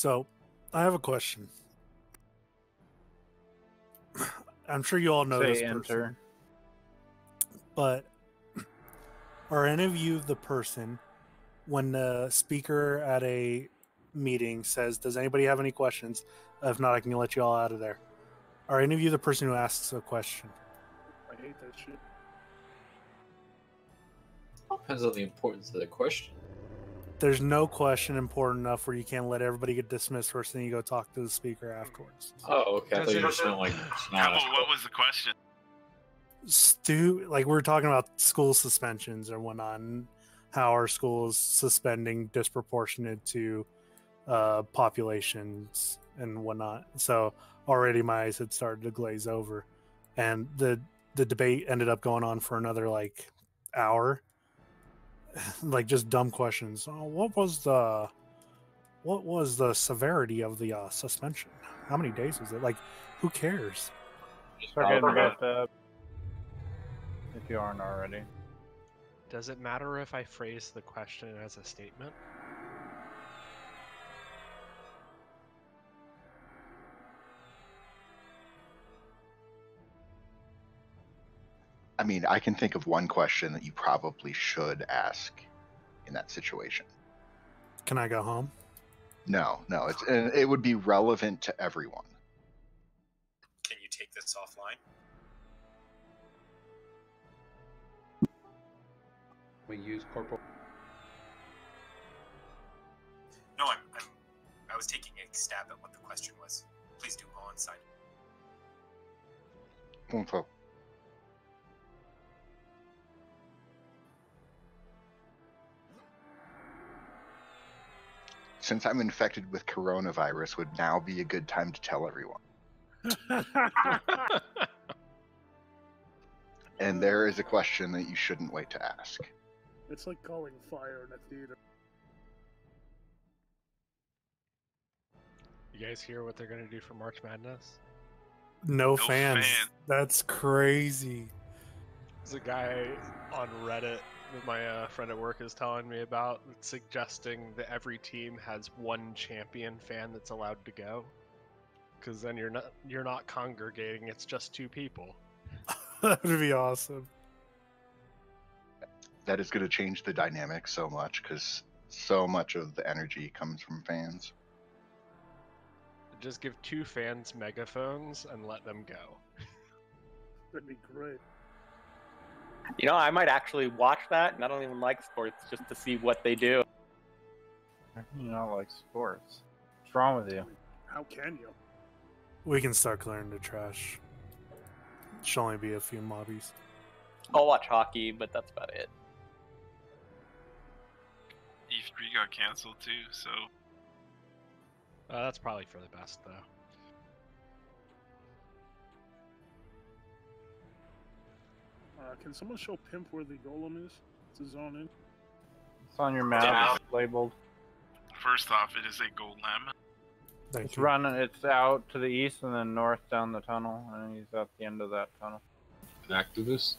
So, I have a question. I'm sure you all know Say this enter. but are any of you the person when the speaker at a meeting says, "Does anybody have any questions?" If not, I can let you all out of there. Are any of you the person who asks a question? I hate that shit. Depends on the importance of the question. There's no question important enough where you can't let everybody get dismissed first, and then you go talk to the speaker afterwards. Oh, okay. I Does thought you were saying like Couple, what was the question? stu like we are talking about school suspensions or whatnot and how our school is suspending disproportionate to uh populations and whatnot so already my eyes had started to glaze over and the the debate ended up going on for another like hour like just dumb questions oh, what was the what was the severity of the uh, suspension how many days was it like who cares Start getting buffed up. If you aren't already. Does it matter if I phrase the question as a statement? I mean, I can think of one question that you probably should ask in that situation. can i go home No, no, it's and it would be relevant to everyone. Can you take this offline? We use corporal. No, I'm, I'm. I was taking a stab at what the question was. Please do go on side. Info. Since I'm infected with coronavirus, would now be a good time to tell everyone. And there is a question that you shouldn't wait to ask. It's like calling fire in a theater. You guys hear what they're gonna do for March Madness? No, No fans. fan. That's crazy. There's a guy on Reddit that my uh, friend at work is telling me about, suggesting that every team has one champion fan that's allowed to go, because then you're not you're not congregating; it's just two people. that would be awesome. That is going to change the dynamic so much because so much of the energy comes from fans. Just give two fans megaphones and let them go. That'd be great. You know, I might actually watch that, and I don't even like sports just to see what they do. You don't like sports. What's wrong with you? How can you? We can start clearing the trash. Should only be a few mobbies. I'll watch hockey, but that's about it. E3 got canceled too, so Uh, that's probably for the best, though. Uh, can someone show Pimp where the golem is? It's a zone in. It's on your map. Yeah. It's labeled. first off, it is a golem. Thank It's you. running. It's out to the east and then north down the tunnel, and he's at the end of that tunnel. An activist?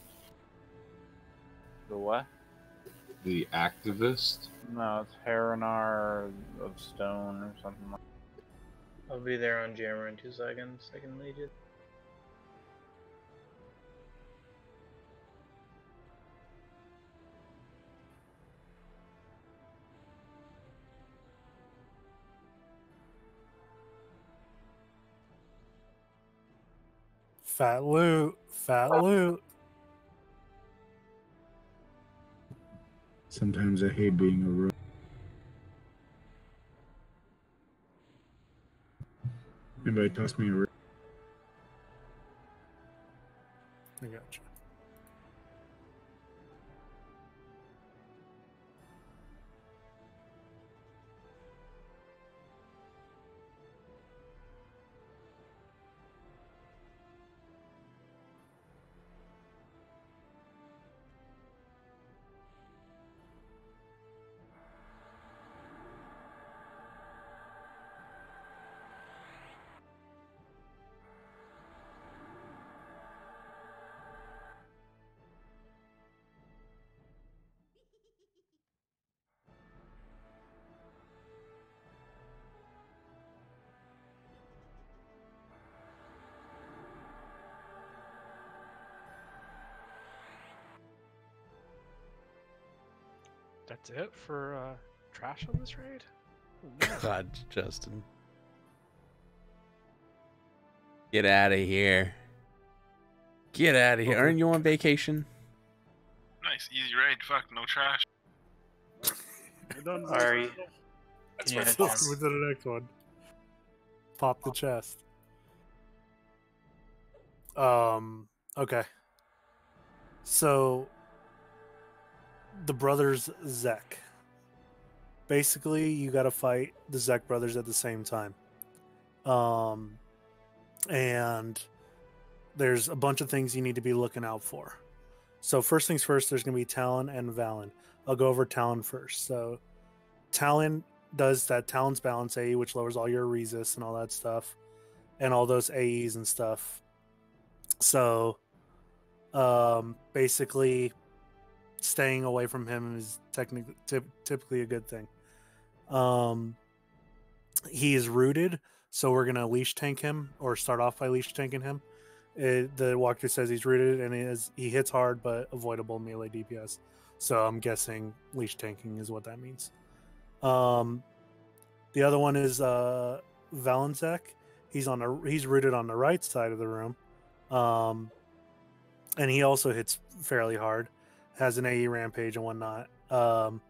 The what? The activist? No, it's Haranar of Stone or something like. I'll be there on jammer in two seconds. I can lead you. Fat loot. Fat loot. Sometimes I hate being a rook. Anybody toss me a rook? I got you. It for uh, trash on this raid. Oh. God, Justin. Get out of here. Get out of here. Aren't you on vacation? Nice, easy raid. Fuck, no trash. We're done. Sorry. That's Yeah, what it So with the next one. Pop the chest. Um. Okay. So. The brothers Zek. Basically, you got to fight the Zek brothers at the same time. Um. And there's a bunch of things you need to be looking out for. So first things first, there's going to be Tallon and Vallon. I'll go over Tallon first. So Tallon does that Tallon's balance AE, which lowers all your resist and all that stuff, and all those AEs and stuff. So, um, basically, staying away from him is technically typ- typically a good thing. Um, he is rooted, so we're gonna leash tank him or start off by leash tanking him. It, the walkthrough says he's rooted and he is he hits hard but avoidable melee DPS. So I'm guessing leash tanking is what that means. Um, the other one is uh, Vallon Zek. He's on the he's rooted on the right side of the room, um, and he also hits fairly hard. Has an AE rampage and whatnot, um,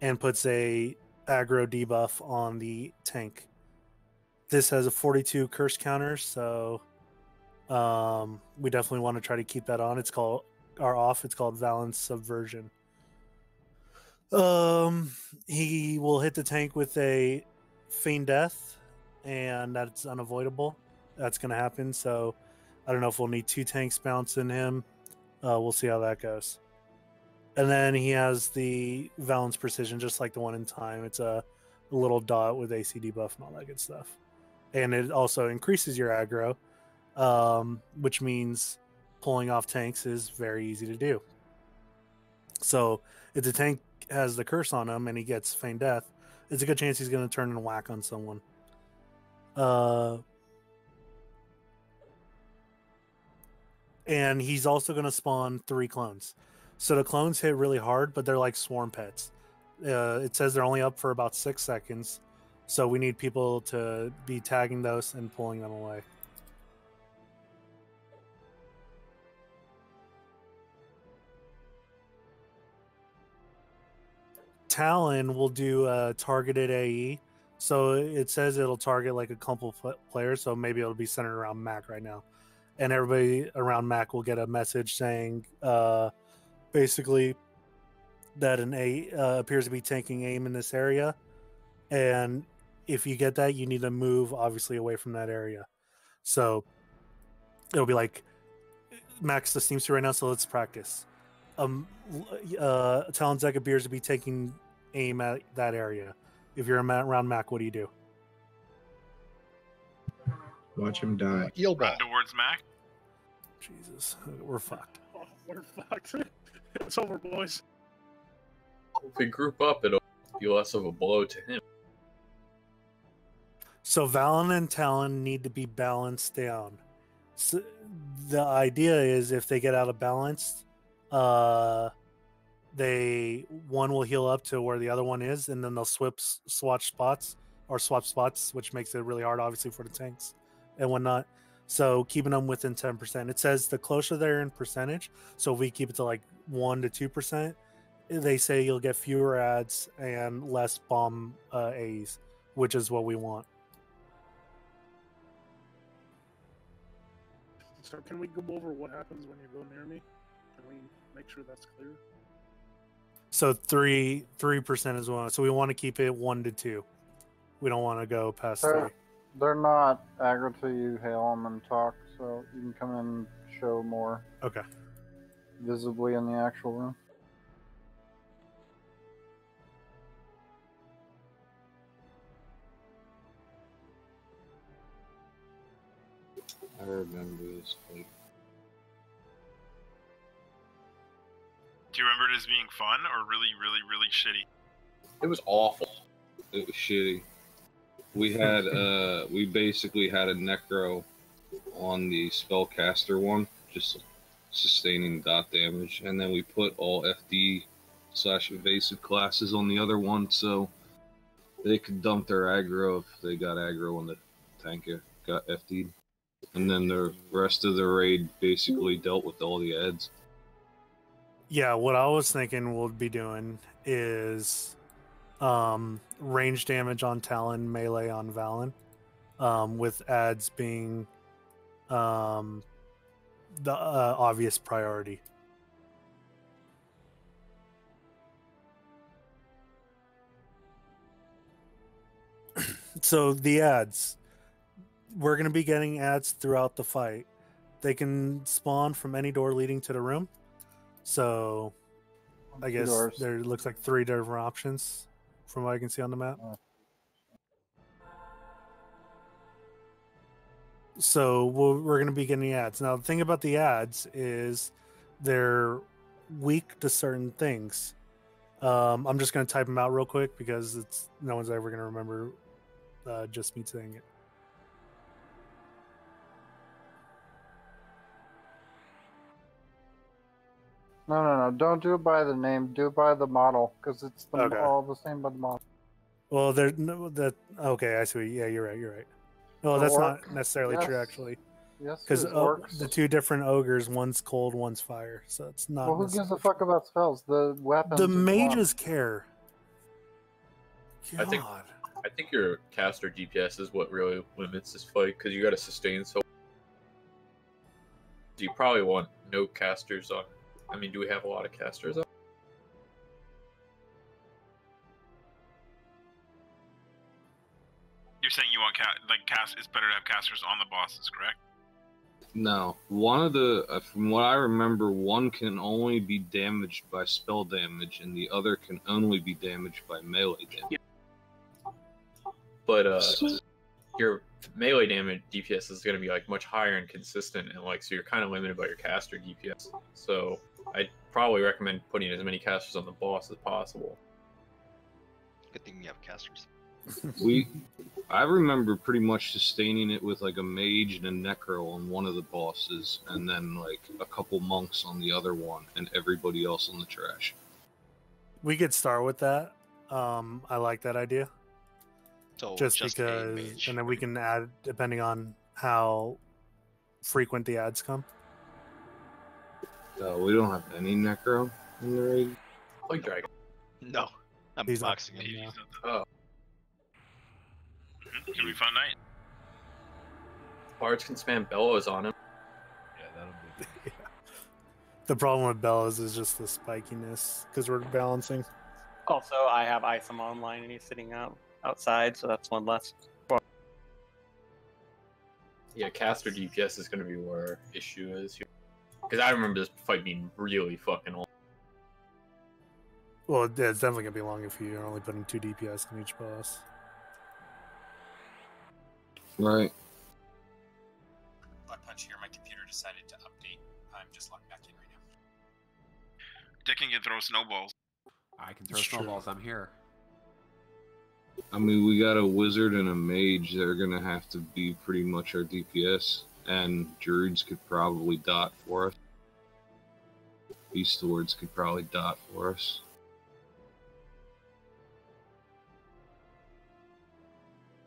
and puts a aggro debuff on the tank. This has a 42 curse counter, so um, we definitely want to try to keep that on. It's called our off. It's called Valence Subversion. Um, he will hit the tank with a feign death, and that's unavoidable. That's going to happen. So I don't know if we'll need two tanks bouncing him. Uh, we'll see how that goes. And then he has the Valence Precision, just like the one in time. It's a, little dot with ACD buff and all that good stuff. And it also increases your aggro, um, which means pulling off tanks is very easy to do. So if the tank has the curse on him and he gets feign death, it's a good chance he's going to turn and whack on someone. Uh, and he's also going to spawn three clones. So the clones hit really hard, but they're like swarm pets. Uh, it says they're only up for about six seconds, so we need people to be tagging those and pulling them away. Talon will do a targeted AE. So it says it'll target like a couple pl- players. So maybe it'll be centered around Mac right now. And everybody around Mac will get a message saying uh, basically that an A uh, appears to be taking aim in this area. And if you get that, you need to move obviously away from that area. So it'll be like Max the seems to right now. So let's practice. Um, uh, Tallon Zek appears to be taking aim at that area. If you're around Mac, what do you do? Watch him die. Eel Run towards Mac. Jesus, we're fucked. Oh, we're fucked. It's over, boys. If we group up, it'll be less of a blow to him. So Vallon and Tallon need to be balanced down. So the idea is if they get out of balance, uh, they one will heal up to where the other one is, and then they'll swip swatch spots or swap spots, which makes it really hard, obviously, for the tanks and whatnot. So keeping them within ten percent. It says the closer they're in percentage. So if we keep it to like one to two percent, they say you'll get fewer ads and less bomb uh, A's, which is what we want. So can we go over what happens when you go near me? Can we make sure that's clear? So three three percent is one. So we want to keep it one to two. We don't want to go past They're, three. They're not aggro to you hail them and talk, so you can come in and show more Okay. visibly in the actual room. I remember this fight. Do you remember it as being fun or really, really, really shitty? It was awful. It was shitty. We had uh we basically had a necro on the spellcaster one, just sustaining dot damage, and then we put all FD slash evasive classes on the other one, so they could dump their aggro if they got aggro on the tank got FD'd. And then the rest of the raid basically dealt with all the ads. Yeah, what I was thinking we'll be doing is um, range damage on Tallon, melee on Vallon, um, with ads being um, the uh, obvious priority. so the ads, we're going to be getting ads throughout the fight. They can spawn from any door leading to the room. So I guess doors. there looks like three different options from what I can see on the map. So we'll, we're going to be getting ads. Now, the thing about the ads is they're weak to certain things. Um, I'm just going to type them out real quick because it's no one's ever going to remember uh, just me saying it. No, no, no. Don't do it by the name. Do it by the model because it's the, Okay. all the same by the model. Well, there no that okay. I see. Yeah, you're right. You're right. Well, The that's orc? not necessarily true, actually. Yes, because there's uh, orcs. the two different ogres, one's cold, one's fire. So it's not. Well, who gives a fuck about spells? The weapons. the is one. mages care. I think I think your caster DPS is what really limits this fight because you got to sustain so. You probably want no casters on? I mean, do we have a lot of casters on? You're saying you want ca- like cast? It's better to have casters on the bosses, correct? No, one of the, uh, from what I remember, one can only be damaged by spell damage, and the other can only be damaged by melee damage. But uh, your melee damage DPS is going to be like much higher and consistent, and like so you're kind of limited by your caster DPS. So I'd probably recommend putting as many casters on the boss as possible. Good thing you have casters. we, I remember pretty much sustaining it with like a mage and a necro on one of the bosses, and then like a couple monks on the other one, and everybody else on the trash. We could start with that. Um, I like that idea. So just, just because, and then we can add depending on how frequent the ads come. Uh, we don't have any necro in the raid. Like dragon. No, I'm He's boxing him now. Oh, Mhm, It's gonna be a fun night. bards can spam bellows on him. Yeah, that'll be. The problem with bellows is just the spikiness because we're balancing. Also, I have Isom online and he's sitting out outside, so that's one less. Yeah, caster DPS is going to be where our issue is here. Because I remember this fight being really fucking long. Well, yeah, it's definitely gonna be long if you're only putting two DPS on each boss. Right. Blood Punch here. My computer decided to update. I'm just logging back in right now. Dickin can throw snowballs. I can throw It's true. snowballs. I'm here. I mean, we got a wizard and a mage. They're gonna have to be pretty much our DPS, and druids could probably dot for us. Beast lords could probably dot for us.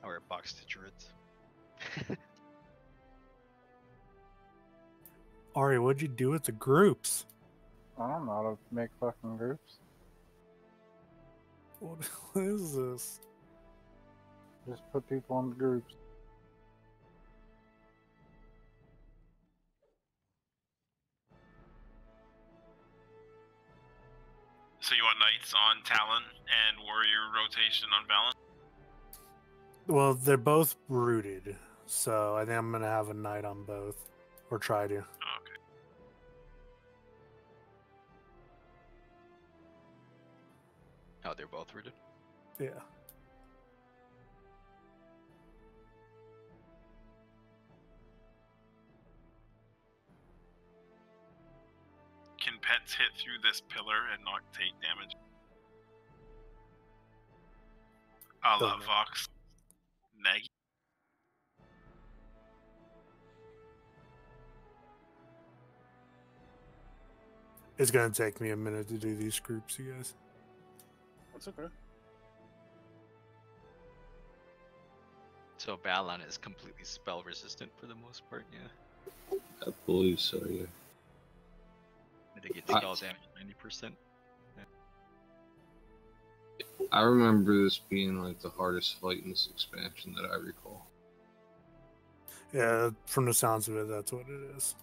I wear a box to druids. Ari, what'd you do with the groups? I don't know how to make fucking groups. What what is this? Just put people in the groups. So you want knights on Tallon and warrior rotation on Vallon? Well, they're both rooted, so I think I'm gonna have a knight on both, or try to. Okay. Oh, they're both rooted. Yeah. Pets hit through this pillar and not take damage? A la Don't. Vox. Neg. It's gonna take me a minute to do these groups, you guys. That's okay. So Balan is completely spell resistant for the most part, yeah. I believe so, yeah. I think it's I- spell damage ninety percent. I remember this being like the hardest fight in this expansion that I recall. Yeah, from the sounds of it, that's what it is.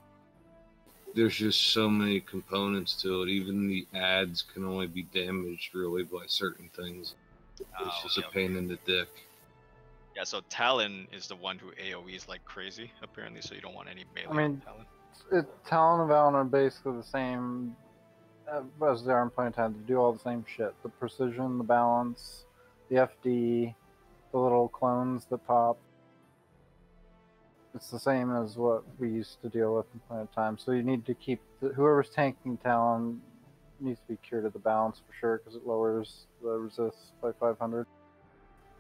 There's just so many components to it. Even the ads can only be damaged really by certain things. It's Oh, just okay, a pain in the dick. Yeah, so Tallon is the one who AoEs like crazy, apparently, so you don't want any melee I mean, on Tallon. it, Tallon and Vallon are basically the same uh, as they are in Plane of Time. They do all the same shit. The precision, the balance, the FD, the little clones that pop. It's the same as what we used to deal with in Plane of Time. So you need to keep the, whoever's tanking Tallon needs to be cured of the balance for sure because it lowers the resist by 500.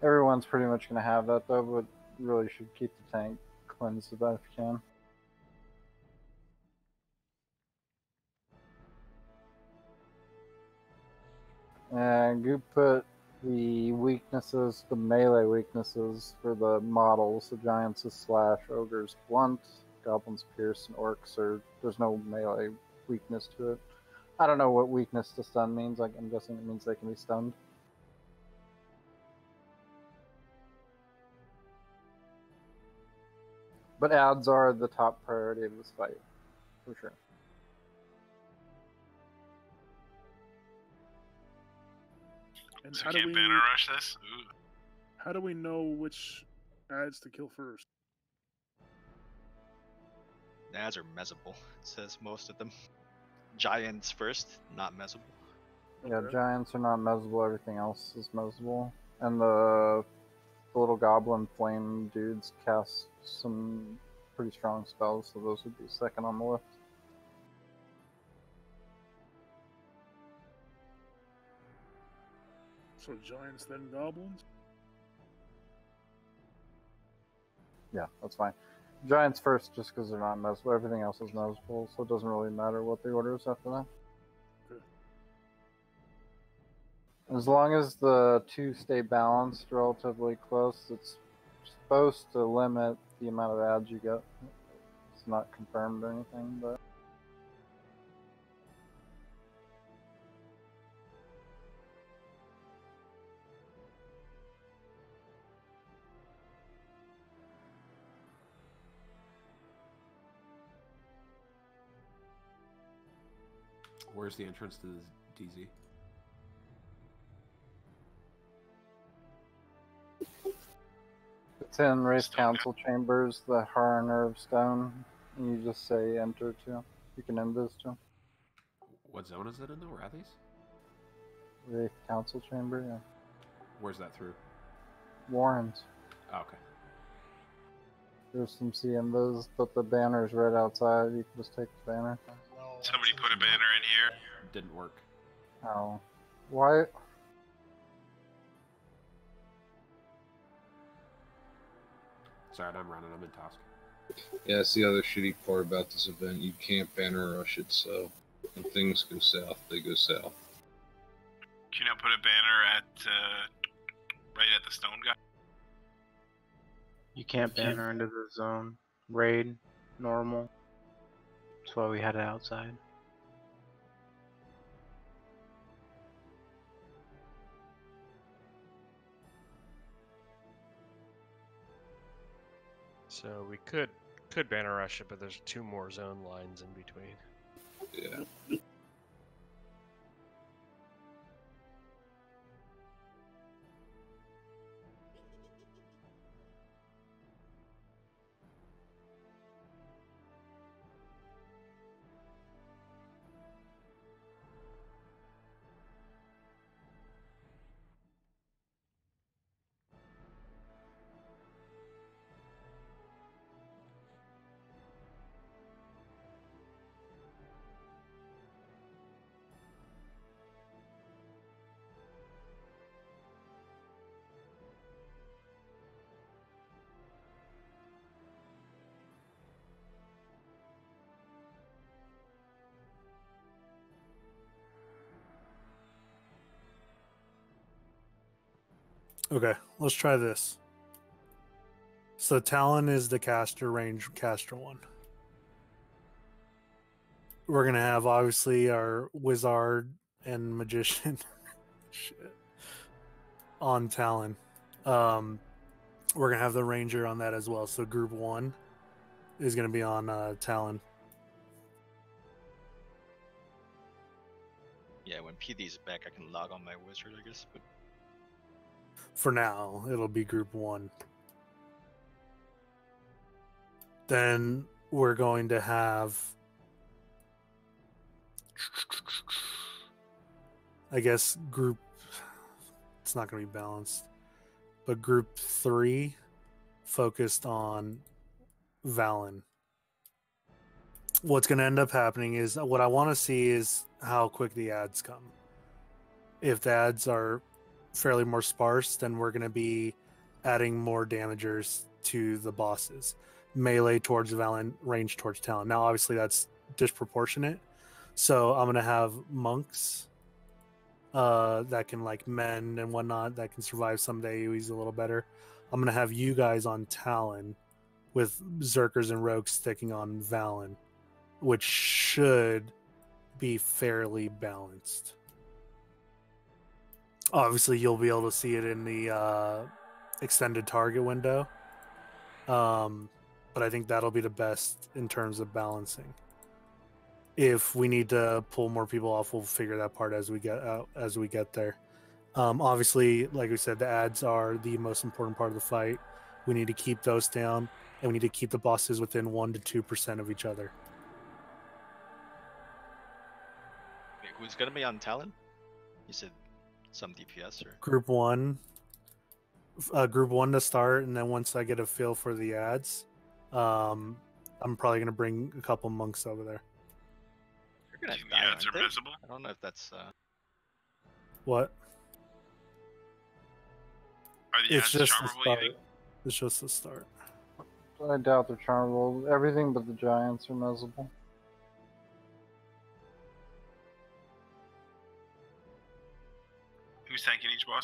Everyone's pretty much going to have that though, but really should keep the tank cleansed about if you can. And you put the weaknesses, the melee weaknesses for the models. The giants is slash, ogres blunt, goblins pierce, and orcs are there's no melee weakness to it. I don't know what weakness to stun means. Like I'm guessing it means they can be stunned. But ads are the top priority of this fight, for sure. And So how do can't we banner rush this? Ooh. how do we know which ads to kill first? The ads are mesable, it says most of them. Giants first, not mesable. Yeah, giants are not mesable. Everything else is mesable, and the, the little goblin flame dudes cast some pretty strong spells, so those would be second on the list. So giants then goblins? Yeah, that's fine. Giants first, just because they're not mesable. Everything else is mesable, so it doesn't really matter what the order is after that. Okay. As long as the two stay balanced relatively close, it's supposed to limit the amount of ads you get. It's not confirmed or anything, but Where's the entrance to the DZ? it's in Rathe council chambers, the Harner of Stone. And you just say enter to. You can invis to. What zone is it in though? Rathies? Rathe council chamber, yeah. Where's that through? Warrens. Oh, okay. There's some C invis, but the banner's right outside. You can just take the banner. Somebody put a banner in here. Didn't work. Oh. Why? Sorry, I'm running. I'm in task. Yeah, that's the other shitty part about this event. You can't banner rush it, so when things go south, they go south. Can you not put a banner at uh, right at the stone guy? You can't banner into the zone. Raid, normal. That's why we had it outside. So we could could banner rush it, but there's two more zone lines in between. Yeah. Okay, let's try this. So Tallon is the caster range caster one. We're gonna have obviously our wizard and magician shit on Tallon. Um, we're gonna have the ranger on that as well. So group one is gonna be on uh, Tallon. Yeah, when PD's back, I can log on my wizard, I guess. But For now, it'll be group one. Then we're going to have. I guess group. It's not going to be balanced. But group three focused on Vallon. What's going to end up happening is what I want to see is how quick the ads come. If the ads are fairly more sparse, then we're going to be adding more damagers to the bosses. Melee towards Vallon, range towards Tallon. Now, obviously, that's disproportionate. So I'm going to have monks uh, that can like mend and whatnot that can survive some AoEs a little better. I'm going to have you guys on Tallon with Zerkers and Rogues sticking on Vallon, which should be fairly balanced obviously you'll be able to see it in the uh, extended target window. Um, but i think that'll be the best in terms of balancing. If we need to pull more people off we'll figure that part as we get out as we get there. Um, obviously like we said the ads are the most important part of the fight. We need to keep those down and we need to keep the bosses within 1 to 2% of each other. Who's gonna be on Tallon? You said some DPS or group one uh, group one to start and then once i get a feel for the ads um i'm probably going to bring a couple monks over there you're gonna have The ads aren't are they? visible? I don't know if that's uh what Are the it's ads just the charmable, start it's just the start I doubt they're charmable. Everything but the giants are miserable. Who's tanking each boss?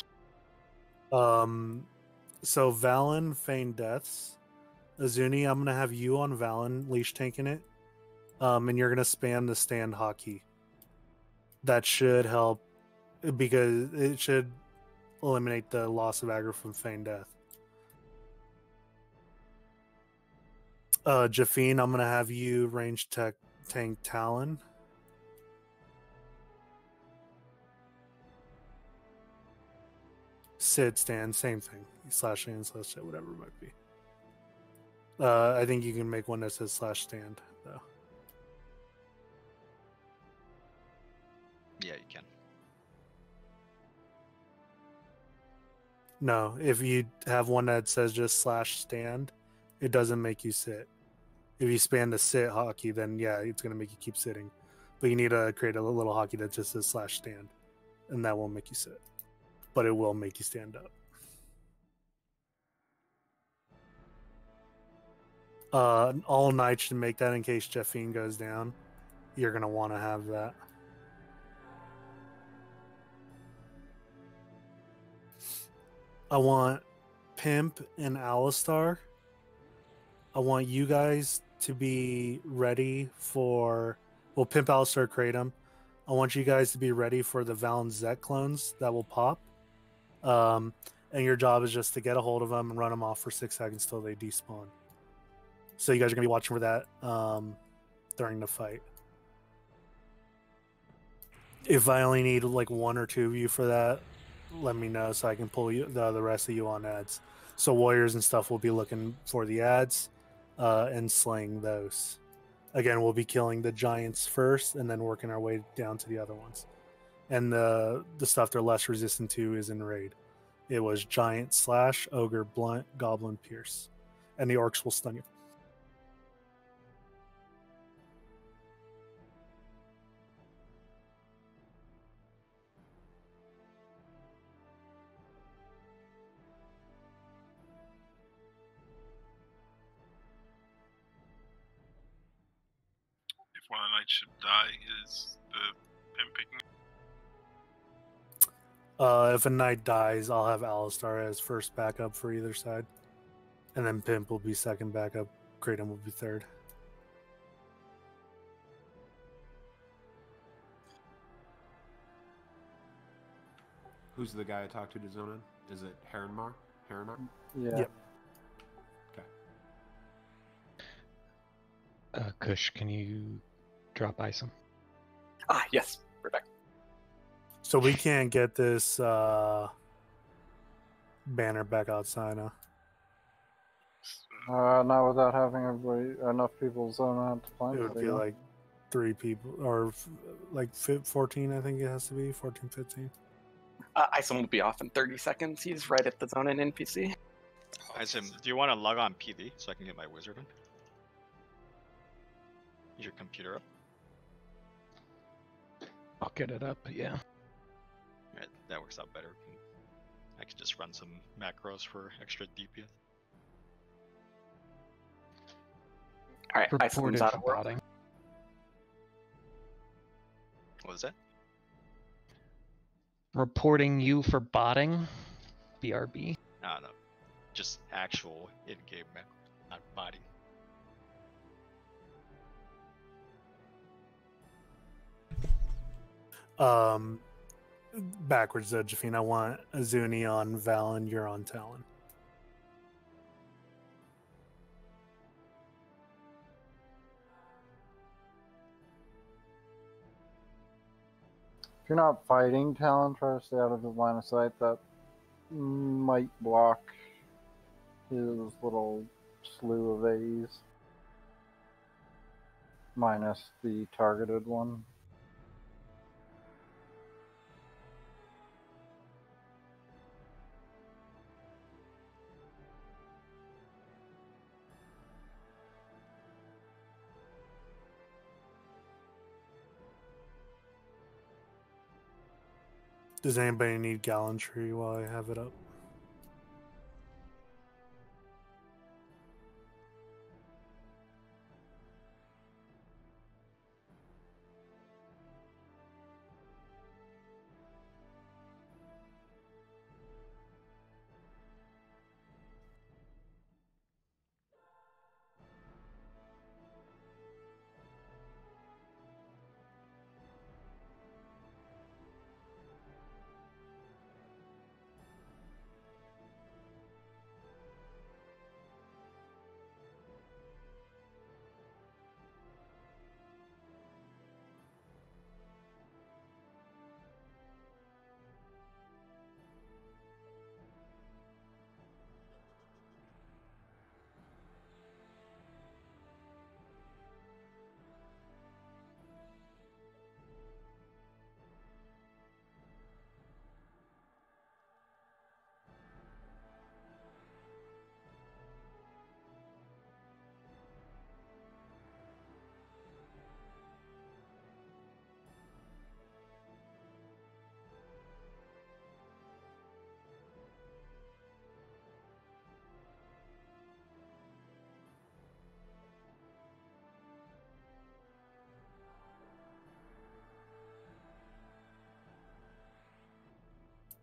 um so vallon feign deaths azuni i'm to have you on vallon leash tanking it um and you're to spam the stand hotkey that should help because it should eliminate the loss of aggro from feign death Uh, Jafine, I'm gonna have you range tech tank Tallon. Sid stand, same thing. Slash stand, slash stand, whatever it might be. Uh, I think you can make one that says slash stand though. yeah, you can. No, if you have one that says just slash stand, it doesn't make you sit. If you span the sit hotkey, then yeah, it's gonna make you keep sitting. But you need to create a little hotkey that just says slash stand, and that won't make you sit, but it will make you stand up. Uh, all night should make that in case Jeffine goes down. You're gonna want to have that. I want Pimp and Alistar. I want you guys to be ready for well, Pimp Alistar Kratom. I want you guys to be ready for the Vallon Zek clones that will pop. Um, and your job is just to get a hold of them and run them off for six seconds till they despawn. So you guys are gonna be watching for that um, during the fight. If I only need like one or two of you for that, let me know so I can pull you the the rest of you on ads. So warriors and stuff will be looking for the ads uh, and slaying those. Again, we'll be killing the giants first and then working our way down to the other ones. And the the stuff they're less resistant to is in raid. It was giant slash, ogre, blunt, goblin, pierce, and the orcs will stun you. If one of the knights should die, is the pimp picking? Uh, if a knight dies, I'll have Alistar as first backup for either side, and then Pimp will be second backup. Kratom will be third. Who's the guy I talked to to zone in? Is it Heronmar? Heronmar? Yeah. Yep. Okay. Uh, Kush, can you drop Isom? Ah, yes, perfect. So we can't get this uh, banner back outside, huh? Uh, not without having everybody enough people zone out to find It it. would be like three people, or f- like fi- 14, I think it has to be 14, 15. Uh, Isom will be off in 30 seconds. He's right at the zone in NPC. Isim, do you want to log on PD so I can get my wizard in? Is your computer up? I'll get it up, yeah. Alright, that works out better. I can just run some macros for extra DPS. All right, Isom's Reported out for of work. botting. What was that? Reporting you for botting. BRB. No, no. Just actual in-game macro, not body. Um, backwards, though, Jafine. I want Azuni on Val and you're on Tallon. If you're not fighting Tallon, try to stay out of his line of sight. That might block his little slew of A's. Minus the targeted one. Does anybody need gallantry while I have it up?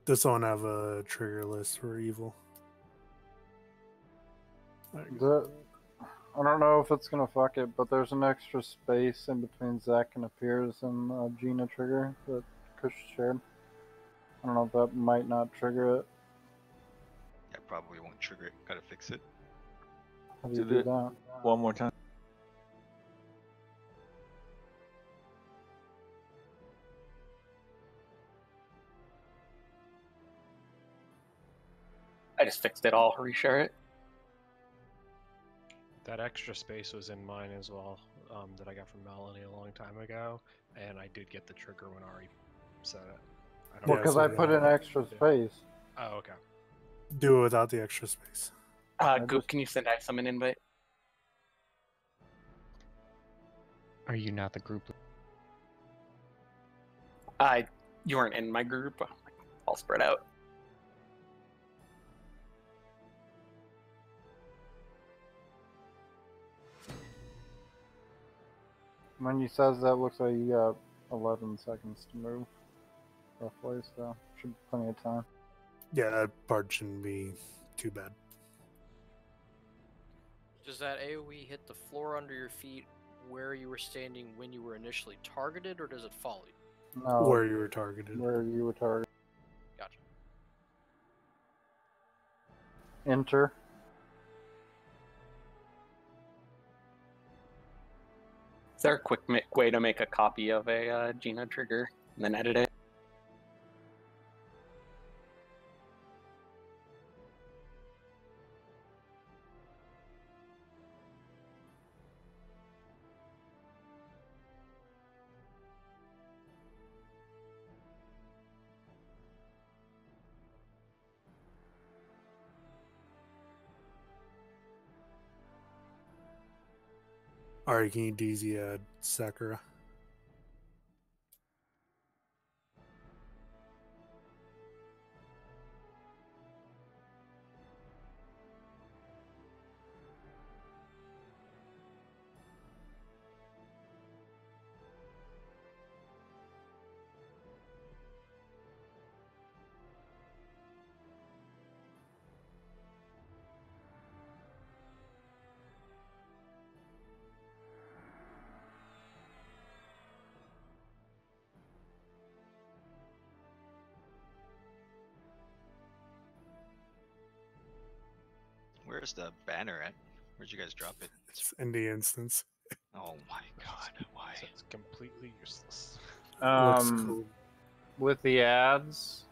Does someone have a trigger list for evil? The, I don't know if it's gonna fuck it, but there's an extra space in between Zek and Appears and uh, GINA trigger that Kush shared. I don't know if that might not trigger it. Yeah, probably won't trigger it. Gotta fix it. How do you do that? One more time. I just fixed it all. Reshare it. That extra space was in mine as well, um, that I got from Melanie a long time ago, and I did get the trigger when Ari said it. I don't Well, know because if I put in extra space. Oh, okay. Do it without the extra space. Uh, Goop, can you send Isom an invite? Are you not the group? I you weren't in my group. All spread out. When you says that, looks like you got 11 seconds to move. roughly, so should be plenty of time. Yeah, that part shouldn't be too bad. Does that AoE hit the floor under your feet where you were standing when you were initially targeted, or does it follow you? No, Where you were targeted. Where you were targeted. Gotcha. Enter. Is there a quick way to make a copy of a uh, GINA trigger and then edit it? Alright, can DZ add uh, Sakura? Where's the banner at? Where'd you guys drop it? It's in the instance. Oh my god, why? It's completely useless. Um, cool. with the ads,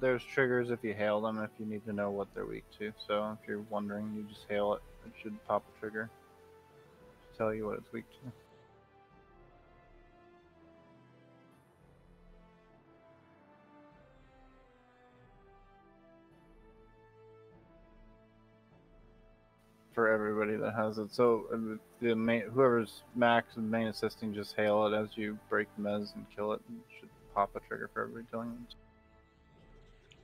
there's triggers if you hail them if you need to know what they're weak to. So if you're wondering, you just hail it. It should pop a trigger to tell you what it's weak to. For everybody that has it, so uh, the main, whoever's max and main assisting, just hail it as you break the mez and kill it. and should pop a trigger for everybody them.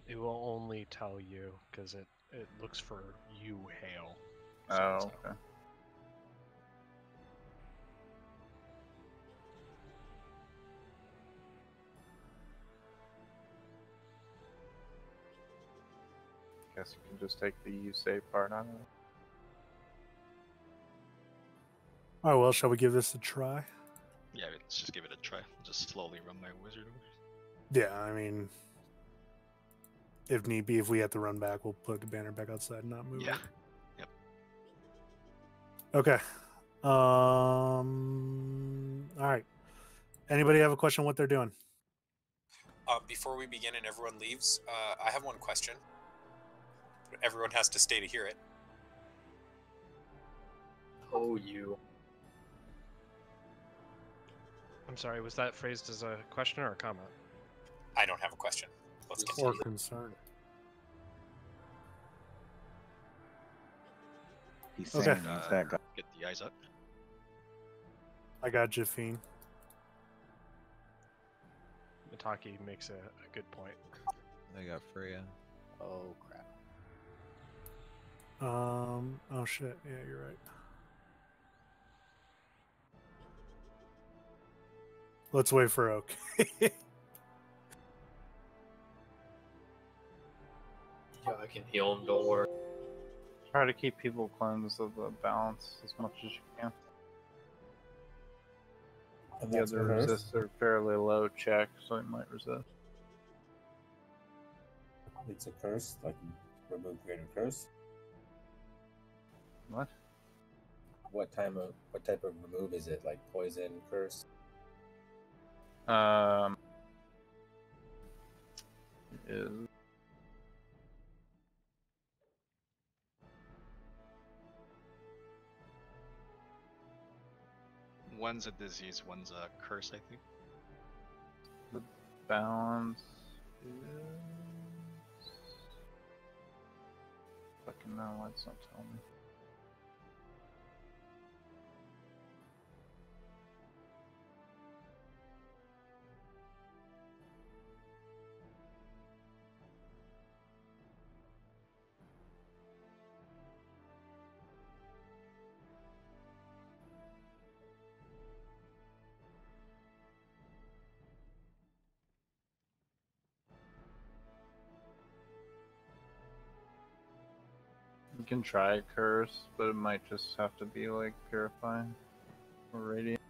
It will only tell you because it it looks for you hail. Oh, so- okay. Guess you can just take the you save part out of it. Alright, well, shall we give this a try? Yeah, let's just give it a try. Just slowly run my wizard over. Yeah, I mean, if need be, if we have to run back, we'll put the banner back outside and not move Yeah. it. Yep. Okay. Um. All right. Anybody have a question? What they're doing? Uh, before we begin and everyone leaves, uh, I have one question. Everyone has to stay to hear it. Oh, you. I'm sorry, was that phrased as a question or a comment? I don't have a question. Let's Or concern? He's Okay. saying he's that guy. Get the eyes up. I got Jafine. Mitaki makes a, a good point. I got Freya. Oh crap. Um. Oh shit. Yeah, you're right. Let's wait for Oak. Yeah, I can heal him. Don't worry. Try to keep people cleansed of the balance as much as you can. And The other for resists are fairly low check, so it might resist. It's a curse, like remove greater curse. What? What time of what type of remove is it? Like poison, curse? Um, is One's a disease, one's a curse, I think. the balance is fucking no, it's not telling me. Can try curse, but it might just have to be like purifying or radiant.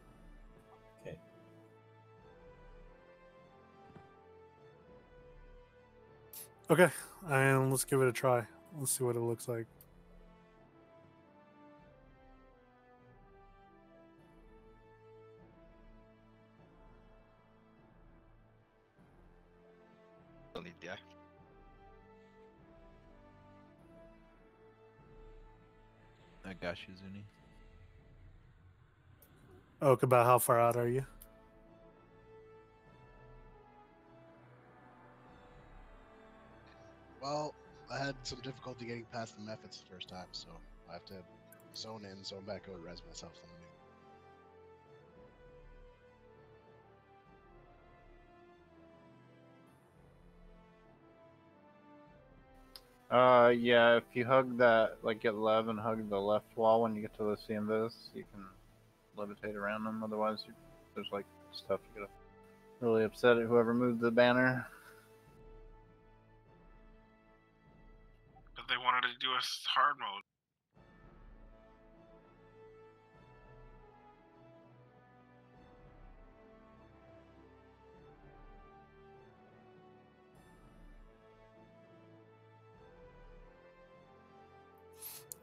Okay. Okay, and let's give it a try. Let's see what it looks like. I got you, Zuni. Oak, about how far out are you? Well, I had some difficulty getting past the methods the first time, so I have to zone in, zone back out, res myself something new. Uh, yeah, if you hug that, like get Lev and hug the left wall when you get to the CMVs, you can levitate around them. Otherwise, you, there's like stuff you gotta really upset at whoever moved the banner. But they wanted to do a hard mode.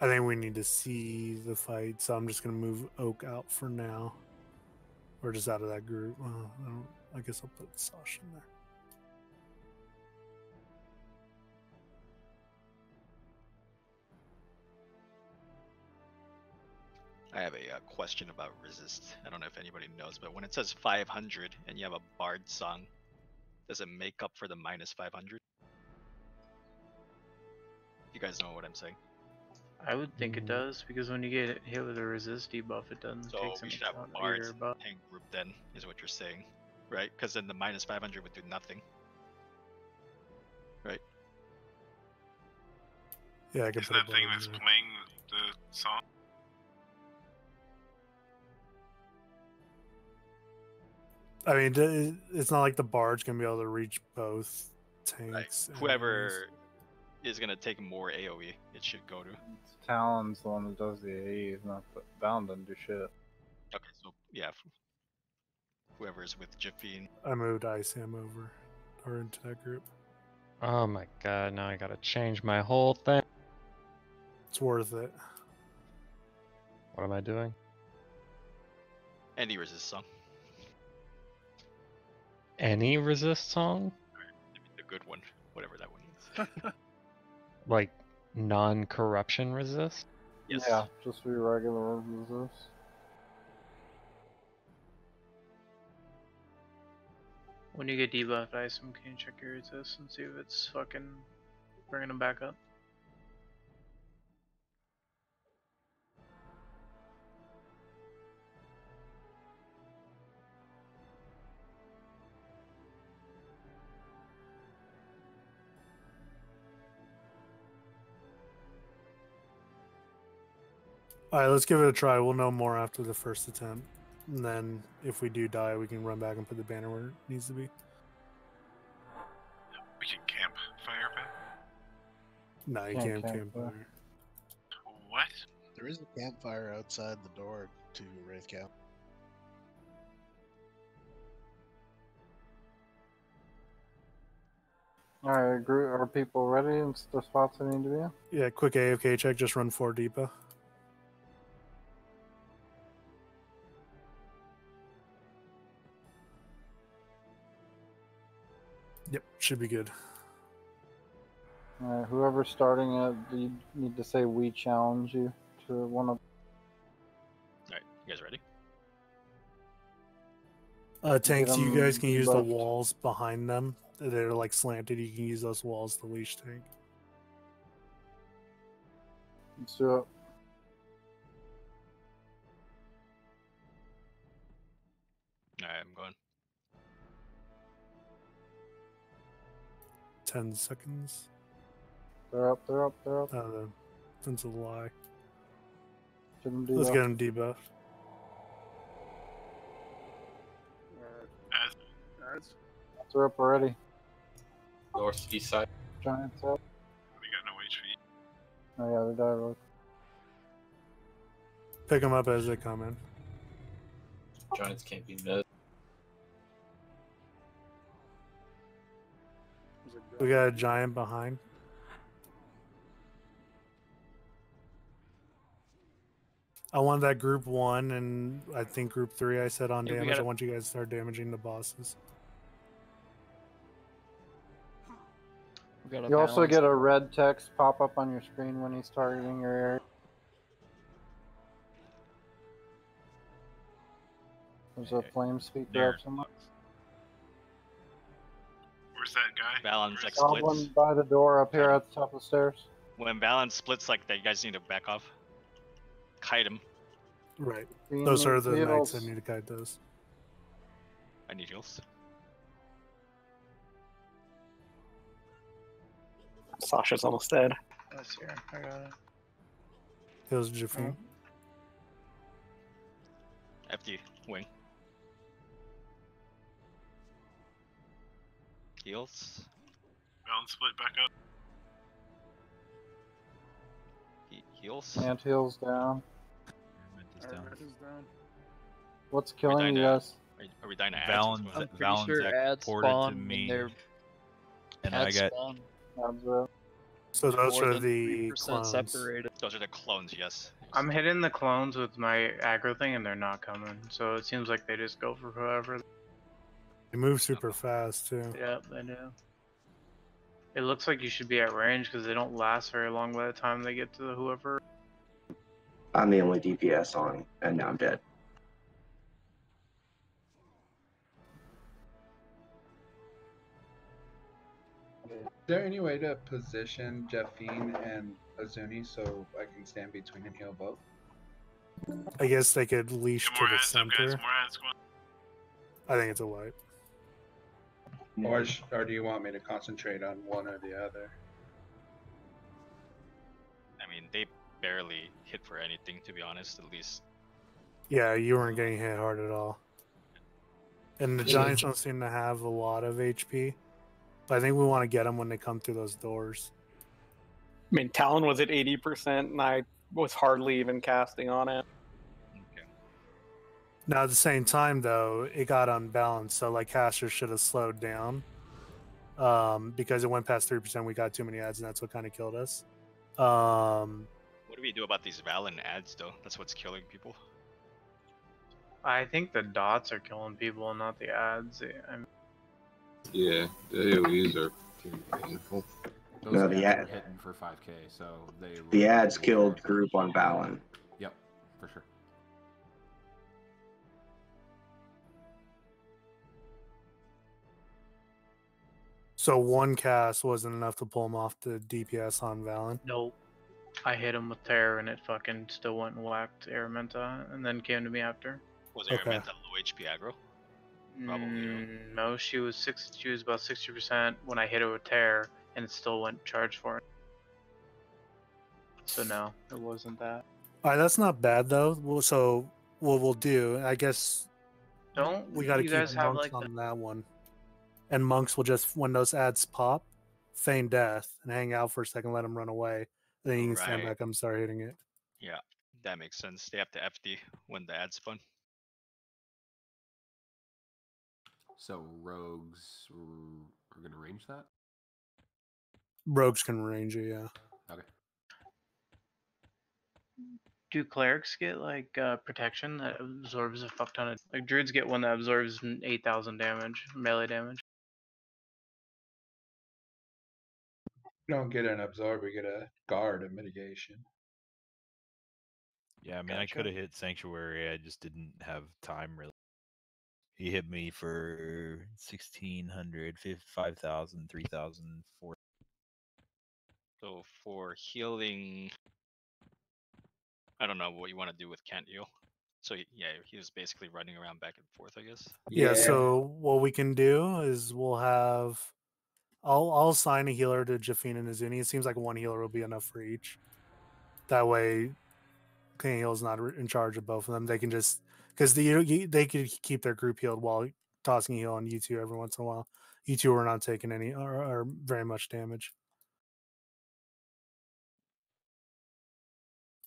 I think we need to see the fight, so I'm just gonna move Oak out for now. Or just out of that group. Well, I, I guess I'll put Sasha in there. I have a uh, question about resist. I don't know if anybody knows, but when it says 500 and you have a bard song, does it make up for the minus 500? You guys know what I'm saying. I would think it mm. does because when you get hit with a resist debuff, it doesn't So take some we should have shot bards either buff. tank group then, is what you're saying, right? Because then the minus 500 would do nothing. Right? Yeah, I can Isn't put that thing button that's there. playing the song? I mean, it's not like the bard's gonna be able to reach both tanks. and Whoever is gonna take more AOE, it should go to. Tallon's the one that does the AE, not the Bound doesn't do shit. Okay, so yeah, f- whoever's with Jafine. I moved ISAM over or into that group. Oh my god, now I gotta change my whole thing. It's worth it. What am I doing? Any resist song, Any resist song? the good one, whatever that one is. Like non corruption resist? Yes. Yeah, just be regular resist. When you get debuffed, I assume can you check your resist and see if it's fucking bringing them back up? All right, let's give it a try. We'll know more after the first attempt, and then if we do die, we can run back and put the banner where it needs to be. We can camp fire back. No, you Can't can't camp camp fire. What? There is a campfire outside the door to Wraith Camp. Alright, group, are people ready and s- the spots they need to be in? Yeah, quick AFK check. Just run four deepa. Should be good. Alright, whoever's starting it, you need to say we challenge you to one of. Alright, you guys ready? Uh, tanks, you guys can use the walls behind them. They're like slanted. You can use those walls to leash tank. Let's do it. Alright, I'm going. Ten seconds. They're up, they're up, they're up. Uh, that's a lie. Shouldn't Let's get him debuffed. As, as They're up already. North east side. Giants up. We got no HP. Oh yeah, they die really. Pick them up as they come in. Giants can't be missed. We got a giant behind. I want that group one, and I think group three. I said on Yeah, damage. I gotta- want you guys to start damaging the bosses. We got a You also get a red text pop up on your screen when he's targeting your area. There's a flame speed There. up somewhere. Where's that guy? Balance like Goblin splits. by the door up here at the top of the stairs. When balance splits like that, you guys need to back off. Kite him. Right. Green Those are the knights I need to guide those. I need heals. Sasha's almost dead. That's here. I got it. Heals Jafine. FD wing. Heals. Balance split back up. He heals. Ant heals down. Alright, is down. What's killing dying you guys? Are, are we dying to ads? Valens, What's going on? Valens sure ads exported to spawn me, they're- and I Ads got spawn So those more are the clones. separated. Those are the clones, yes. I'm hitting the clones with my aggro thing, and they're not coming. So it seems like they just go for whoever. They move super fast too. Yep, they do. It looks like you should be at range because they don't last very long by the time they get to whoever. I'm the only DPS on, and now I'm dead. Is there any way to position Jeffine and Azuni so I can stand between and heal both? I guess they could leash Get to the ads up, center. More ads. Come on. I think it's a wipe. Or, sh- or do you want me to concentrate on one or the other? I mean, they barely hit for anything, to be honest, at least. Yeah, you weren't getting hit hard at all. And the Giants don't seem to have a lot of HP. But I think we want to get them when they come through those doors. I mean, Tallon was at 80%, and I was hardly even casting on it. Now, at the same time, though, it got unbalanced. So, like, Caster should have slowed down um, because it went past 3%. We got too many ads, and that's what kind of killed us. Um, What do we do about these Vallon ads, though? That's what's killing people. I think the dots are killing people, and not the ads. I'm, Yeah, the AoEs are pretty painful. Those No, ads the ad- hitting for 5k, so they. The ads killed group on Vallon. Yep, for sure. So, one cast wasn't enough to pull him off the DPS on Vallon. nope. I hit him with terror, and it fucking still went and whacked Araminta, and then came to me after. Was Okay. Araminta low HP aggro? Probably. Mm, no, she was six. She was about sixty percent when I hit her with tear, and it still went charge for it. So no, it wasn't that. All right, that's not bad, though. Well, so, what we'll do, I guess Don't we got to you keep guys have like on that one. And monks will just, when those ads pop, feign death and hang out for a second, let them run away. Then you can stand Right. back up and start hitting it. Yeah, that makes sense. They have to FD when the ad's spawn. So rogues are, are gonna range that. Rogues can range it, yeah. Okay. Do clerics get like uh, protection that absorbs a fuck ton of like druids get one that absorbs eight thousand damage melee damage? We don't get an absorb, we get a guard, a mitigation. Yeah, I mean, I could have hit Sanctuary. I just didn't have time really. He hit me for 1600, 5000, 3000, 4000. So for healing, I don't know what you want to do with can't heal. So yeah, he was basically running around back and forth, I guess. Yeah. so what we can do is we'll have I'll I'll assign a healer to Jafine and Azuni. It seems like one healer will be enough for each. That way Clean Heal's not in charge of both of them. They can just because the they could keep their group healed while tossing heal on you two every once in a while. You two are not taking any or, or very much damage.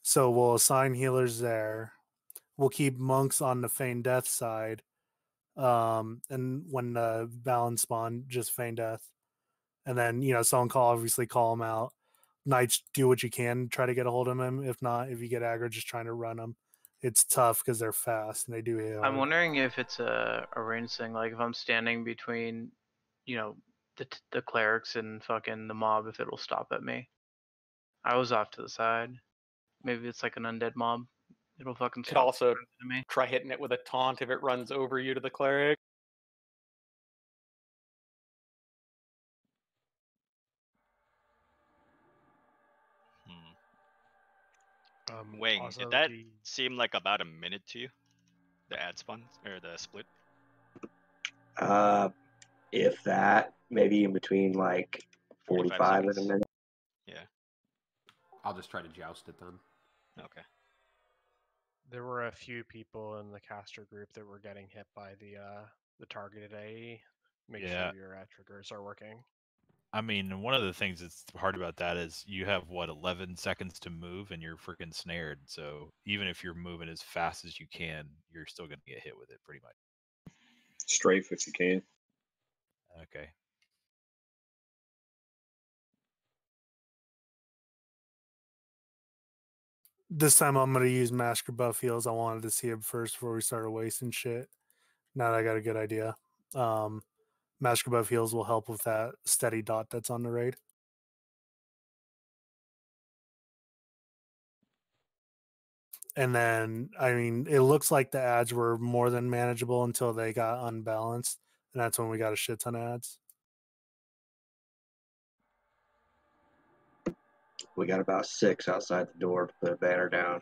So we'll assign healers there. We'll keep monks on the feign death side. Um, and when the balance spawn, just feign death. And then, you know, someone call obviously call him out. Knights do what you can, try to get a hold of him. If not, if you get aggro, just trying to run them. It's tough because they're fast and they do hit. I'm hard. wondering if it's a, a range thing. Like if I'm standing between, you know, the the clerics and fucking the mob, if it'll stop at me. I was off to the side. Maybe it's like an undead mob. It'll fucking Could also me. try hitting it with a taunt if it runs over you to the cleric. Um, Wing, also did that the- seem like about a minute to you? The ad spawn or the split? Uh, if that, maybe in between like 45 45 and a minute. Yeah. I'll just try to joust it then. Okay. There were a few people in the caster group that were getting hit by the uh the targeted AE. Make Yeah. sure your uh, triggers are working. I mean, one of the things that's hard about that is you have what 11 seconds to move and you're freaking snared. So even if you're moving as fast as you can, you're still going to get hit with it pretty much. Strafe if you can. Okay. This time I'm gonna use Masker Buff heals. I wanted to see it first before we started wasting shit. Now that I got a good idea. Um Masker Buff heals will help with that steady dot that's on the raid. And then I mean it looks like the ads were more than manageable until they got unbalanced. And that's when we got a shit ton of ads. We got about six outside the door to put a banner down.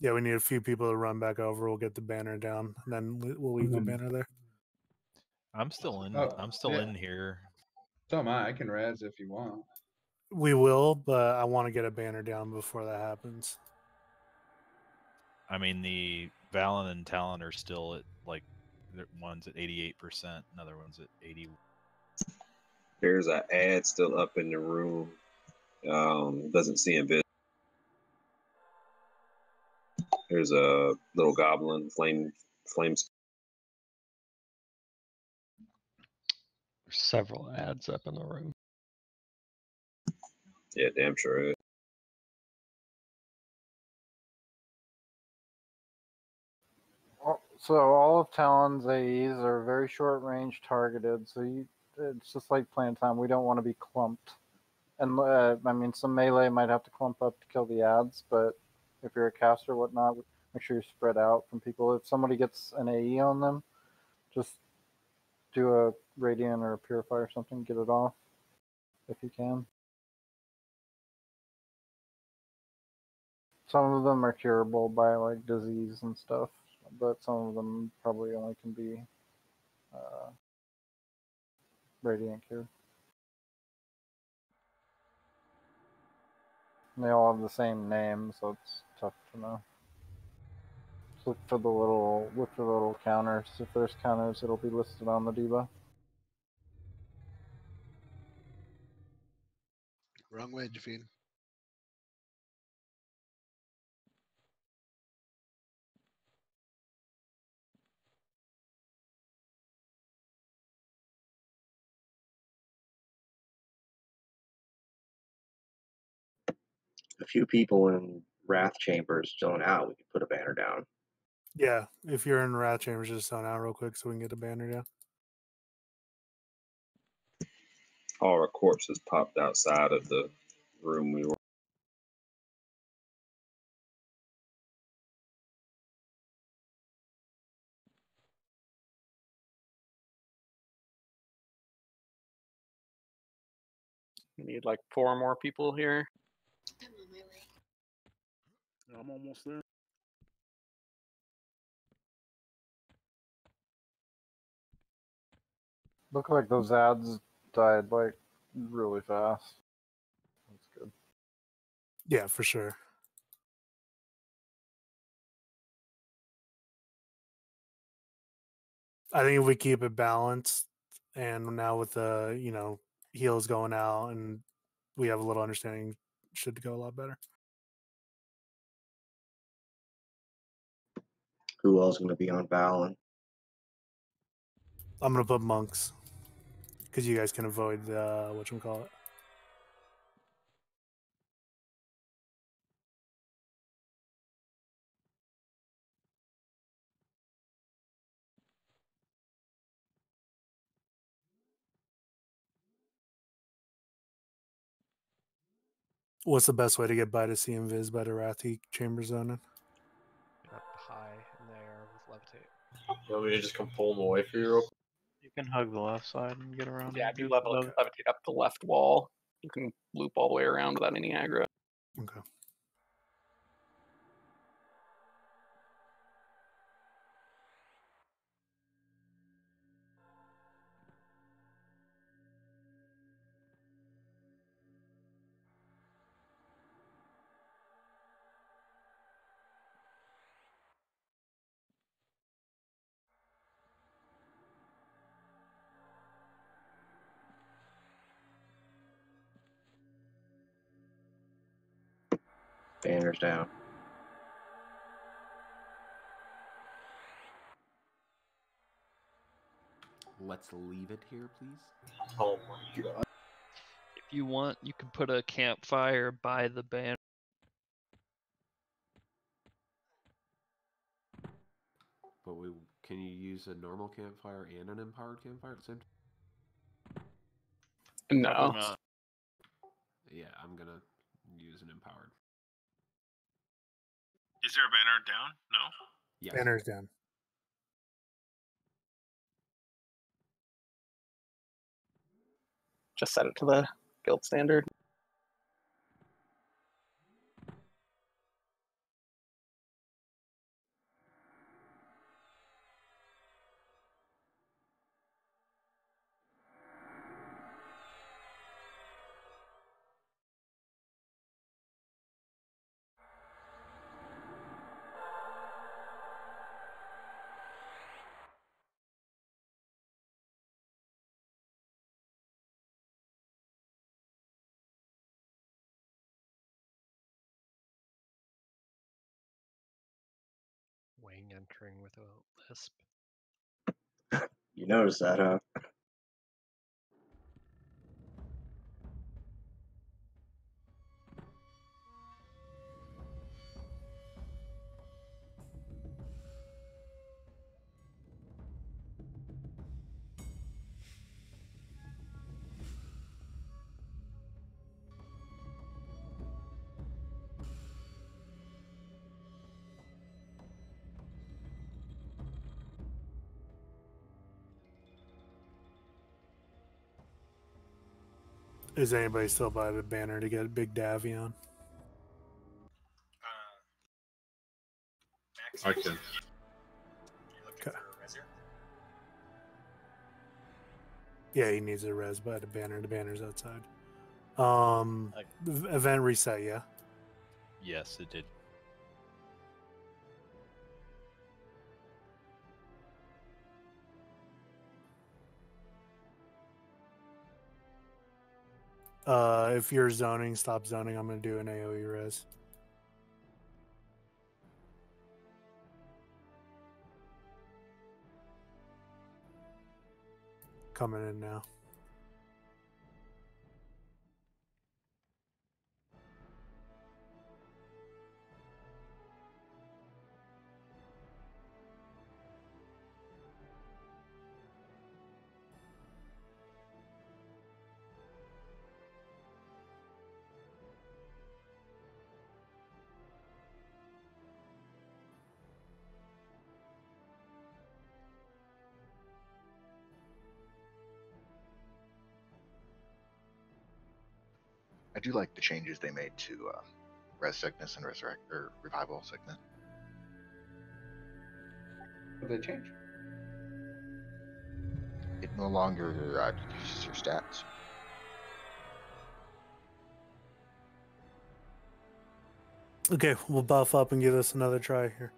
Yeah, we need a few people to run back over. We'll get the banner down, and then we- we'll leave the Mhm. banner there. I'm still in. Oh, I'm still yeah. in here. So am I. I can res if you want. We will, but I want to get a banner down before that happens. I mean, the Vallon and Tallon are still at like one's at 88%, another one's at 80. There's an ad still up in the room. Um, doesn't see a bit. There's a little goblin flame flames. There's several ads up in the room. Yeah, damn sure. Is. Oh, So all of Tallon's AEs are very short range targeted. So you, it's just like playing time. We don't want to be clumped. And uh, I mean, some melee might have to clump up to kill the ads, but if you're a caster, or whatnot, make sure you're spread out from people. If somebody gets an AE on them, just do a radiant or a purify or something, get it off if you can. Some of them are curable by like disease and stuff, but some of them probably only can be uh, radiant cure. They all have the same name, so it's tough to know. Just look for the little look for the little counters. If there's counters, it'll be listed on the debuff. Wrong way, Jafine. A few people in Rathe Chambers zone out. We could put a banner down. Yeah, if you're in Rathe Chambers, just zone out real quick so we can get the banner down. All our corpses popped outside of the room we were. We need like four more people here. I'm almost there. Looked like those ads died like really fast. That's good. Yeah, for sure. I think if we keep it balanced, and now with the you know heels going out, and we have a little understanding, should go a lot better. Who else going to be on Vallon? I'm going to put monks because you guys can avoid the uh, what you call it. What's the best way to get by to see Invis by the Wrathy Chamber Zoning? Up high in the air with levitate. You want me to just come pull them away for you real quick? You can hug the left side and get around. Yeah, if you do level levitate up the left wall, you can loop all the way around without any aggro. Okay. Banners down. Let's leave it here, please. Oh my god. If you want, you can put a campfire by the banner. But we can you use a normal campfire and an empowered campfire at the same time? No. Yeah, I'm gonna use an empowered. Is there a banner down? No. Yes. Banners down. Just set it to the guild standard. Entering with a lisp. You notice that, huh? Is anybody still by the banner to get Big Davy on? I can. Yeah, he needs a res by the banner. The banner's outside. Um, v- event reset. Yeah. Yes, it did. Uh, if you're zoning, stop zoning. I'm gonna do an AOE res. Coming in now. Do like the changes they made to uh, res sickness and resurrect or revival sickness. What did they change? It no longer uh, decreases your stats. Okay, we'll buff up and give this another try here.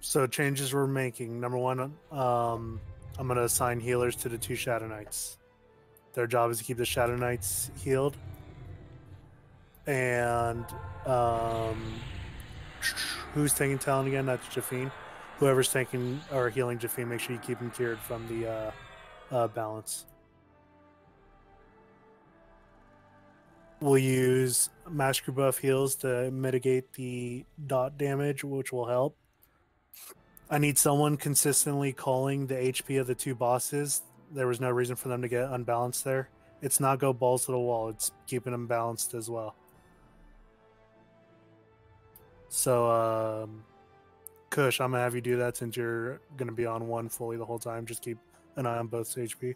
So changes we're making. Number one, um, I'm gonna assign healers to the two Shadow Knights. Their job is to keep the Shadow Knights healed. And um, who's taking talent again? That's Jafine. whoever's taking or healing Jafine, make sure you keep him cured from the uh, uh, balance. We'll use master buff heals to mitigate the dot damage, which will help. I need someone consistently calling the HP of the two bosses. There was no reason for them to get unbalanced there. It's not go balls to the wall, it's keeping them balanced as well. So, um, Kush, I'm gonna have you do that since you're gonna be on one fully the whole time. Just keep an eye on both HP.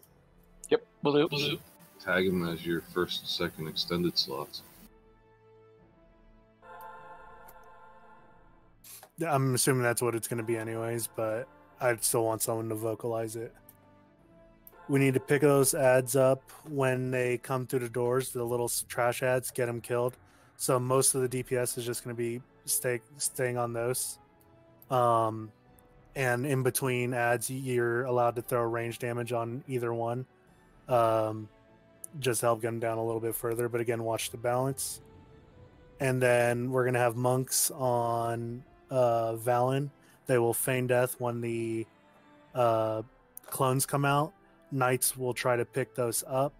Yep, will do. Tag him as your first and second extended slots. I'm assuming that's what it's gonna be anyways, but I still want someone to vocalize it. We need to pick those ads up when they come through the doors. The little trash ads get them killed. So most of the DPS is just going to be stay staying on those. Um, and in between ads, you're allowed to throw range damage on either one. Um, just help get them down a little bit further. But again, watch the balance. And then we're gonna have monks on uh, Vallon. They will feign death when the uh, clones come out. Knights will try to pick those up,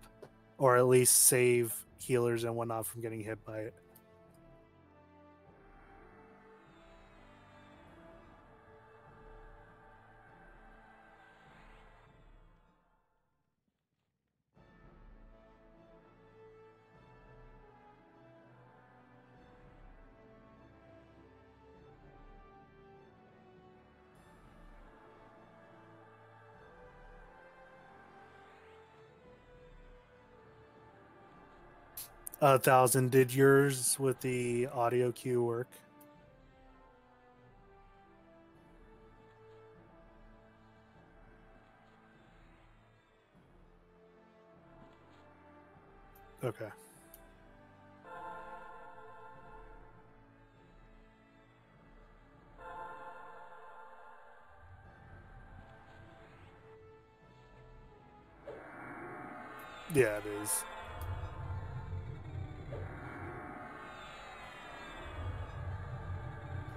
or at least save healers and whatnot from getting hit by it. A thousand. Did yours with the audio cue work? Okay. Yeah, it is.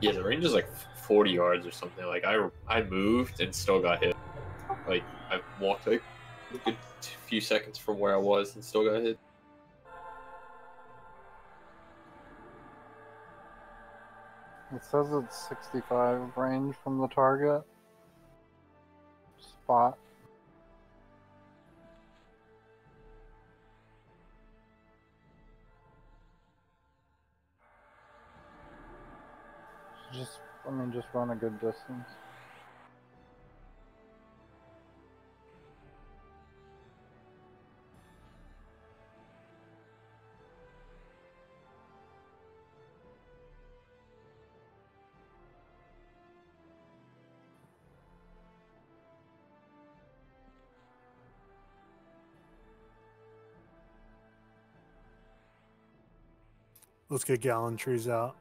Yeah, the range is like 40 yards or something. Like I I moved and still got hit. Like I walked like a good few seconds from where I was and still got hit. It says it's 65 range from the target spot. Just, I mean, just run a good distance. Let's get gallantries out.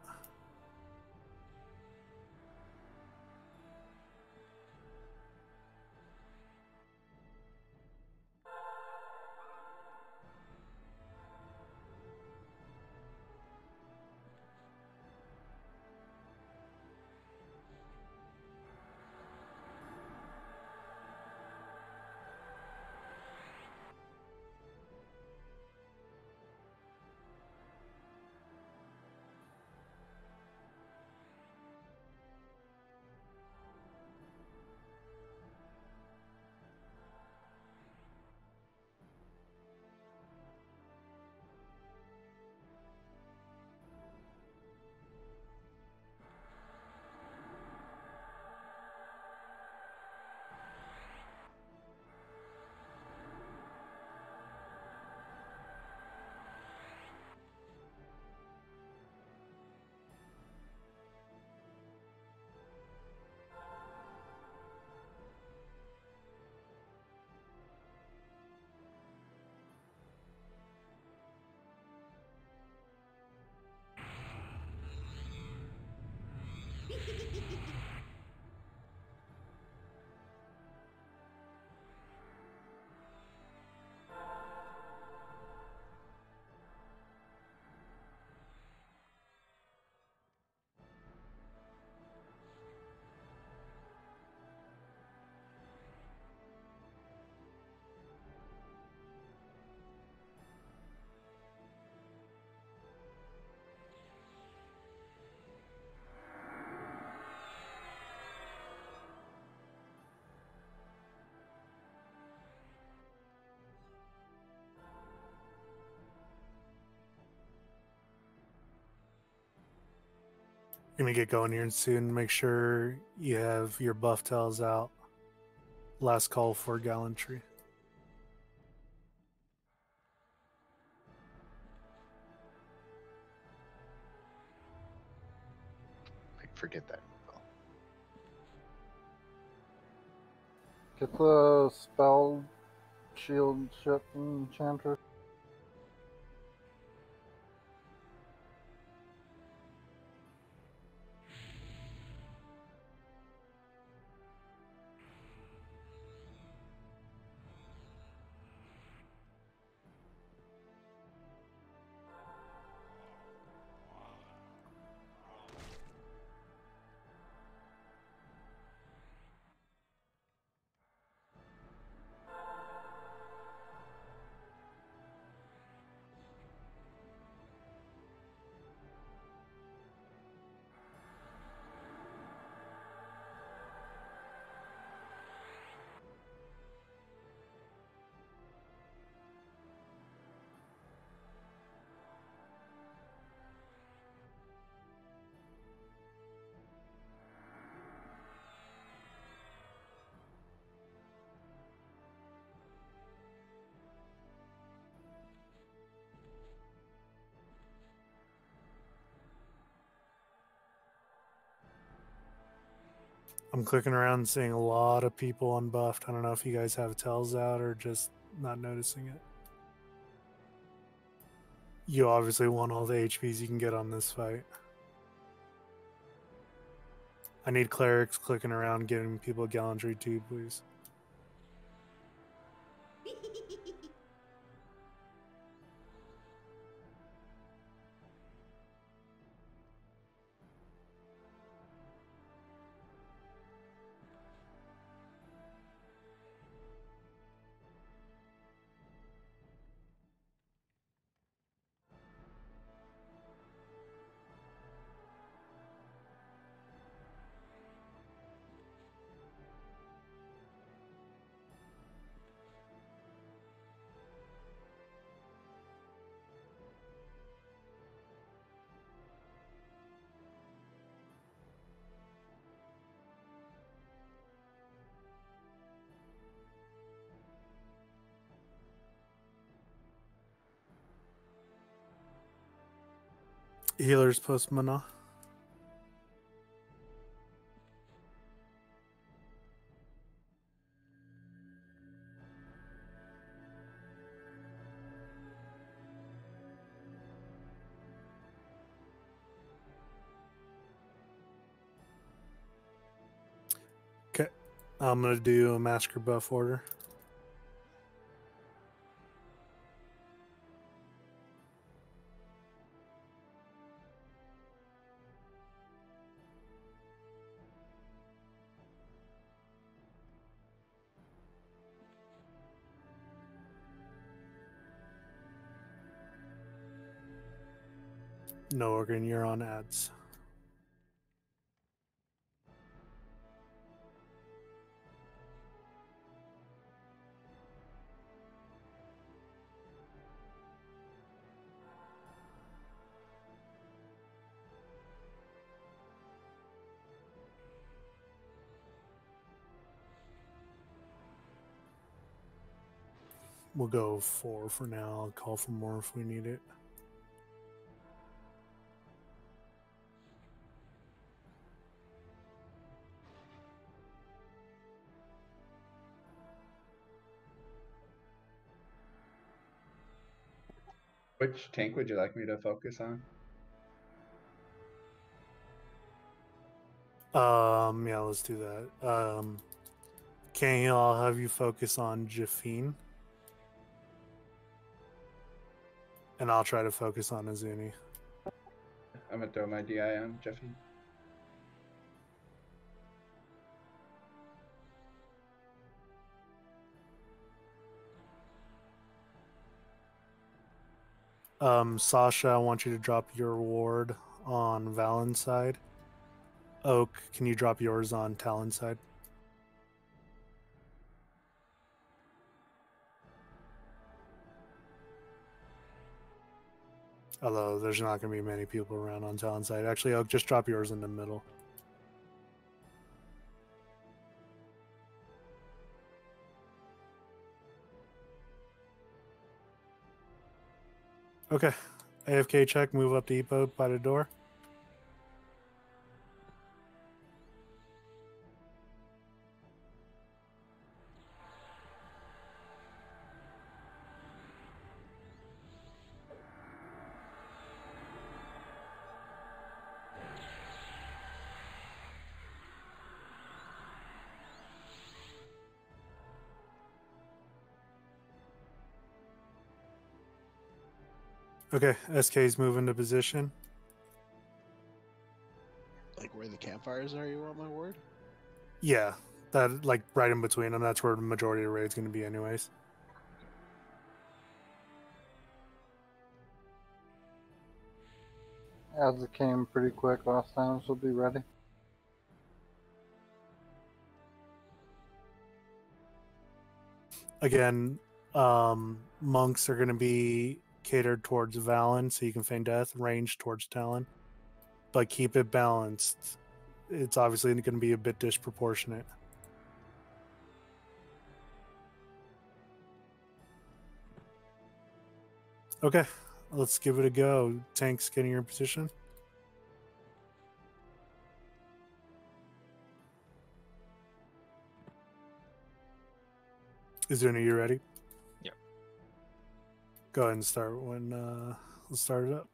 Gonna get going here soon. Make sure you have your buff tails out. Last call for gallantry. Forget that. Get the spell shield shit enchanter. I'm clicking around seeing a lot of people unbuffed. I don't know if you guys have tells out or just not noticing it. You obviously want all the HPs you can get on this fight. I need clerics clicking around giving people gallantry too, please. Healers post mana. Okay, I'm gonna do a massacre buff order. No, Organ, you're on ads. We'll go four for now. I'll call for more if we need it. Which tank would you like me to focus on? Um, yeah, let's do that. Um, Kenny, I'll have you focus on Jafine. And I'll try to focus on Azuni. I'm gonna throw my DI on Jeffy. Um, Sasha, I want you to drop your ward on Vallon's side. Oak, can you drop yours on Tallon's side? Although there's not going to be many people around on Tallon's side. Actually, I'll just drop yours in the middle. Okay. AFK check, move up Epo by the door. Okay, SK's moving to position. Like where the campfires are, you want my word? Yeah, that like right in between them. That's where the majority of the raid's going to be, anyways. As it came pretty quick last time, so be ready. Again, um, monks are going to be catered towards Vallon, so you can feign death. Range towards Tallon, but keep it balanced. It's obviously going to be a bit disproportionate. Okay, let's give it a go. Tanks getting your position. Is there any you ready? Yep. Go ahead and start when uh let's start it up.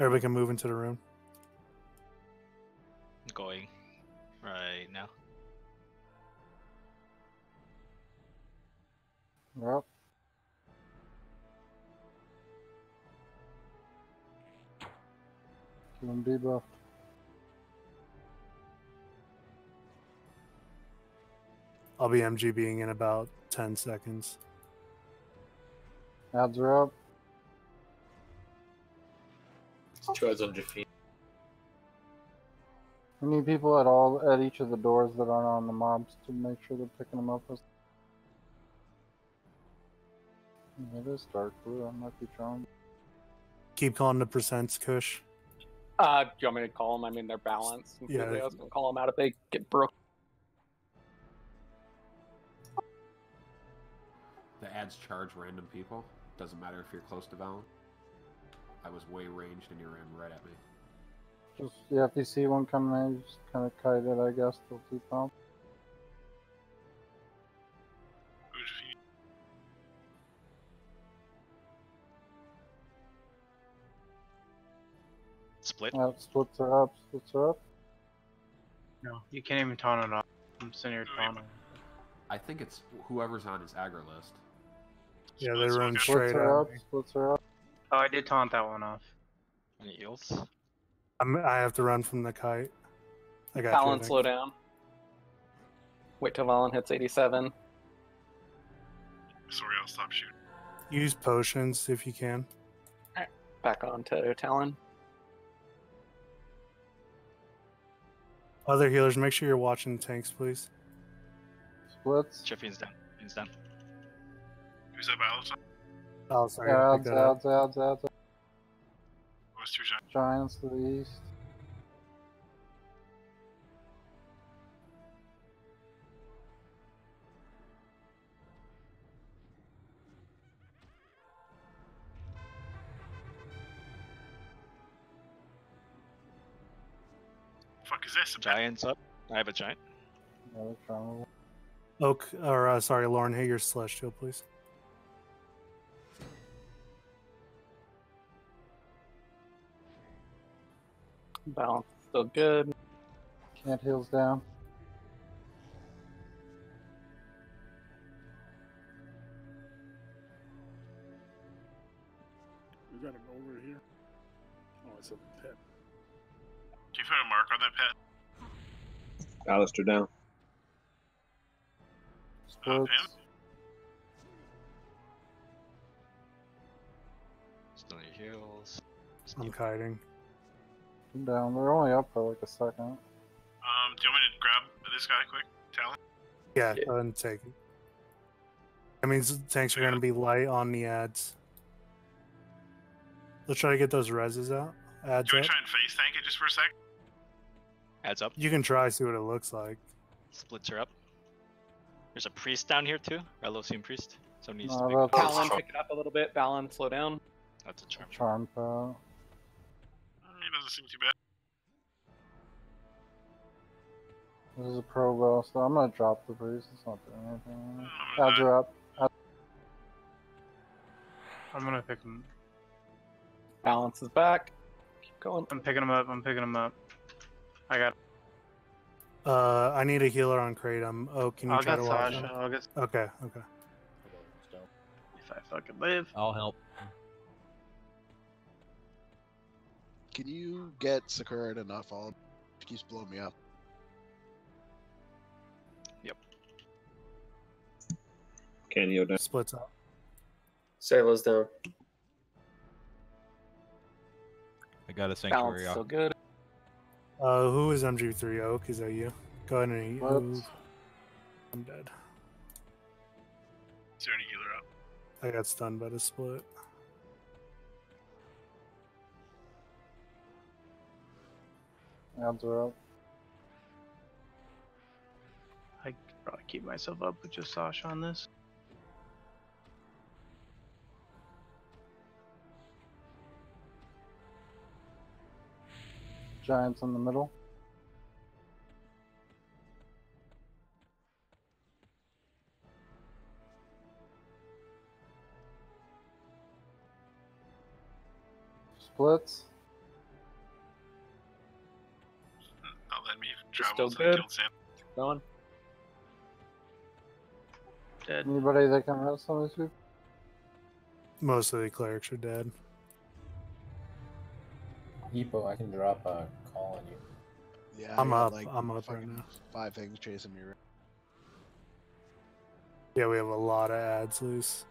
Everybody can move into the room. Going right now. Well. Give him debuff. I'll be MGBing in about 10 seconds. Ads are up. Two heads on Jafine. We need people at all at each of the doors that aren't on the mobs to make sure they're picking them up. It is dark blue. I might be wrong. Keep calling the percents, Kush. Uh, do you want me to call them? I mean, they're balanced. and Yeah. somebody else can call them out if they get broke. The ads charge random people. Doesn't matter if you're close to Vallon. I was way ranged and you ran right at me. Just yeah, if you see one coming in, just kind of kite it. I guess they'll keep on. Split. Uh, splits are up. Splits are up. No, you can't even taunt it off. I'm sitting here taunting. I think it's whoever's on his aggro list. Yeah, they run straight up. Splits are up. Oh, I did taunt that one off. Any heals? I'm, I have to run from the kite. I got you, I Tallon, slow down. Wait till Vallon hits 87. Sorry, I'll stop shooting. Use potions if you can. Back on to Tallon. Other healers, make sure you're watching tanks, please. Splits. Jeffine's down. He's down. Who's that battle? Oh, sorry. I Ads, picked that up. ads, ads, ads. What's two shots? Giants to the east. Fuck is this? Giants up. I have a giant. Yeah, Oak, or uh, sorry, Lauren, hit your celestial, please. Balance still good. to- Can't heals down. We got him over here. Oh, it's a pet. Do you put a mark on that pet? Alistair down. Uh, Splits. Pam? Still need heals. I'm kiting. Down. They're only up for like a second. Um, do you want me to grab this guy quick? Tallon? Yeah, go ahead and take it. That means tanks are going to be light on the ads. Let's try to get those reses out. Adds Do we up. try and face tank it just for a sec? Adds up. You can try see what it looks like. Splits are up. There's a priest down here too. Relosian priest. So needs No, to pick that's- Vallon, pick it up a little bit. Vallon, slow down. That's a charm. Charm pot. It doesn't seem too bad. This is a pro bow, so I'm gonna drop the priest. It's not doing anything. gonna Odds die. are up. Odds- I'm gonna pick him. Balance is back. Keep going. I'm picking him up. I'm picking him up. I got. Uh, I need a healer on Kratom. Oh, can you I'll try to watch Sasha. him? I'll get. Okay, okay. If I fucking live. I'll help. Can you get Sakura to not fall? She keeps blowing me up. Yep. Can Canio down. Splits up. Sailor's down. I got a Balance sanctuary is off. good. Uh, who is MG3 Oak? Is that you? Go ahead and What? move. I'm dead. Is there any healer up? I got stunned by the split. Odds are up. I could probably keep myself up with just Sasha on this. Giants in the middle. Splits. Still travel good. kill Sam. Going. Dead. Anybody that can rest on these people? Most of the clerics are dead. Hippo, I can drop a call on you. Yeah, I'm I got, up. Like I'm up right now. Five things chasing me. right- Yeah, we have a lot of ads loose.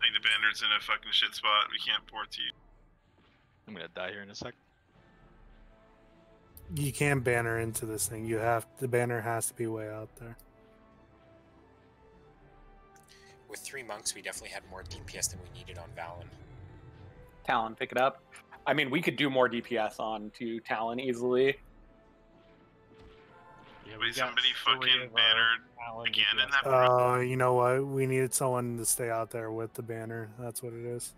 I think the banner's in a fucking shit spot. We can't port to you. I'm gonna die here in a sec. You can't banner into this thing. You have the banner has to be way out there. With three monks, we definitely had more DPS than we needed on Vallon. Tallon, pick it up. I mean, we could do more DPS on to Tallon easily. Yeah, Wait, we got somebody fucking bannered Tallon again in DPS. that Uh, you know what? We needed someone to stay out there with the banner. That's what it is.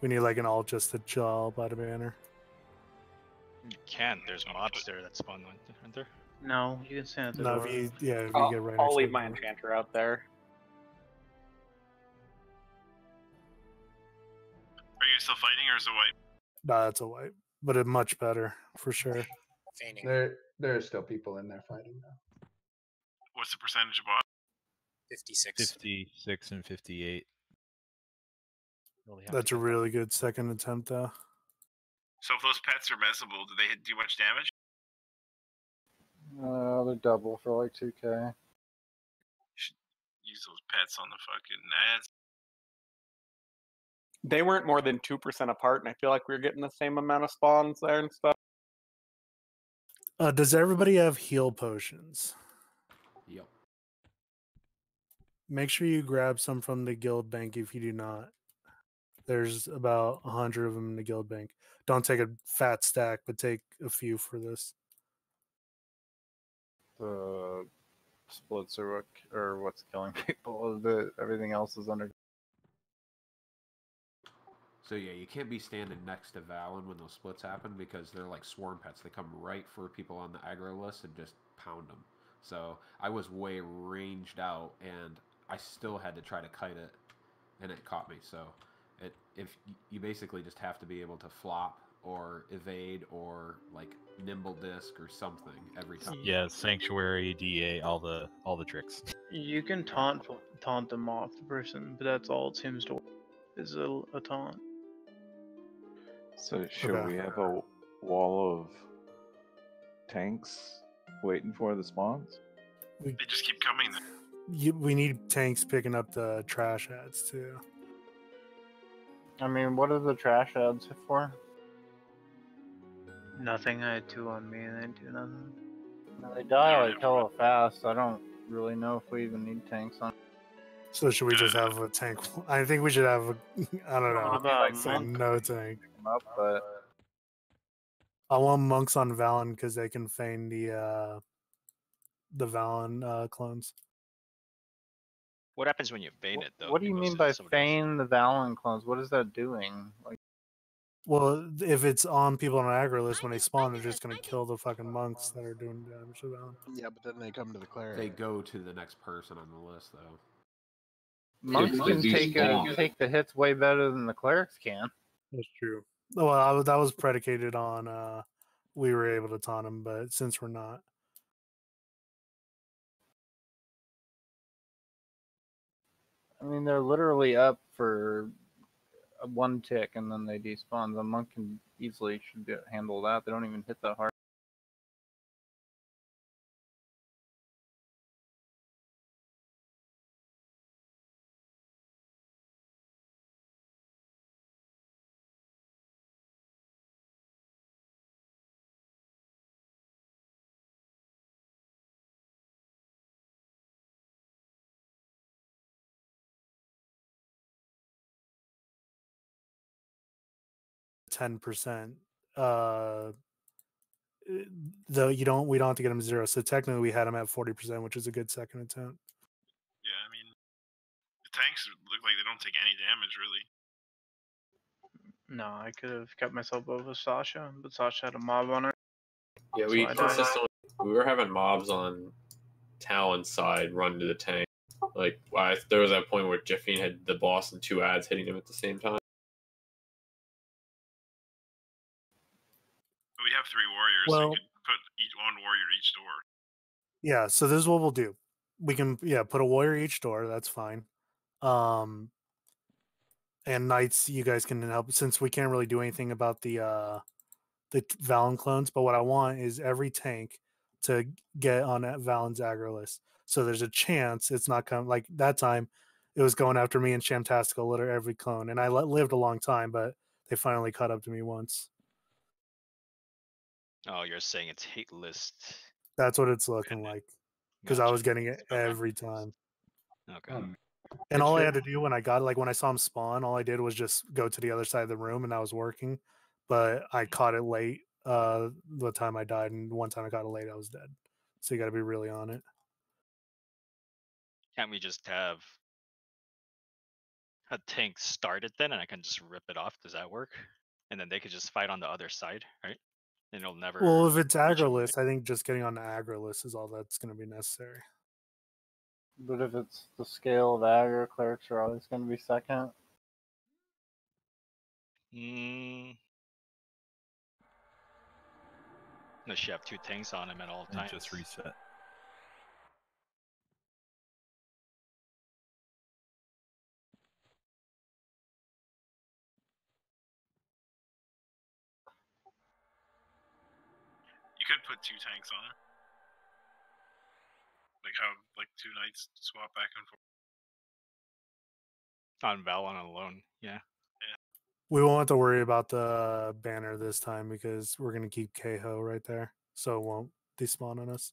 We need like an alt just to chill by the banner. You can't. There's mobs there that spawn, aren't there? No, you can stand at the No, door. if you yeah, if you I'll, get right. I'll leave my door. enchanter out there. Are you still fighting or is it white? Nah, that's a white, but it much better for sure. Feigning. There, there are still people in there fighting now. What's the percentage of bot? 56. 56 and 58. Really That's a really good second attempt though. So if those pets are messable, do they hit- do much damage? Uh, they're double for like 2k. Use those pets on the fucking ads. They weren't more than 2% apart, and I feel like we were getting the same amount of spawns there and stuff. Uh, does everybody have heal potions? Yep. Make sure you grab some from the guild bank if you do not. There's about a hundred of them in the guild bank. Don't take a fat stack, but take a few for this. The splits are what or what's killing people. The everything else is under. So yeah, you can't be standing next to Vallon when those splits happen because they're like swarm pets. They come right for people on the aggro list and just pound them. So I was way ranged out, and I still had to try to kite it, and it caught me. So it if you basically just have to be able to flop or evade or like nimble disc or something every time. Yeah, sanctuary, DA, all the all the tricks. You can taunt taunt them off the person, but that's all it seems to work, is a, a taunt. So should Okay. we have a wall of tanks waiting for the spawns? They just keep coming. You, we need tanks picking up the trash ads too. I mean, what are the trash ads for? Nothing. I had two on me, and they didn't do nothing. No, They die like hella fast. I don't really know if we even need tanks on. So should we just have a tank? I think we should have. A, I don't know. How about say monk? no tank. Up, but I want monks on Vallon because they can feign the uh the Vallon uh, clones. What happens when you feign it though? what do you mean by somebody feign the Vallon clones? What is that doing? Like, Well, if it's on people on an aggro list when they spawn, they're just gonna kill the fucking monks that are doing damage to Vallon. Yeah, but then they come to the cleric. They go to the next person on the list, though. monks they can take a, take the hits way better than the clerics can. That's true. Well, I, that was predicated on uh we were able to taunt them, but since we're not, I mean, they're literally up for one tick and then they despawn. The monk can easily should handle that. They don't even hit that hard. Ten percent. Uh, though you don't, we don't have to get them zero. So technically, we had them at forty percent, which is a good second attempt. Yeah, I mean, the tanks look like they don't take any damage really. No, I could have kept myself over Sasha, but Sasha had a mob on her. Yeah, we I died. consistently we were having mobs on Tallon's side run to the tank. Like I, there was that point where Jeffine had the boss and two ads hitting him at the same time. Have three warriors, Well- we could put each one warrior each door. Yeah. So this is what we'll do. We can yeah put a warrior each door. That's fine. Um, and knights, you guys can help since we can't really do anything about the uh the Vallon clones. But what I want is every tank to get on that Vallon's aggro list. So there's a chance it's not coming. Like that time, it was going after me and Shamtastical literally every clone, and I lived a long time, but they finally caught up to me once. Oh, you're saying it's hate list. That's what it's looking like because I was getting it every time. Okay. And all I had to do when I got like when I saw him spawn, all I did was just go to the other side of the room and I was working. But I caught it late uh the time I died and one time I got it late I was dead. So you gotta be really on it. Can't we just have a tank start it then, and I can just rip it off? Does that work? And then they could just fight on the other side, right? And it'll never. Well if it's aggro list, I think just getting on the aggro list is all that's gonna be necessary. But if it's the scale of aggro, clerics are always going to be second. Mm. Unless you have two tanks on him at all times. just reset. You could put two tanks on him. Like how like two knights swap back and forth. On Vallon alone, yeah. We won't have to worry about the banner this time because we're gonna keep Keho right there. So it won't despawn on us.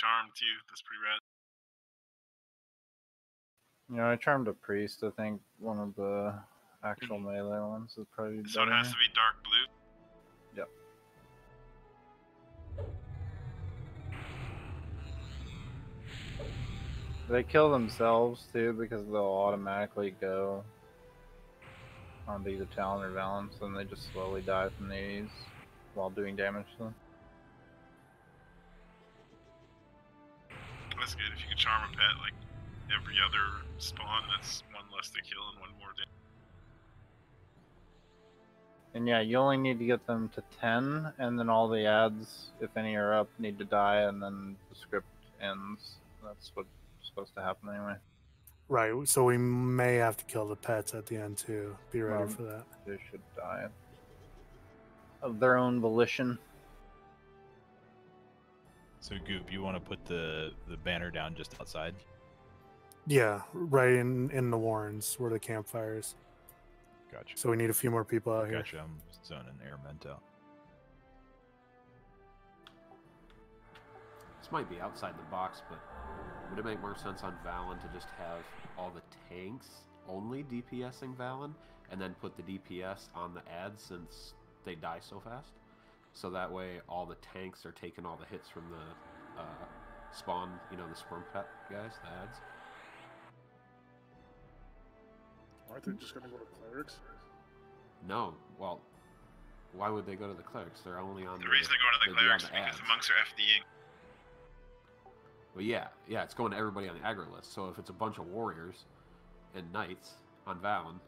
Charm too. That's pretty rad. You know, I charmed a priest. I think one of the actual mm-hmm. melee ones is probably So it has to be dark blue. Yep. They kill themselves too because they'll automatically go on either Tallon or Valence, and they just slowly die from these while doing damage to them. That's good. If you can charm a pet like every other spawn, that's one less to kill and one more damage. And yeah, you only need to get them to 10, and then all the ads, if any are up, need to die, and then the script ends. That's what's supposed to happen anyway. Right. So we may have to kill the pets at the end too. Be ready Well, for that. They should die of their own volition. So Goop, you want to put the the banner down just outside? Yeah, right in in the warrens where the campfire is. Gotcha. So we need a few more people out here. Gotcha. I'm zoning airment out. This might be outside the box, but would it make more sense on Vallon to just have all the tanks only DPSing Vallon, and then put the DPS on the ads since they die so fast? So that way, all the tanks are taking all the hits from the uh, spawn, you know, the swarm pet guys, the ads. Aren't they just gonna go to clerics? No, well, why would they go to the clerics? They're only on The the reason they're going to the they'd be clerics is the because the monks are FDing. Well, yeah, yeah, it's going to everybody on the aggro list. So if it's a bunch of warriors and knights on Vallon,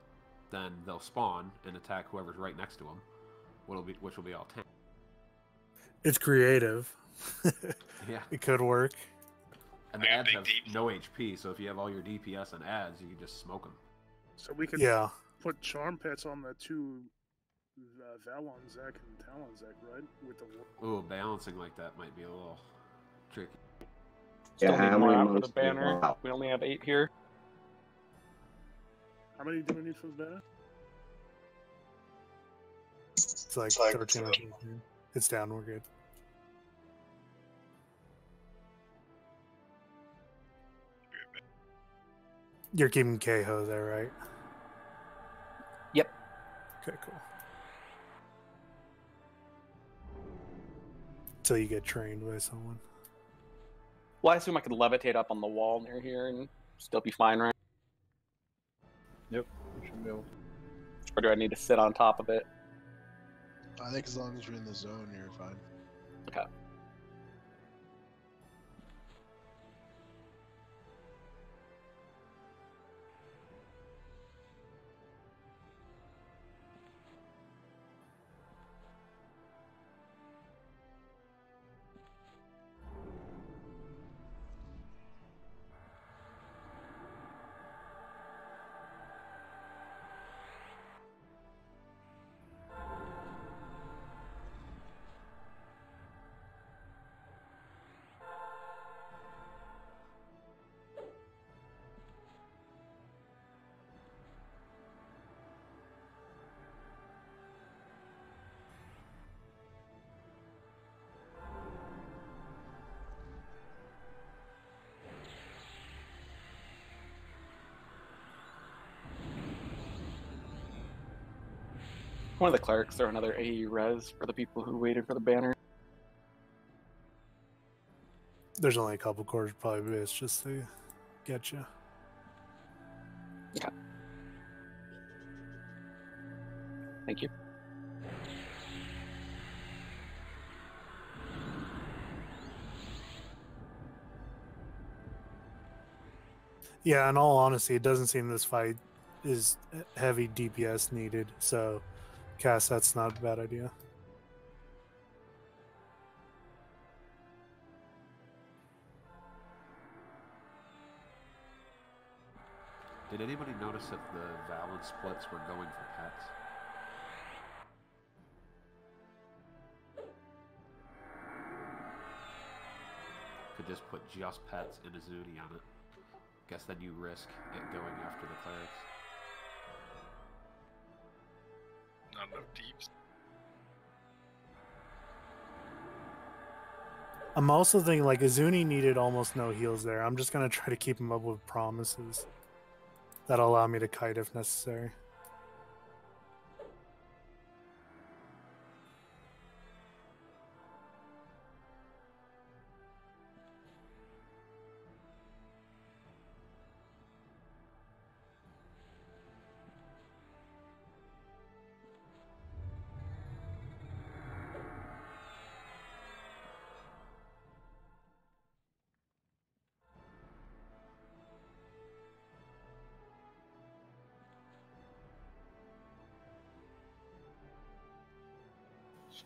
then they'll spawn and attack whoever's right next to them, which will be which will be all tank. It's creative. Yeah. It could work. And the ads have no HP, so if you have all your DPS and ads, you can just smoke them. So we can Yeah. put charm pets on the two uh, Vallon Zek and Tallon Zek, right? With the war- Ooh, balancing like that might be a little tricky. Still Yeah, need how more many out for the monks do you banner. want? We only have eight here. How many do we need for the banner? It's like 13 or 14. It's down. We're good. You're keeping Keho there, right? Yep. Okay, cool. Until you get trained by someone. Well, I assume I could levitate up on the wall near here and still be fine, right? Yep, you should be able Or do I need to sit on top of it? I think as long as you're in the zone, you're fine. Okay. One of the clerics throw another AE res for the people who waited for the banner. There's only a couple quarters, probably it's just to get you. Okay. Thank you. Yeah, in all honesty, it doesn't seem this fight is heavy DPS needed. So, Cass, that's not a bad idea. Did anybody notice that the Vallon splits were going for pets? Could just put just pets and a Zuni on it. Guess then you risk it going after the clerics. Deeps. I'm also thinking like Azuni needed almost no heals there. I'm just gonna try to keep him up with promises. That'll allow me to kite if necessary.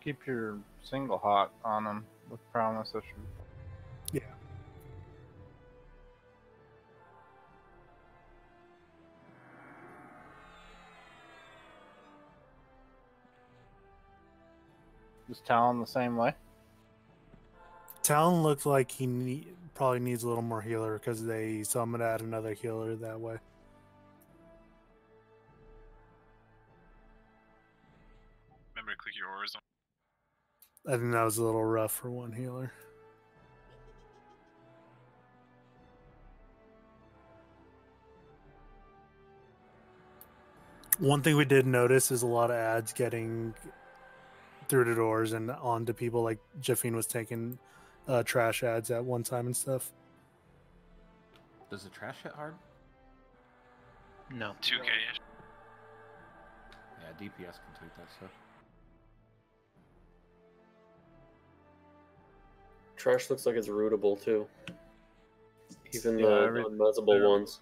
Keep your single hot on him with promise issue. Yeah. Is Tallon the same way? Tallon looked like he need, probably needs a little more healer because they so I'm gonna add another healer that way. I think that was a little rough for one healer. One thing we did notice is a lot of ads getting through the doors and onto people. Like Jeffine was taking uh, trash ads at one time and stuff. Does the trash hit hard? No. 2k ish. Yeah, DPS can take that stuff. Trash looks like it's rootable too. Even Yeah, the every- unmuzzable yeah. ones.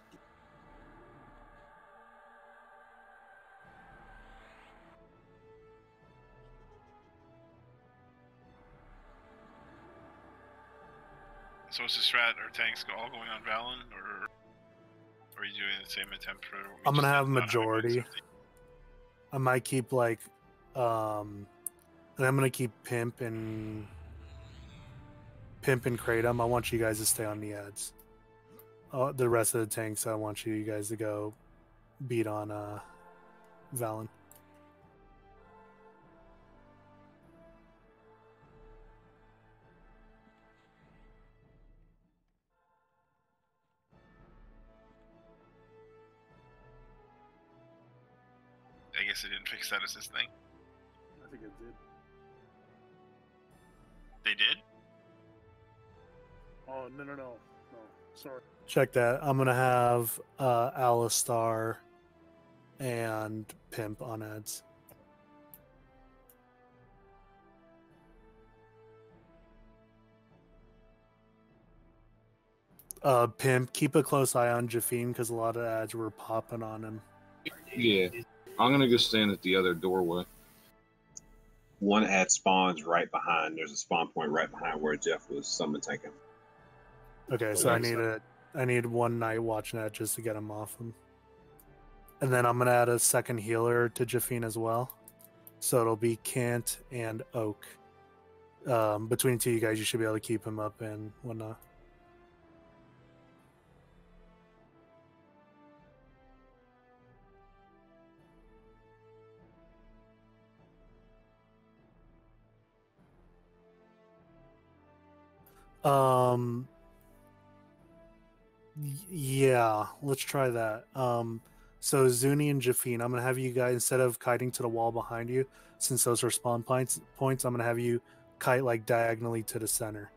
So is the strat or tanks all going on Vallon, or are you doing the same attempt for? what I'm gonna have not having majority. I might keep like, um, and I'm gonna keep pimp and pimp and kratom. I want you guys to stay on the ads. Uh, the rest of the tanks, I want you guys to go beat on uh, Vallon. I guess they didn't fix that as this thing. I think it did. They did. Oh no no no no. Sorry. Check that. I'm gonna have uh, Alistar and Pimp on ads. Uh, Pimp, keep a close eye on Jafine because a lot of ads were popping on him. Yeah, I'm gonna go stand at the other doorway. One ad spawns right behind. There's a spawn point right behind where Jeff was summon tanking. Okay, so I need a I need one night watching that just to get him off him. And then I'm gonna add a second healer to Jafine as well. So it'll be Kant and Oak. Um, between two you guys, you should be able to keep him up and whatnot. Um. Yeah, let's try that. Um. So Zuni and Jafine, I'm gonna have you guys instead of kiting to the wall behind you, since those are spawn points. Points, I'm gonna have you kite like diagonally to the center.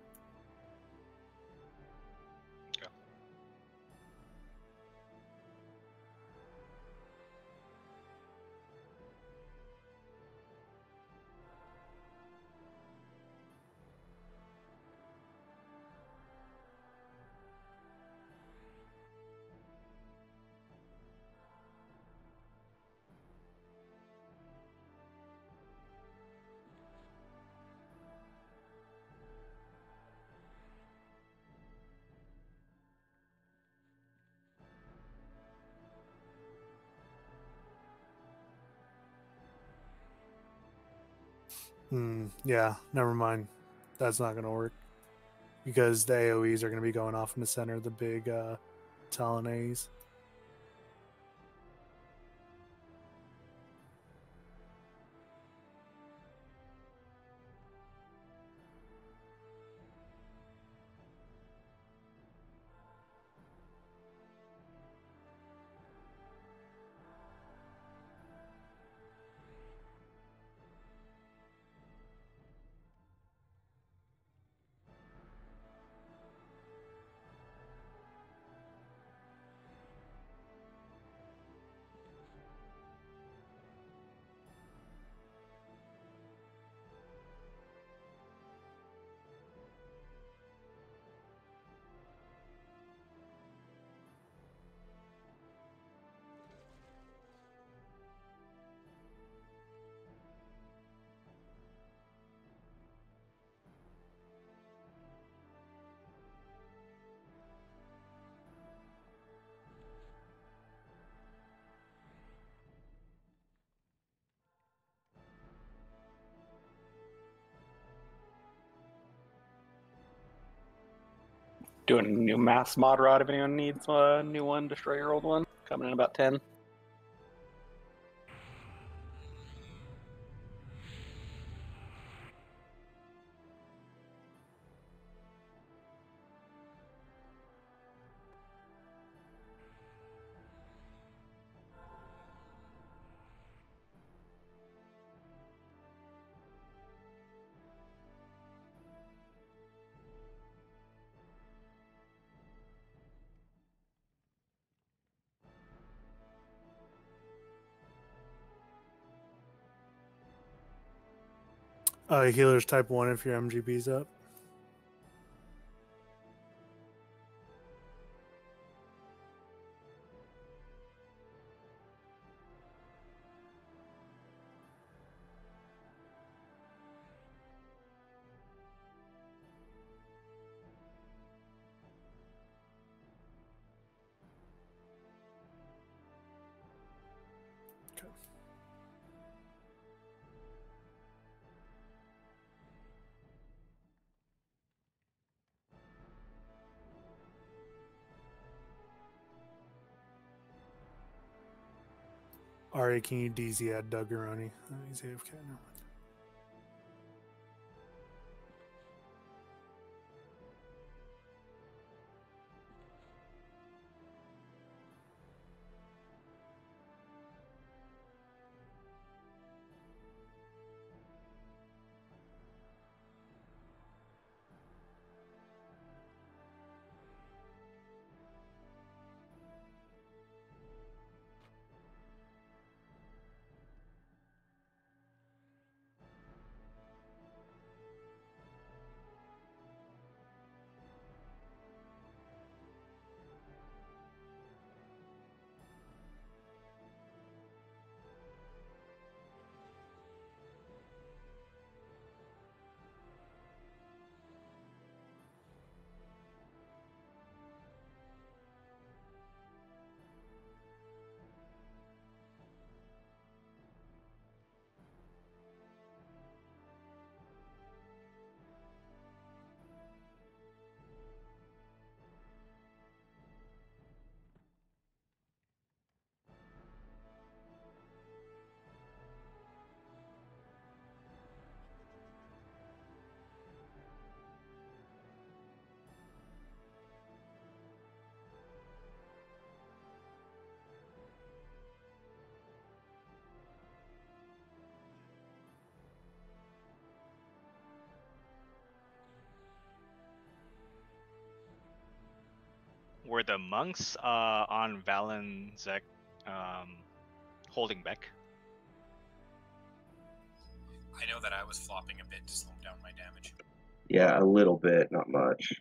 Yeah. Never mind. That's not gonna work because the AOE's are gonna be going off in the center of the big uh, Talon A's. Doing a new mass mod rod if anyone needs a new one, destroy your old one. Coming in about 10. Uh, healers type one if your MGB's up. You DZ add Doug Garoni? Oh, he's. Were the monks uh, on Vallon Zek um, holding back? I know that I was flopping a bit to slow down my damage. Yeah, a little bit, not much.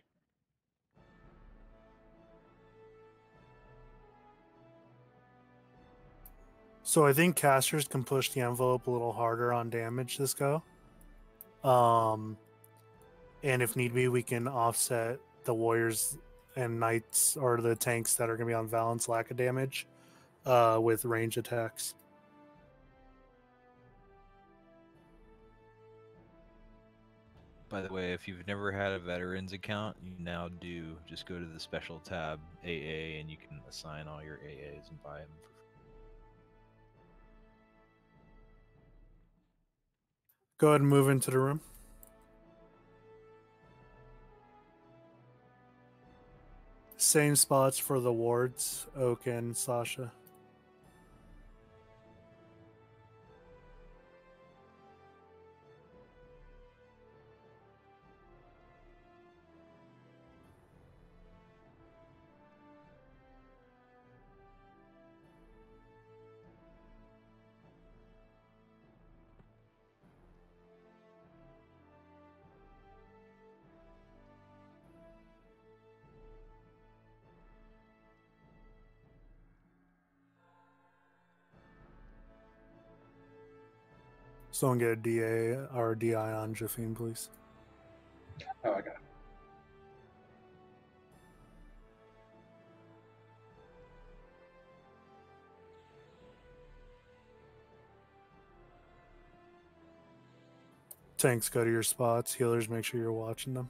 So I think casters can push the envelope a little harder on damage this go. Um, and if need be, we can offset the warriors and knights are the tanks that are going to be on Vallon's lack of damage uh, with range attacks. By the way, if you've never had a veterans account, you now do. Just go to the special tab AA and you can assign all your AAs and buy them for Go ahead and move into the room. Same spots for the wards, Oak and Sasha. Someone get a DA or DI on Jafine, please. Oh, I got it. Tanks, go to your spots. Healers, make sure you're watching them.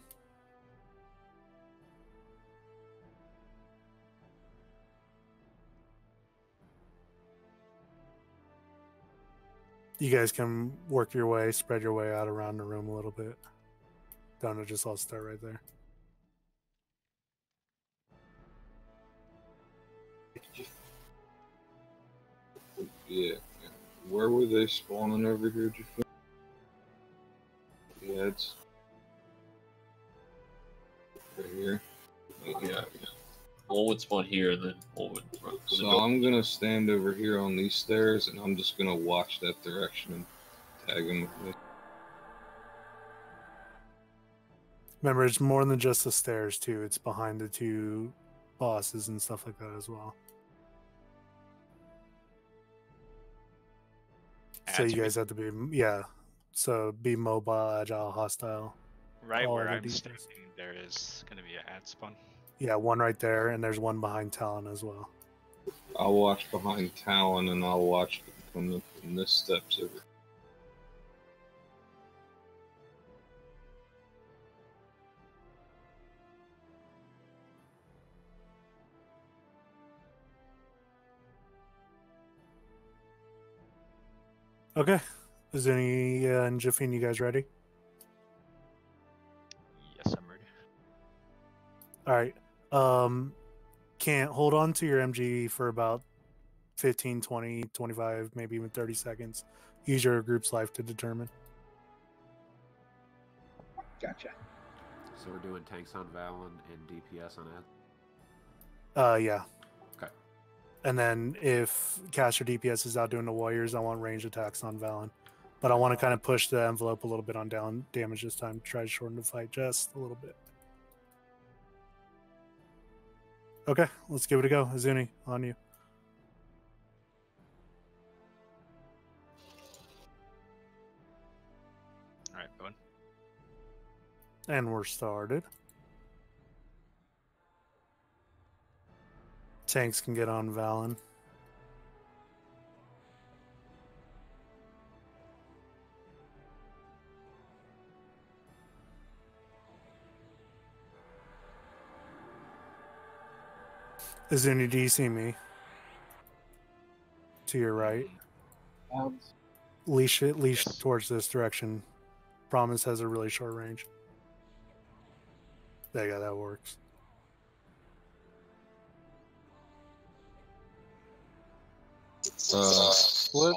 You guys can work your way, spread your way out around the room a little bit. Don't just all start right there. Yeah. Where were they spawning over here? Jafin? Yeah, it's right here. Yeah. One would spawn here, and then one would run. So I'm gonna stand over here on these stairs, and I'm just gonna watch that direction and tag him with this. Remember, it's more than just the stairs too. It's behind the two bosses and stuff like that as well. So you guys have to be yeah. So be mobile, agile, hostile. Right where the I'm standing, there is going to be an ad spawn. Yeah, one right there, and there's one behind Tallon as well. I'll watch behind Tallon, and I'll watch from the from this steps over. Okay. Is any uh, and Jafine, you guys ready? Yes, I'm ready. All right. Um, can't hold on to your MG for about 15, 20, 25, maybe even 30 seconds. Use your group's life to determine. Gotcha. So we're doing tanks on Vallon and DPS on Ed. Uh, yeah. Okay. And then if caster DPS is out doing the warriors, I want range attacks on Vallon. But I want to kind of push the envelope a little bit on down damage this time. Try to shorten the fight just a little bit. Okay, let's give it a go. Azuni, on you. All right, going. And we're started. Tanks can get on Vallon. Azuni, do you see me? To your right. Abs. Leash it, leash towards this direction. Promise has a really short range. There you go, that works. Uh, Split.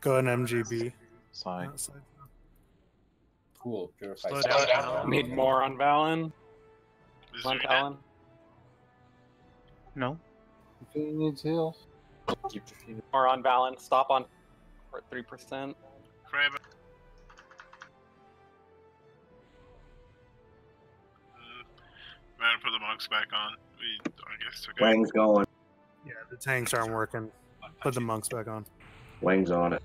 Go ahead and MGB. Sign. Outside. Cool. Purify. Slow down. Need more on Vallon. On Tallon. No. If he needs heals. Keep More on Vallon. Stop on for three percent. Crab. Better uh, put the monks back on. We, I guess. Okay. Wang's going. Yeah, the tanks aren't working. Put the monks back on. Wang's on it.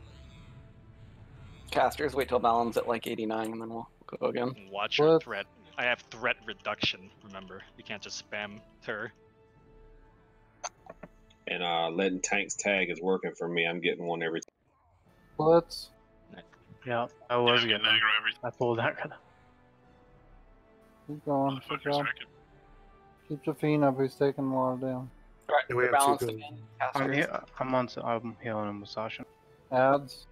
Casters, wait till Vallon's at like 89 and then we'll go again. Watch your threat. I have threat reduction. Remember, you can't just spam her. And uh, letting tanks tag is working for me. I'm getting one every time. Splits. Yeah, I was Yeah, getting. aggro every I pulled that. Keep going. Good fucking job. Keep Jafine up. He's taking a lot of damage. Alright, Yeah, we we're have two balanced again. I'm, Casters. I'm on. I'm healing him with Sasha. Ads.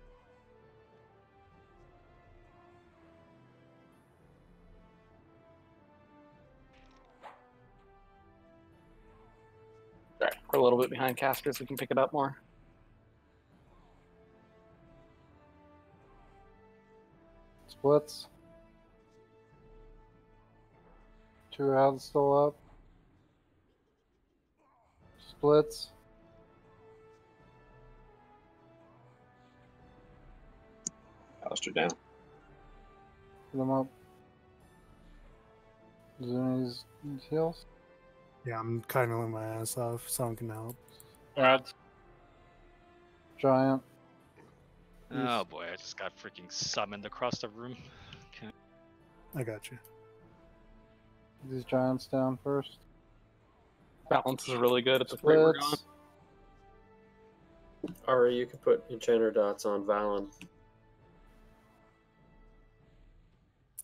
We're a little bit behind casters. We can pick it up more. Splits. Two rounds still up. Splits. Alistair down. Put them up. Zuni's heals. Yeah, I'm kind of my ass off. Someone can help. Ads. Giant. Oh boy, I just got freaking summoned across the room. Okay. I got you. These giants down first. Balance is really good at the rate we're going. You can put enchanter dots on Vallon.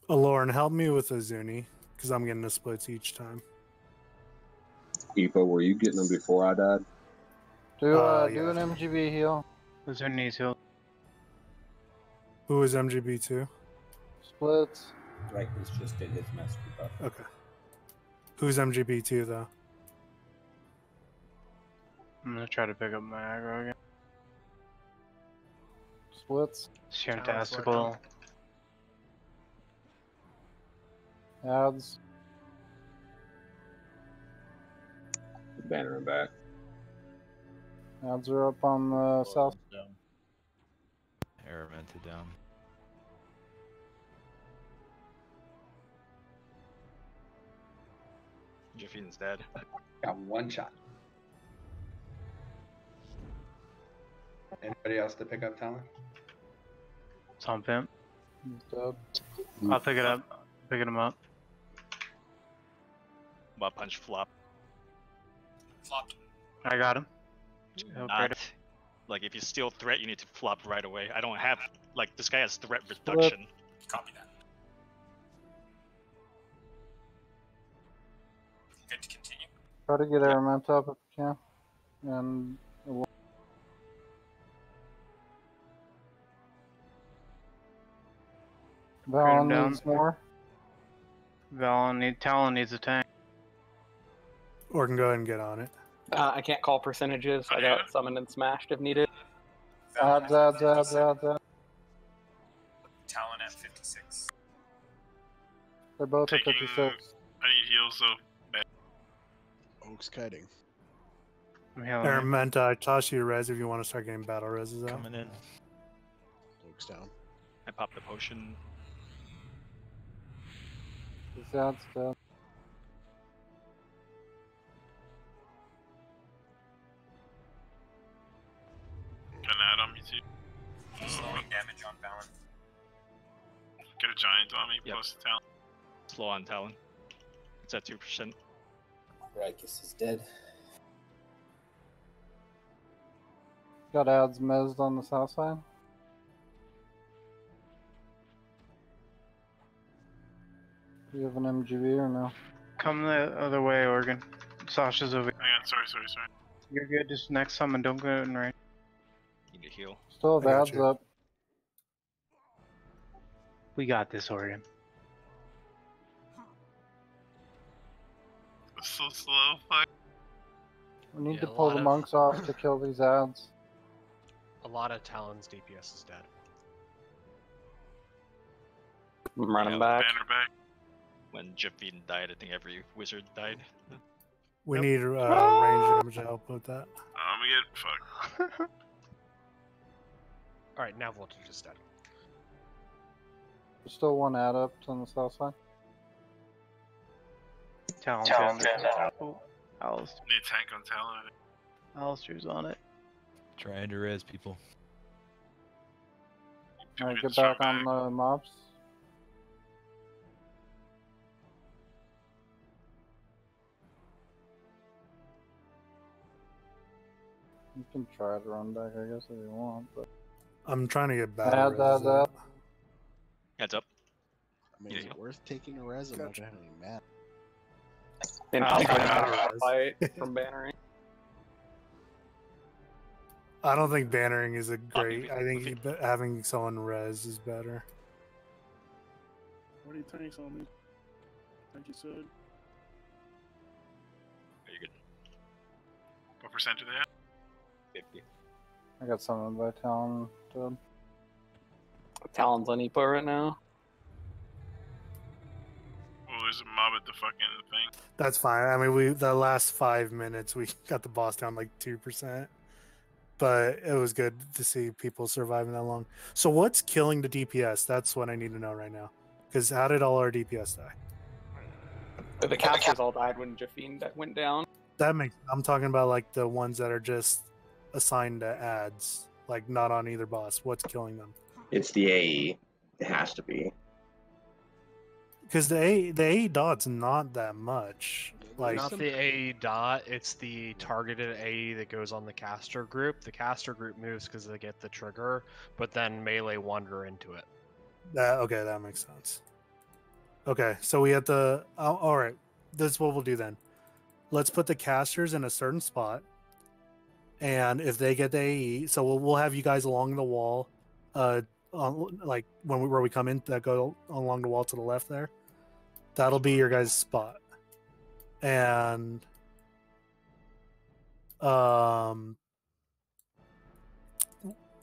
Aloran, help me with Azuni, because I'm getting the splits each time. Epo, were you getting them before I died? Do uh, Uh, do yeah. an MGB heal. Who's who needs heal? Who is MGB two? Splits. Rikers just did his master buff. Okay. Who's MGB two though? I'm gonna try to pick up my aggro again. Splits. Fantastical. Ads. Banner and back. Ads are up on uh, the south. Araminta down. Jaffin's dead. Got one shot. Anybody else to pick up Tallon? Tom Pimp. I'll pick it up. Picking him up. Butt punch flop. Flopped. I got him. Not, like if you steal threat, you need to flop right away. I don't have like this guy has threat reduction. Copy that. Good to continue. Try to get Araminta up if you can. And it will- Bring him Vallon needs more. Vallon need Tallon needs a tank. Or can go ahead and get on it. Uh, I can't call percentages. I got summoned and smashed if needed. Ads, ads, ads, ads, ads. Tallon at 56. They're both at Taking- 56. I need heals though. Oak's kiting. I'm healing. Araminta, I toss you a res if you want to start getting battle reses out. Coming in. Oak's down. I popped the potion. These ads dead. A giant on me Yep. plus talent. Slow on Tallon. It's at two percent. Rikus is dead. Got ads mezzed on the south side. Do you have an MGB or no? Come the other way, Oregon. Sasha's over. Hang on, sorry, sorry, sorry. You're good. Just next summon. Don't go in range. Need to heal. Still have ads up. We got this, Oregon. It's so slow. Fuck. We need Yeah, to pull the of- monks off to kill these ads. A lot of Tallon's DPS is dead. I'm running Yeah, back. Banner back. When Jaffin died, I think every wizard died. We need uh, range damage to help with that. I'm gonna get fucked. All right, now voltage is dead. There's still one ad up on the south side. Tallon. Tallon, fifty. Tallon. Oh, Alistair. Need tank on Tallon. I think. Alistair's on it. Trying to res people. Alright, People get back on the mobs. You can try to run back, I guess, if you want, but I'm trying to get battle ads, reses ads, out. ads. Heads up. I mean, is it worth taking a res? I'm not having any mad. And I'll I got fight from bannering. I don't think bannering is a great. I think he- having someone res is better. What do you think, on me? Like you said. Are you good? What percent do they have? 50. I got summoned by town, Dead. Tallon's on Epo right now. Oh, there's a mob at the fucking thing. That's fine. I mean, we the last five minutes we got the boss down like two percent, but it was good to see people surviving that long. So what's killing the DPS? That's what I need to know right now. Because how did all our DPS die? The casters all died when Jaffine di- went down. That makes. I'm talking about like the ones that are just assigned to ads, like not on either boss. What's killing them? It's the AE. It has to be. Because the A the A dot's not that much. Like Not the AE dot, it's the targeted AE that goes on the caster group. The caster group moves because they get the trigger, but then melee wander into it. That okay, that makes sense. Okay, so we have the. Oh, all right, this is what we'll do then. Let's put the casters in a certain spot, and if they get the AE, so we'll, we'll have you guys along the wall, uh, on, like when we where we come in that go along the wall to the left there. That'll be your guys' spot, and um,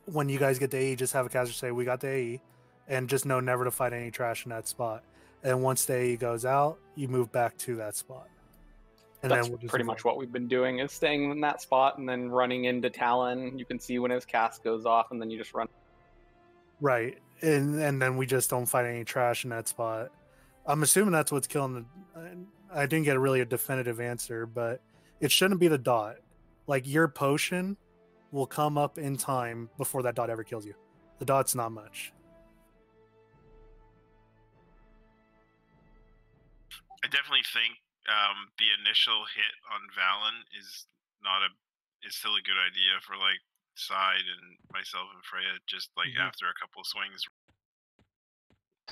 when you guys get the AE, just have a caster say we got the AE, and just know never to fight any trash in that spot. And once the AE goes out, you move back to that spot. And That's then we'll pretty much what we've been doing is staying in that spot and then running into Tallon. You can see when his cast goes off, and then you just run. Right. And and then we just don't fight any trash in that spot. I'm assuming that's what's killing the I didn't get really a definitive answer, but it shouldn't be the dot. Like your potion will come up in time before that dot ever kills you. The dot's not much. I definitely think um, the initial hit on Vallon is not a is still a good idea for like side and myself and Freya just like Mhm. after a couple swings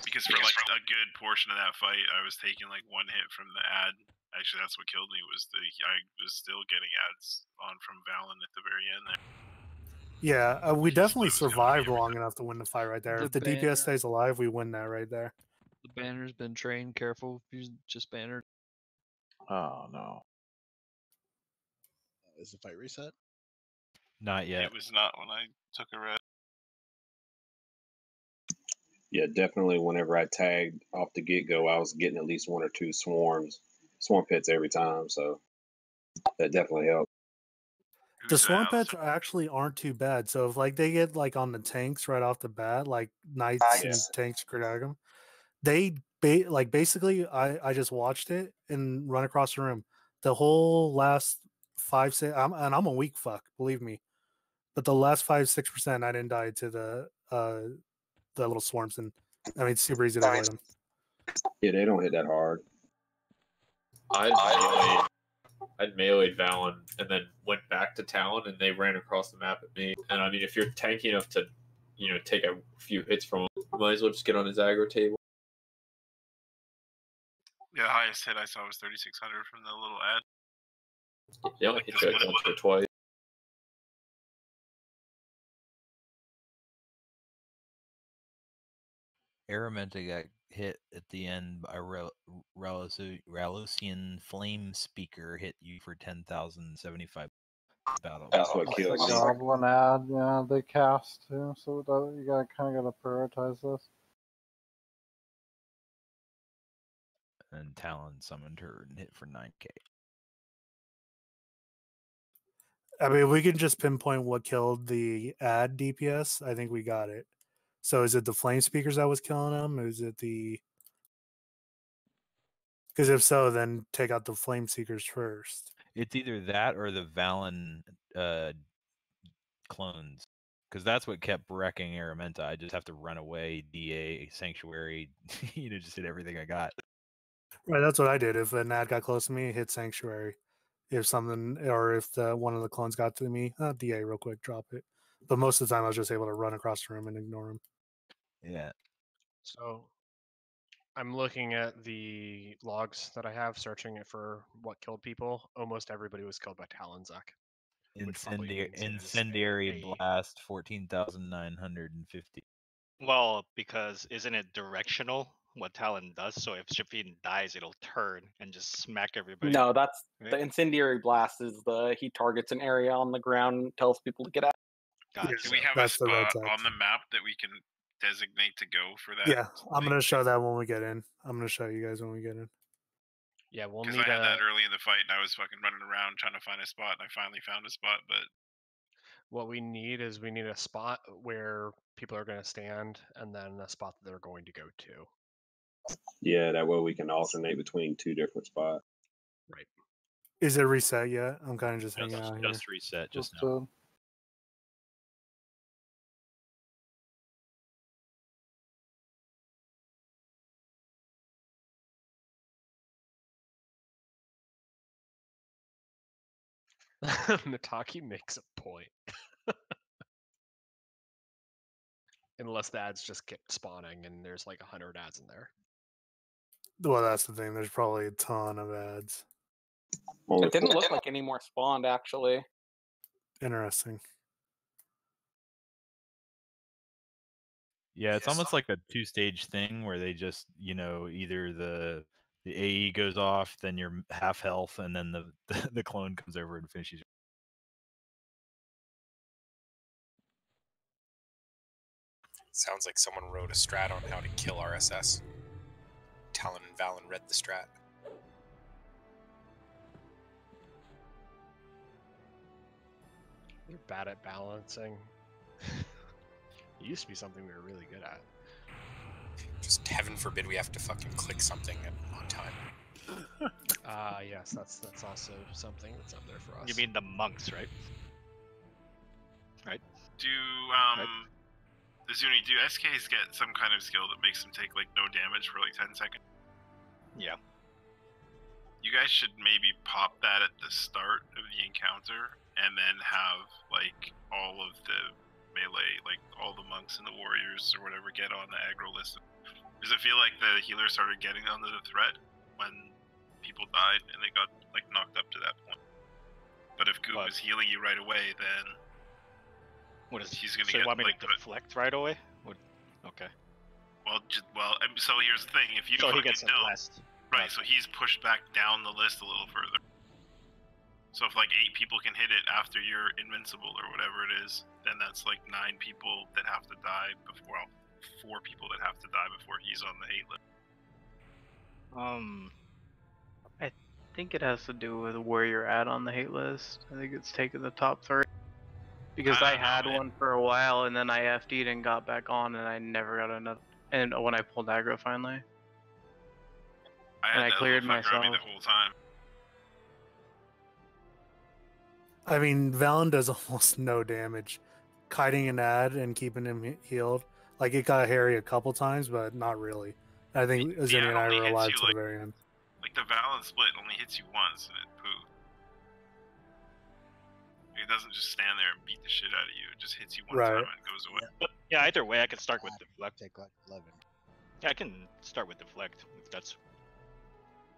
because for like a good portion of that fight I was taking like one hit from the ad actually that's what killed me was the I was still getting ads on from Vallon at the very end there Yeah, uh, we definitely survived long enough to win the fight right there. The if the banner- DPS stays alive, we win that right there. The banner's been trained. Careful if you just banner. Oh no. Is the fight reset? Not yet. it was not when I took a red Yeah, definitely. Whenever I tagged off the get go, I was getting at least one or two swarms, swarm pits every time. So that definitely helped. The swarm pets actually aren't too bad. So if like they get like on the tanks right off the bat, like knights and Yes. tanks could drag 'em, they ba- like basically I I just watched it and run across the room. The whole last five six, I'm, and I'm a weak fuck, believe me. But the last five six percent, I didn't die to the uh the little swarms, and I mean it's super easy to avoid them. Yeah, they don't hit that hard. I'd melee, I'd meleeed Vallon and then went back to Tallon and they ran across the map at me. And I mean, if you're tanky enough to, you know, take a few hits from him, might as well just get on his aggro table. yeah the highest hit I saw was 3600 from the little ad They only hit you like once or twice. Araminta got hit at the end by Rel- Reluci- Flame Speaker hit you for 10,075 battle. That's what It's killed a me. goblin ad, yeah, they cast too, so that, you gotta kind of gotta prioritize this. And Tallon summoned her and hit for 9k. I mean, we can just pinpoint what killed the ad DPS. I think we got it. So is it the flame speakers that was killing them? Is it the? Because if so, then take out the flame seekers first. It's either that or the Vallon uh, clones. Because that's what kept wrecking Araminta. I just have to run away, DA, Sanctuary, you know, just hit everything I got. Right, that's what I did. If an ad got close to me, hit sanctuary. If something, or if the, one of the clones got to me, uh, DA real quick, drop it. But most of the time, I was just able to run across the room and ignore him. Yeah. So I'm looking at the logs that I have, searching it for what killed people. Almost everybody was killed by Tallon Zek. which Incendiary, means it is incendiary blast, 14,950. Well, because isn't it directional what Tallon does? So if Shafin dies, it'll turn and just smack everybody. No, that's the incendiary blast. Is the he targets an area on the ground, and tells people to get out. Gotcha. do we have a That's the red spot on the map that we can designate to go for that Yeah, I'm gonna show that when we get in. I'm gonna show you guys when we get in. Yeah, we'll Because need I had a. that early in the fight, and I was fucking running around trying to find a spot, and I finally found a spot. But What we need is we need a spot where people are going to stand, and then a spot that they're going to go to. Yeah, that way we can alternate between two different spots. Right. Is it reset yet? I'm kind of just hanging Just, out here. just reset just Just, now. Nataki makes a point. Unless the ads just keep spawning and there's like a hundred ads in there. Well, that's the thing. There's probably a ton of ads. It didn't look like any more spawned actually. Interesting. Yeah, it's almost like a two-stage thing where they just, you know, either the the AE goes off, then you're half health, and then the the, the clone comes over and finishes. you. Sounds like someone wrote a strat on how to kill RSS. Tallon and Vallon read the strat. You're bad at balancing. it used to be something we were really good at. Just heaven forbid we have to fucking click something at, on time. Ah, yes, that's that's also something that's up there for us. You mean the monks, right? Right. Do um, the Zuni do SKs get some kind of skill that makes them take like no damage for like ten seconds? Yeah. You guys should maybe pop that at the start of the encounter, and then have like all of the melee, like all the monks and the warriors or whatever, get on the aggro list. Does it feel like the healers started getting under the threat when people died and they got like knocked up to that point? But if Goop is healing you right away, then What is he's gonna so get you want me like to deflect right away? Would okay. well, just, well. So here's the thing: if you So he gets know, less. right? So he's pushed back down the list a little further. So if like eight people can hit it after you're invincible or whatever it is, then that's like nine people that have to die before. Well, four people that have to die before he's on the hate list. Um. I think it has to do with where you're at on the hate list. I think it's taking the top three. Because I, had one for a while and then I FD'd and got back on and I never got another. And when I pulled aggro finally. I And I cleared little fucker on me myself. the whole time. I mean, Vallon does almost no damage. Kiting an ad and keeping him healed. Like, it got Harry a couple times, but not really. I think Yeah, Azuni it and I only were alive to like- the very end. Like the Vallon split only hits you once and it poo. It doesn't just stand there and beat the shit out of you. It just hits you one Right. time and goes away. But yeah, either way, I can start with deflect. Take like eleven. Yeah, I can start with deflect if that's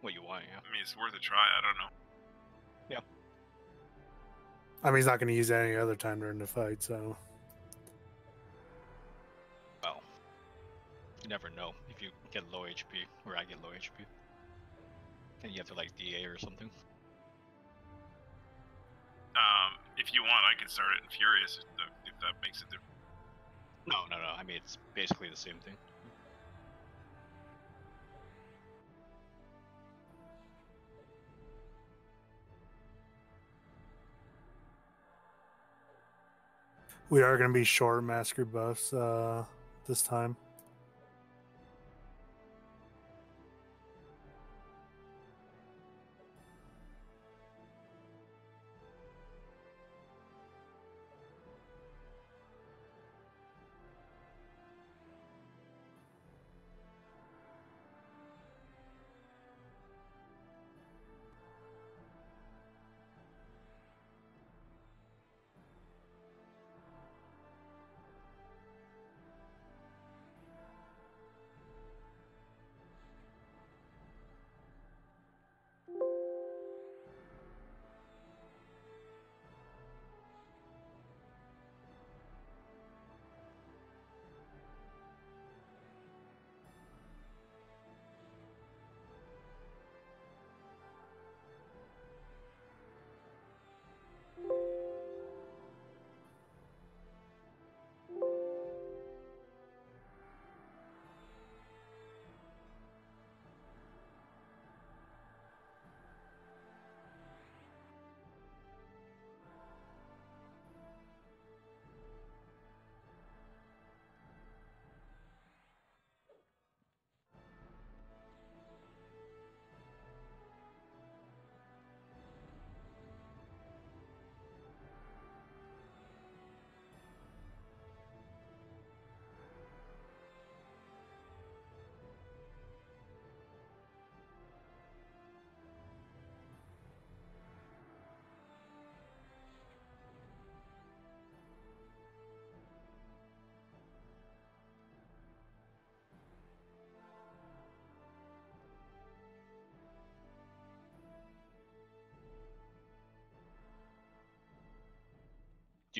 what you want. Yeah. I mean, it's worth a try. I don't know. Yeah. I mean, he's not going to use it any other time during the fight, so. Well, you never know if you get low HP or I get low HP, and you have to like DA or something. Um, if you want, I can start it in Furious if, the, if that makes it different. No, no, no. I mean, it's basically the same thing. We are going to be short masker buffs uh, this time.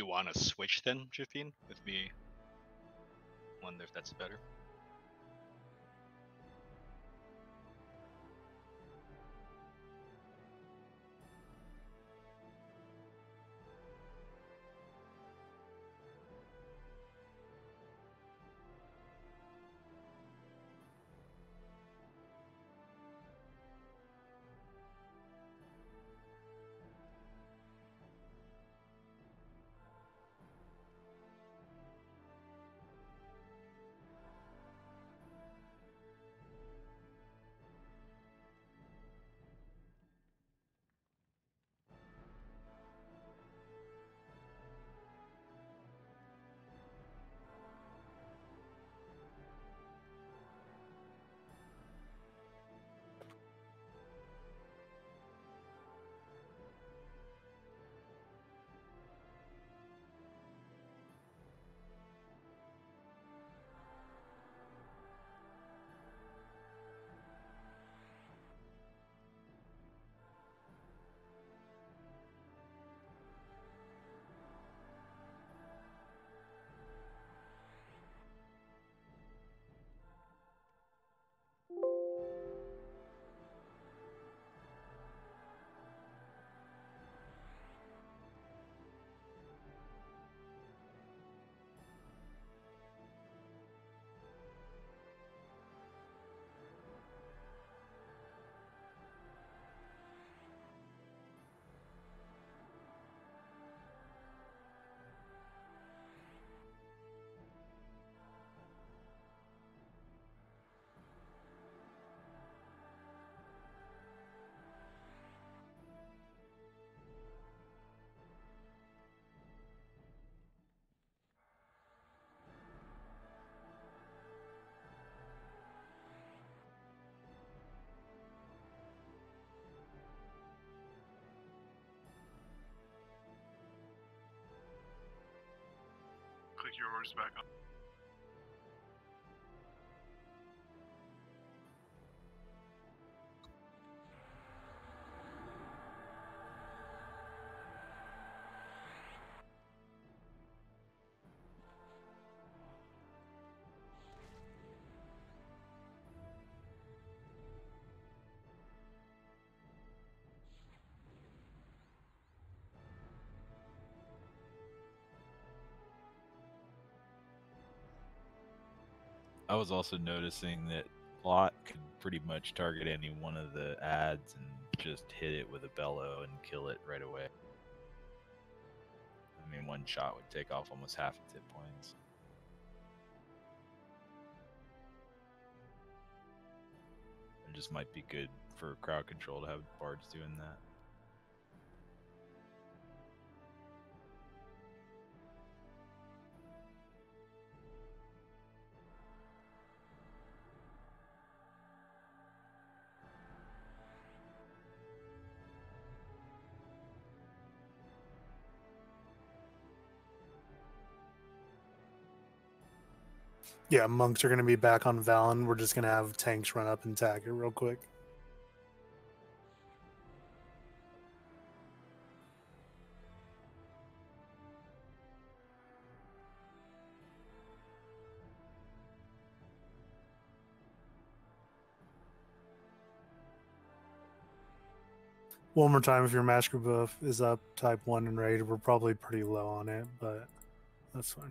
You want to switch then, Jafine, with me wonder if that's better. Your horse back on. I was also noticing that Plot could pretty much target any one of the ads and just hit it with a bellow and kill it right away. I mean, one shot would take off almost half its hit points. It just might be good for crowd control to have bards doing that. Yeah, monks are going to be back on Vallon. We're just going to have tanks run up and tag it real quick. One more time, if your master buff is up type 1 and raid, we're probably pretty low on it, but that's fine.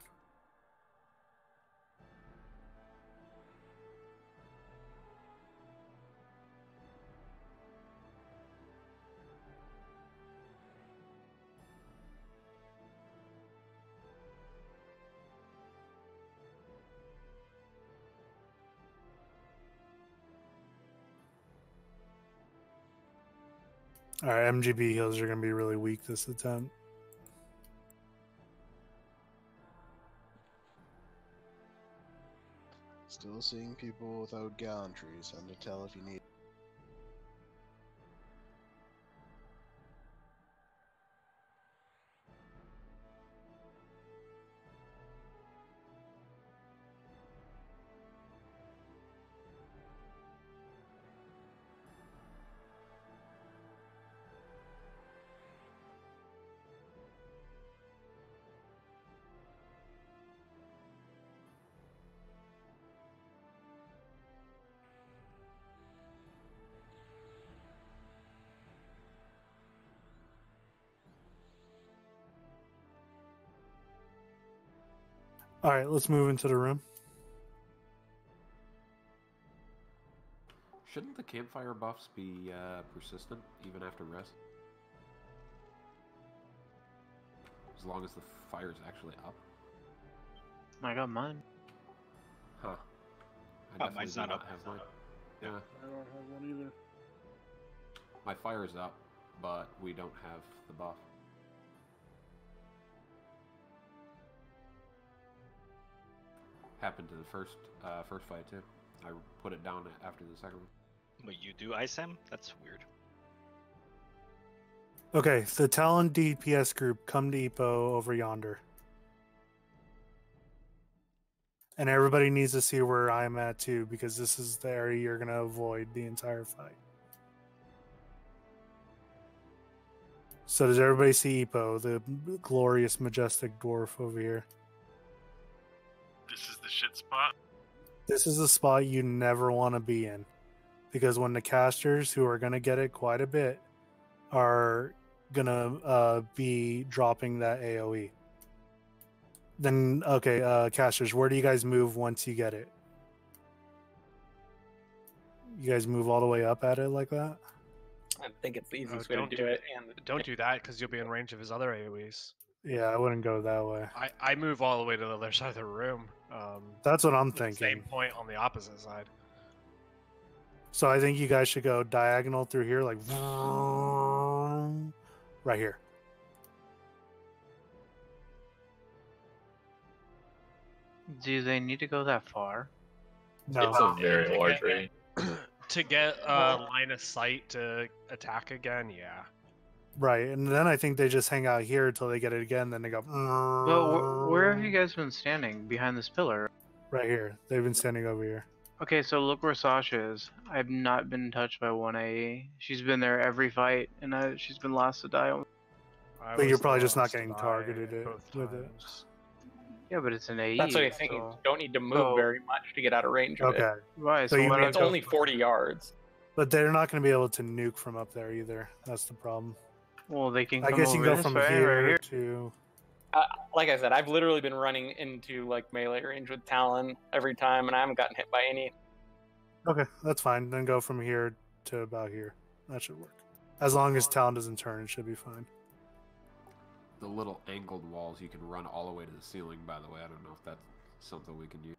All right, MGB heals are going to be really weak this attempt. Still seeing people without gallantry. Send a tell if you need. All right, let's move into the room. Shouldn't the campfire buffs be uh, persistent even after rest? As long as the fire's actually up? I got mine. Huh. I Oh, definitely mine's do not up. Have mine. Yeah. I don't have one either. My fire's up, but we don't have the buff. Happened to the first uh, first fight too. I put it down after the second one. But you do ISAM? That's weird. Okay, the Tallon DPS group come to Epo over yonder. And everybody needs to see where I'm at too, because this is the area you're gonna avoid the entire fight. So does everybody see Epo, the glorious, majestic dwarf over here? This is the shit spot. This is the spot you never want to be in. Because when the casters, who are going to get it quite a bit, are going to uh, be dropping that AoE. Then, okay, uh, casters, where do you guys move once you get it? You guys move all the way up at it like that? I think it's the Uh, easiest way to don't do, do it. And Don't do that because you'll be in range of his other AoEs. Yeah, I wouldn't go that way. I, I move all the way to the other side of the room. Um, That's what I'm to the Same thinking. point on the opposite side. So I think you guys should go diagonal through here, like right here. Do they need to go that far? No. It's a very large range. To get uh, line of sight to attack again, yeah. Right, and then I think they just hang out here until they get it again. Then they go. Well, wh- where have you guys been standing? Behind this pillar. Right here. They've been standing over here. Okay, so look where Sasha is. I've not been touched by one AE. She's been there every fight, and I, she's been last to die. I But you're probably just not getting targeted it, both with it. Yeah, but it's an AE. That's what I think. You don't need to move so- very much to get out of range of Okay. it. Right, So so, you It's don't only 40 yards. But they're not going to be able to nuke from up there either. That's the problem. Well, they can I come guess you can go from way, right here, here. to. Uh, like I said, I've literally been running into like melee range with Tallon every time, and I haven't gotten hit by any. Okay, that's fine. Then go from here to about here. That should work. As long as Tallon doesn't turn, it should be fine. The little angled walls you can run all the way to the ceiling. By the way, I don't know if that's something we can use.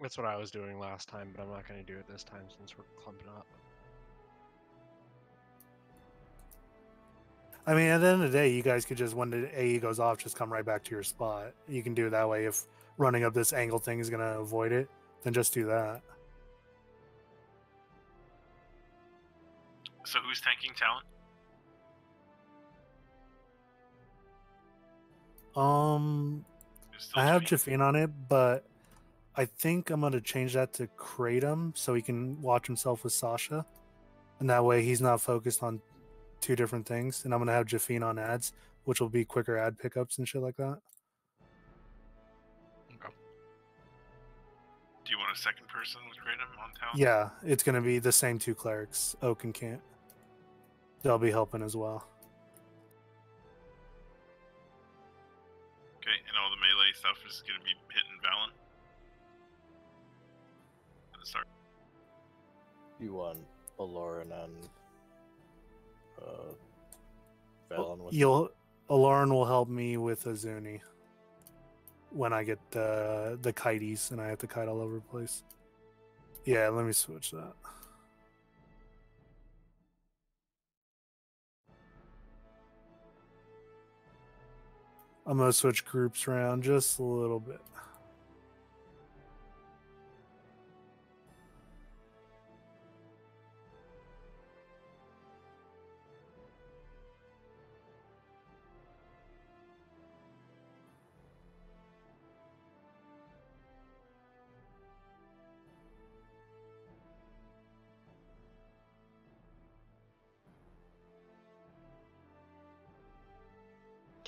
That's what I was doing last time, but I'm not going to do it this time since we're clumping up. I mean, at the end of the day, you guys could just, when the AE goes off, just come right back to your spot. You can do it that way. If running up this angle thing is going to avoid it, then just do that. So who's tanking Tallon? Um, I have Jafine on it, but I think I'm gonna change that to Kratom so he can watch himself with Sasha, and that way he's not focused on two different things. And I'm gonna have Jafine on ads, which will be quicker ad pickups and shit like that. Okay. Do you want a second person with Kratom on Tallon? Yeah, it's gonna be the same two clerics, Oak and Kant. They'll be helping as well. Okay, and all the melee stuff is gonna be hitting Vallon. At the start. You want Aloran and uh, Vallon with You'll Aloran will help me with Azuni when I get the the kites and I have to kite all over the place. Yeah, let me switch that. I'm gonna switch groups around just a little bit.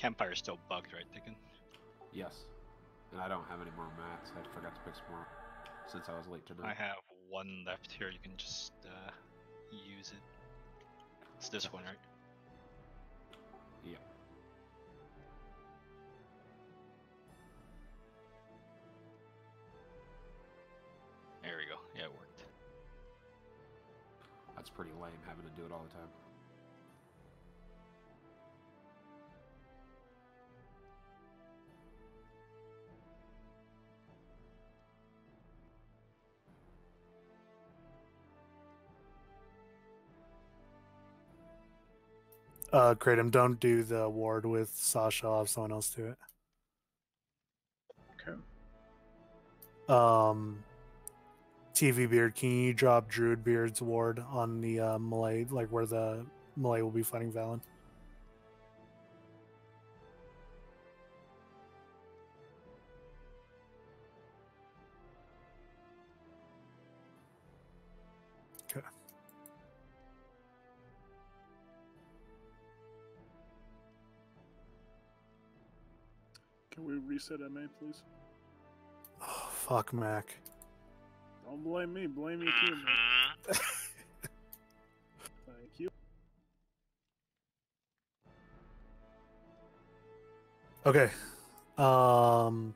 Campfire's still bugged, right, Dickon? Yes. And I don't have any more mats. I forgot to pick some more since I was late to. I have one left here. You can just uh, use it. It's this one, right? Yeah. There we go. Yeah, it worked. That's pretty lame having to do it all the time. Uh, Kratom, don't do the ward with Sasha. I'll have someone else do it. Okay. Um, TV Beard, can you drop Druid Beard's ward on the uh, melee, like where the melee will be fighting Vallon? Can we reset MA, please? Oh, fuck Mac. Don't blame me. Blame me too, man. Thank you. Okay. Um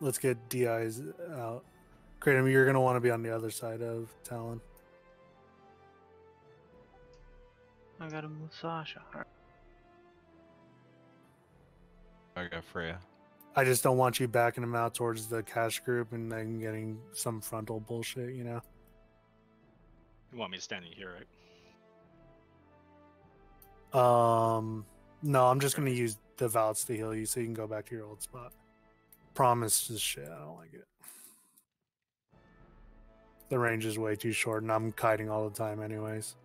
Let's get DIs out. Kratom, you're gonna want to be on the other side of Tallon. I got a massage. Alright. I got Freya. I just don't want you backing him out towards the cash group and then getting some frontal bullshit, you know? You want me standing here, right? Um, no, I'm just gonna use the Valets to heal you, so you can go back to your old spot. Promise is shit. I don't like it. The range is way too short, and I'm kiting all the time, anyways.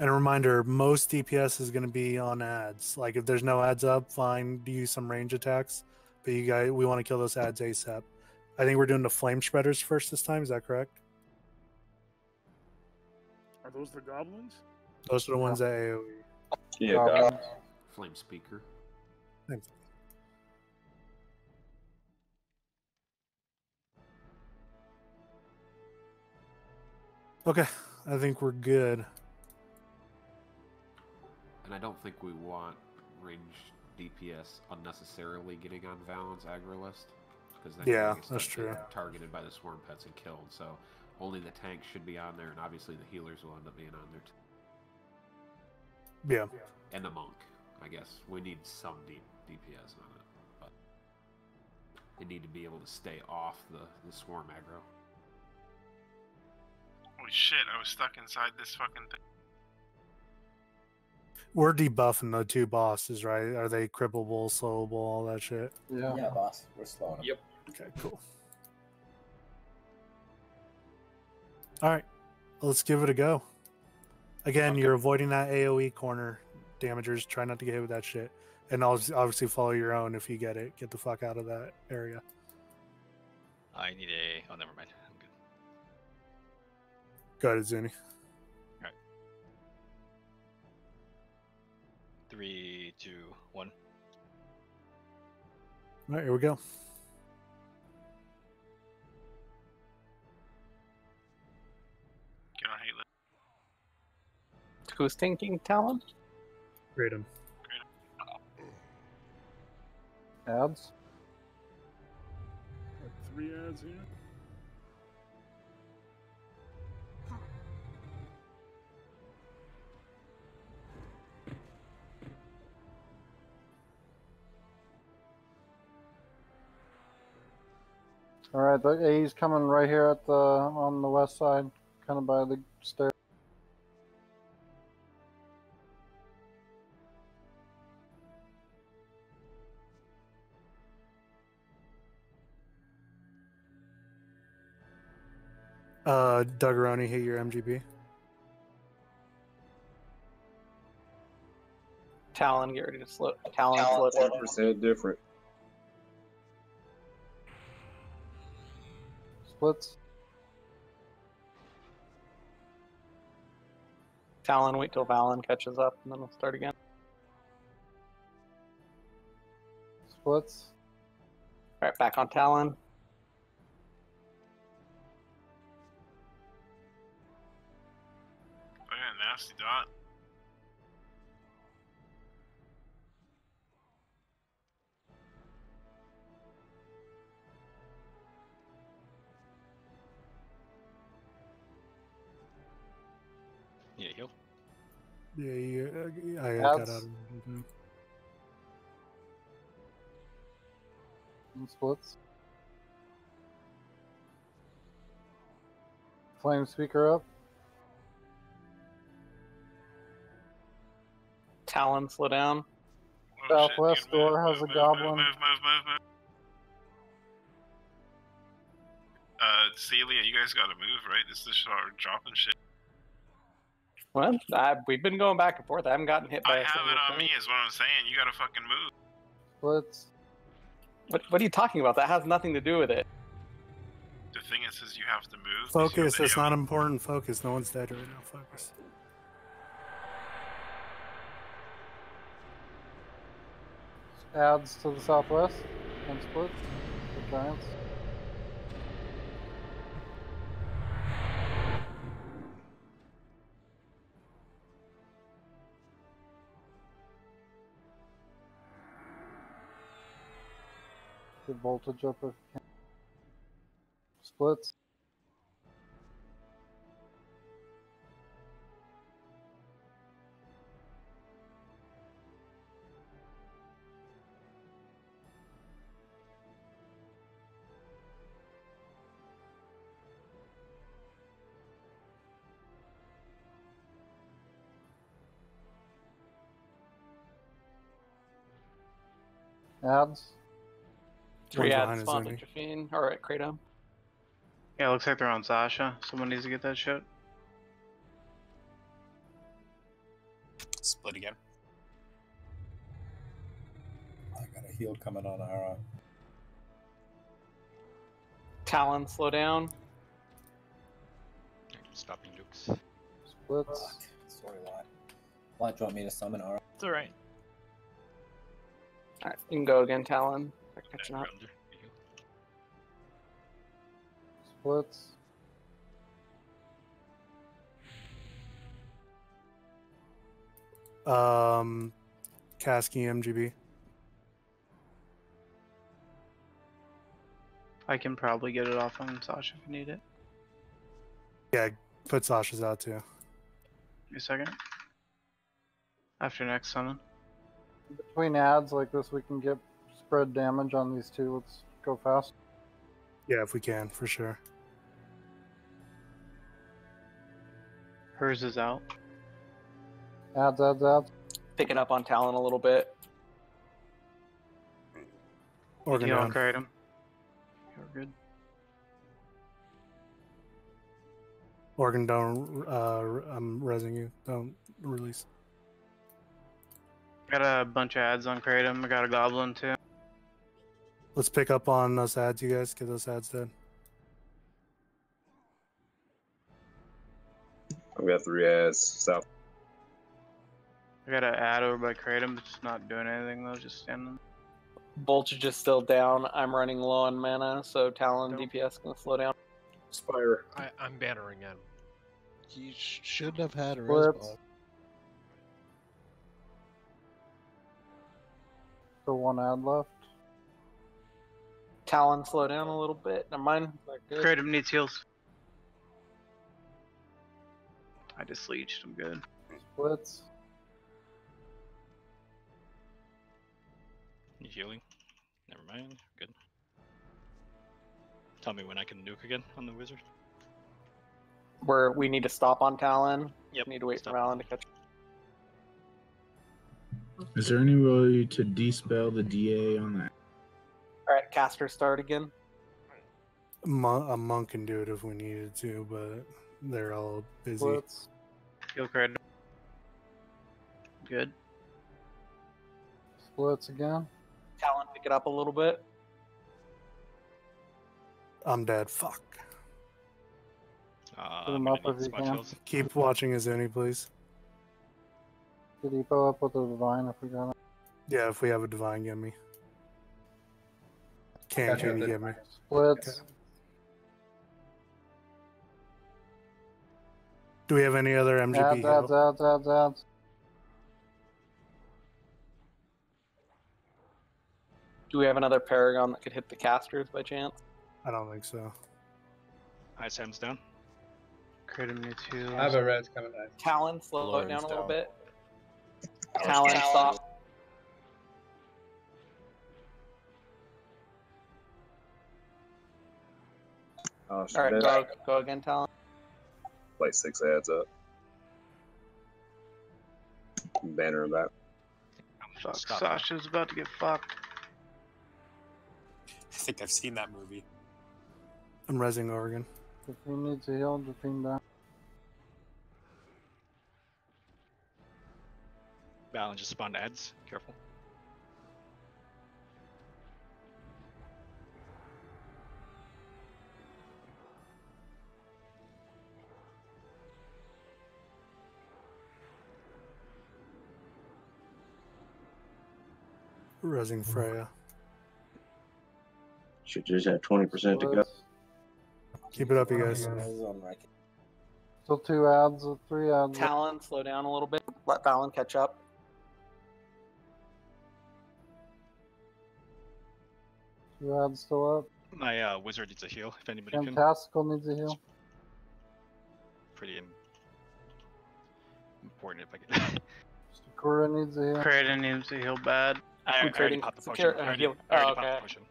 And a reminder, most DPS is going to be on ads. Like if there's no ads up, fine, do use some range attacks. But you guys, we want to kill those ads ASAP. I think we're doing the flame spreaders first this time. Is that correct? Are those the goblins? Those are the ones that AOE. Yeah, Goblins. God. Flame speaker. Thanks. Okay, I think we're good. And I don't think we want range DPS unnecessarily getting on Vallon's aggro list. Because then Yeah, that's true. targeted by the swarm pets and killed. So only the tanks should be on there, and obviously the healers will end up being on there too. Yeah. And the monk, I guess. We need some D- DPS on it. But they need to be able to stay off the, the swarm aggro. Holy shit! I was stuck inside this fucking thing. We're debuffing the two bosses, right? Are they crippleable, slowable, all that shit? Yeah. Yeah, boss. We're slowing them. Yep. Okay, cool. All right, let's give it a go. Again, you're avoiding that AOE corner damagers. Try not to get hit with that shit, and obviously, obviously follow your own if you get it. Get the fuck out of that area. I need a. Oh, never mind. I'm good. Go ahead, Zuni. Three, two, one. All right, here we go. Get on hate list. Who's thinking Tallon? Freedom. Ads. Got three ads here. All right, the A's coming right here at the on the west side, kind of by the stair. Uh, Duggaroni, hit your MGB. Tallon, get ready to slow. Tallon, One slow down. percent different. Splits. Tallon, wait till Vallon catches up, and then we'll start again. Splits. All right, back on Tallon. Oh yeah, nasty dot. Yeah, you, I got out of mhm. And splits. Flame speaker up. Tallon, slow down. Southwest door has a goblin. Move, move, move, move. Uh, Celia, you guys gotta move, right? This is start dropping shit. Well, I, we've been going back and forth. I haven't gotten hit by I a have single it on thing. me, is what I'm saying. You gotta fucking move. Splits. What, what are you talking about? That has nothing to do with it. The thing is, is you have to move. Focus. It's not important. Focus. No one's dead right now. Focus. Adds to the southwest and splits. The giants. Get voltage up if can. Splits. Adds. Three One's ads behind spawned Izumi. at Jafine, or at Kratom. Yeah, uh, looks like they're on Sasha. Someone needs to get that shit. Split again. I got a heal coming on Ara. Uh, Tallon, slow down. Stopping Dukes. Splits. Sorry, Light. Light, do you want me to summon Ara? It's alright. Alright, you can go again, Tallon. Start catching up. Splits. Um, Kasky MGB. I can probably get it off on Sasha if you need it. Yeah, put Sasha's out too. Give a second. After next summon. Between ads like this, we can get spread damage on these two. Let's go fast. Yeah, if we can, for sure. Hers is out. Ads, ads, ads. Picking up on Tallon a little bit. Organ Heal down. on Kratom. You're good. Organ don't. Uh, I'm resing you. Don't release. Got a bunch of ads on Kratom. I got a Goblin too. Let's pick up on those ads, you guys. Get those ads done. I've got three ads south. I got an ad over by Kratom, but just not doing anything though, just standing. Voltage is still down. I'm running low on mana, so Tallon DPS gonna slow down. Spire. I, I'm bannering him. He sh- should have had a Splits. respawn. Still one ad left. Tallon, slow down a little bit. Never mind. They're needs heals. I just leeched. I'm good. Splits. You healing? Never mind. Good. Tell me when I can nuke again on the wizard. Where we need to stop on Tallon. Yep. Need to wait for Alan to catch. Is there any way to dispel the DA on that? All right, caster start again. Mon- a monk can do it if we needed to, but they're all busy. Splits. Heal Kratom. Good. Splits again. Tallon, pick it up a little bit. I'm dead. Fuck. Uh, him up if you can. Keep watching Izuni, please. Get Epo up with the divine if we got it. Yeah, if we have a divine, get me. Can Gotcha, can you the- get me? Splits. Do we have any other ads. Do we have another Paragon that could hit the casters by chance? I don't think so. Ice hands down. Kratom needs heals. I have a res coming. Nice. Tallon, slow it down a little down. bit. Tallon, stop. Oh, All right, go, go again, Tallon. Like six ads up. Banner him back. Fuck, Stop. Sasha's about to get fucked. I think I've seen that movie. I'm resing Oregon. If he needs a heal, Jafine down. Balance just spawned ads. Careful. Resing Freya. Should just have twenty percent to go. Keep it up, you guys. Still two ads, three ads. Tallon, slow down a little bit. Let Vallon catch up. Two ads still up. My uh, wizard needs a heal. If anybody can. Fantastical needs a heal. Pretty im- important if I can. Sakura needs a heal. Kraden needs to heal bad. I, I already creating popped the secure- potion. I uh, already, heal- I already oh, popped the okay. potion.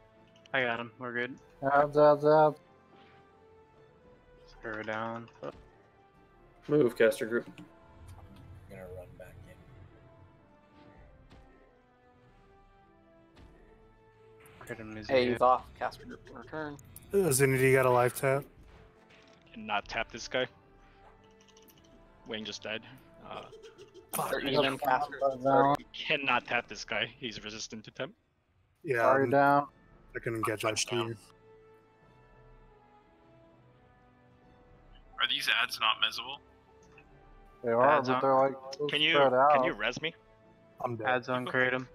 I got him. We're good. Ads, ads, ads. Screw down. Move, caster group. I'm gonna run back in. Kraden needs a Hey, heal. he's off. Caster group can return. Zinity got a life tap. And not tap this guy. Wayne just died. Uh, They're even caster. Down. cannot tap this guy. He's resistant to temp. Yeah, Sorry, I'm- down. I couldn't catch up to you. Are these ads not mezzable? They are, Ads but on- they're like so Can you out. can you res me? I'm dead. Ads on Kratom.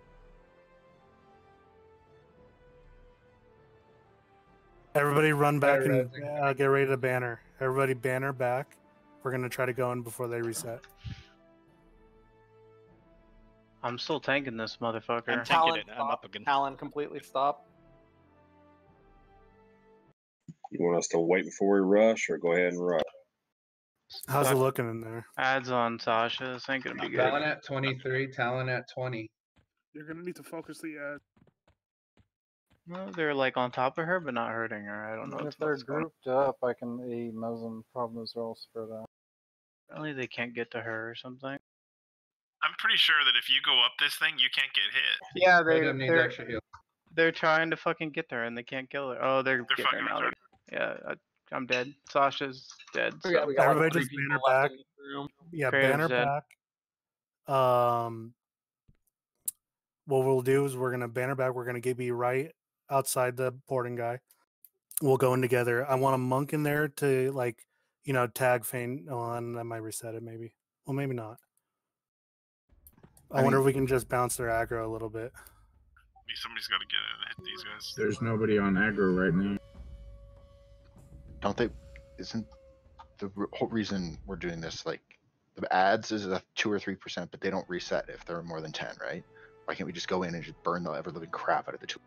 Everybody run back and uh, get ready to banner. Everybody banner back. We're gonna try to go in before they reset. I'm still tanking this motherfucker. I'm tanking Tallon, it. I'm up again. Tallon, completely stop. You want us to wait before we rush, or go ahead and rush? How's it looking in there? Ads on Sasha. This ain't gonna be good. Tallon at 23, Tallon at 20. You're gonna need to focus the ad. Well, they're like on top of her, but not hurting her. I don't know. If they're what's going grouped up, I can aim those and problem is they're all spread out. Apparently they can't get to her or something. I'm pretty sure that if you go up this thing, you can't get hit. Yeah, they Kratom needs they're, extra heal. they're trying to fucking get there and they can't kill her. Oh, they're, They're getting fucking her now. Yeah, I, I'm dead. Sasha's dead. We got, so- we got Everybody just banner back. in this room. Yeah, Kratom's banner dead. back. Um, what we'll do is we're gonna banner back. We're gonna get be right outside the porting guy. We'll go in together. I want a monk in there to like, you know, tag feign. Oh, and I might reset it maybe. Well, maybe not. I, I wonder mean- if we can just bounce their aggro a little bit. Somebody's got to get in and hit these guys. There's nobody on aggro right now. Don't they? Isn't the whole reason we're doing this like the ads is a two or three percent, but they don't reset if they're more than ten, right? Why can't we just go in and just burn the ever living crap out of the two?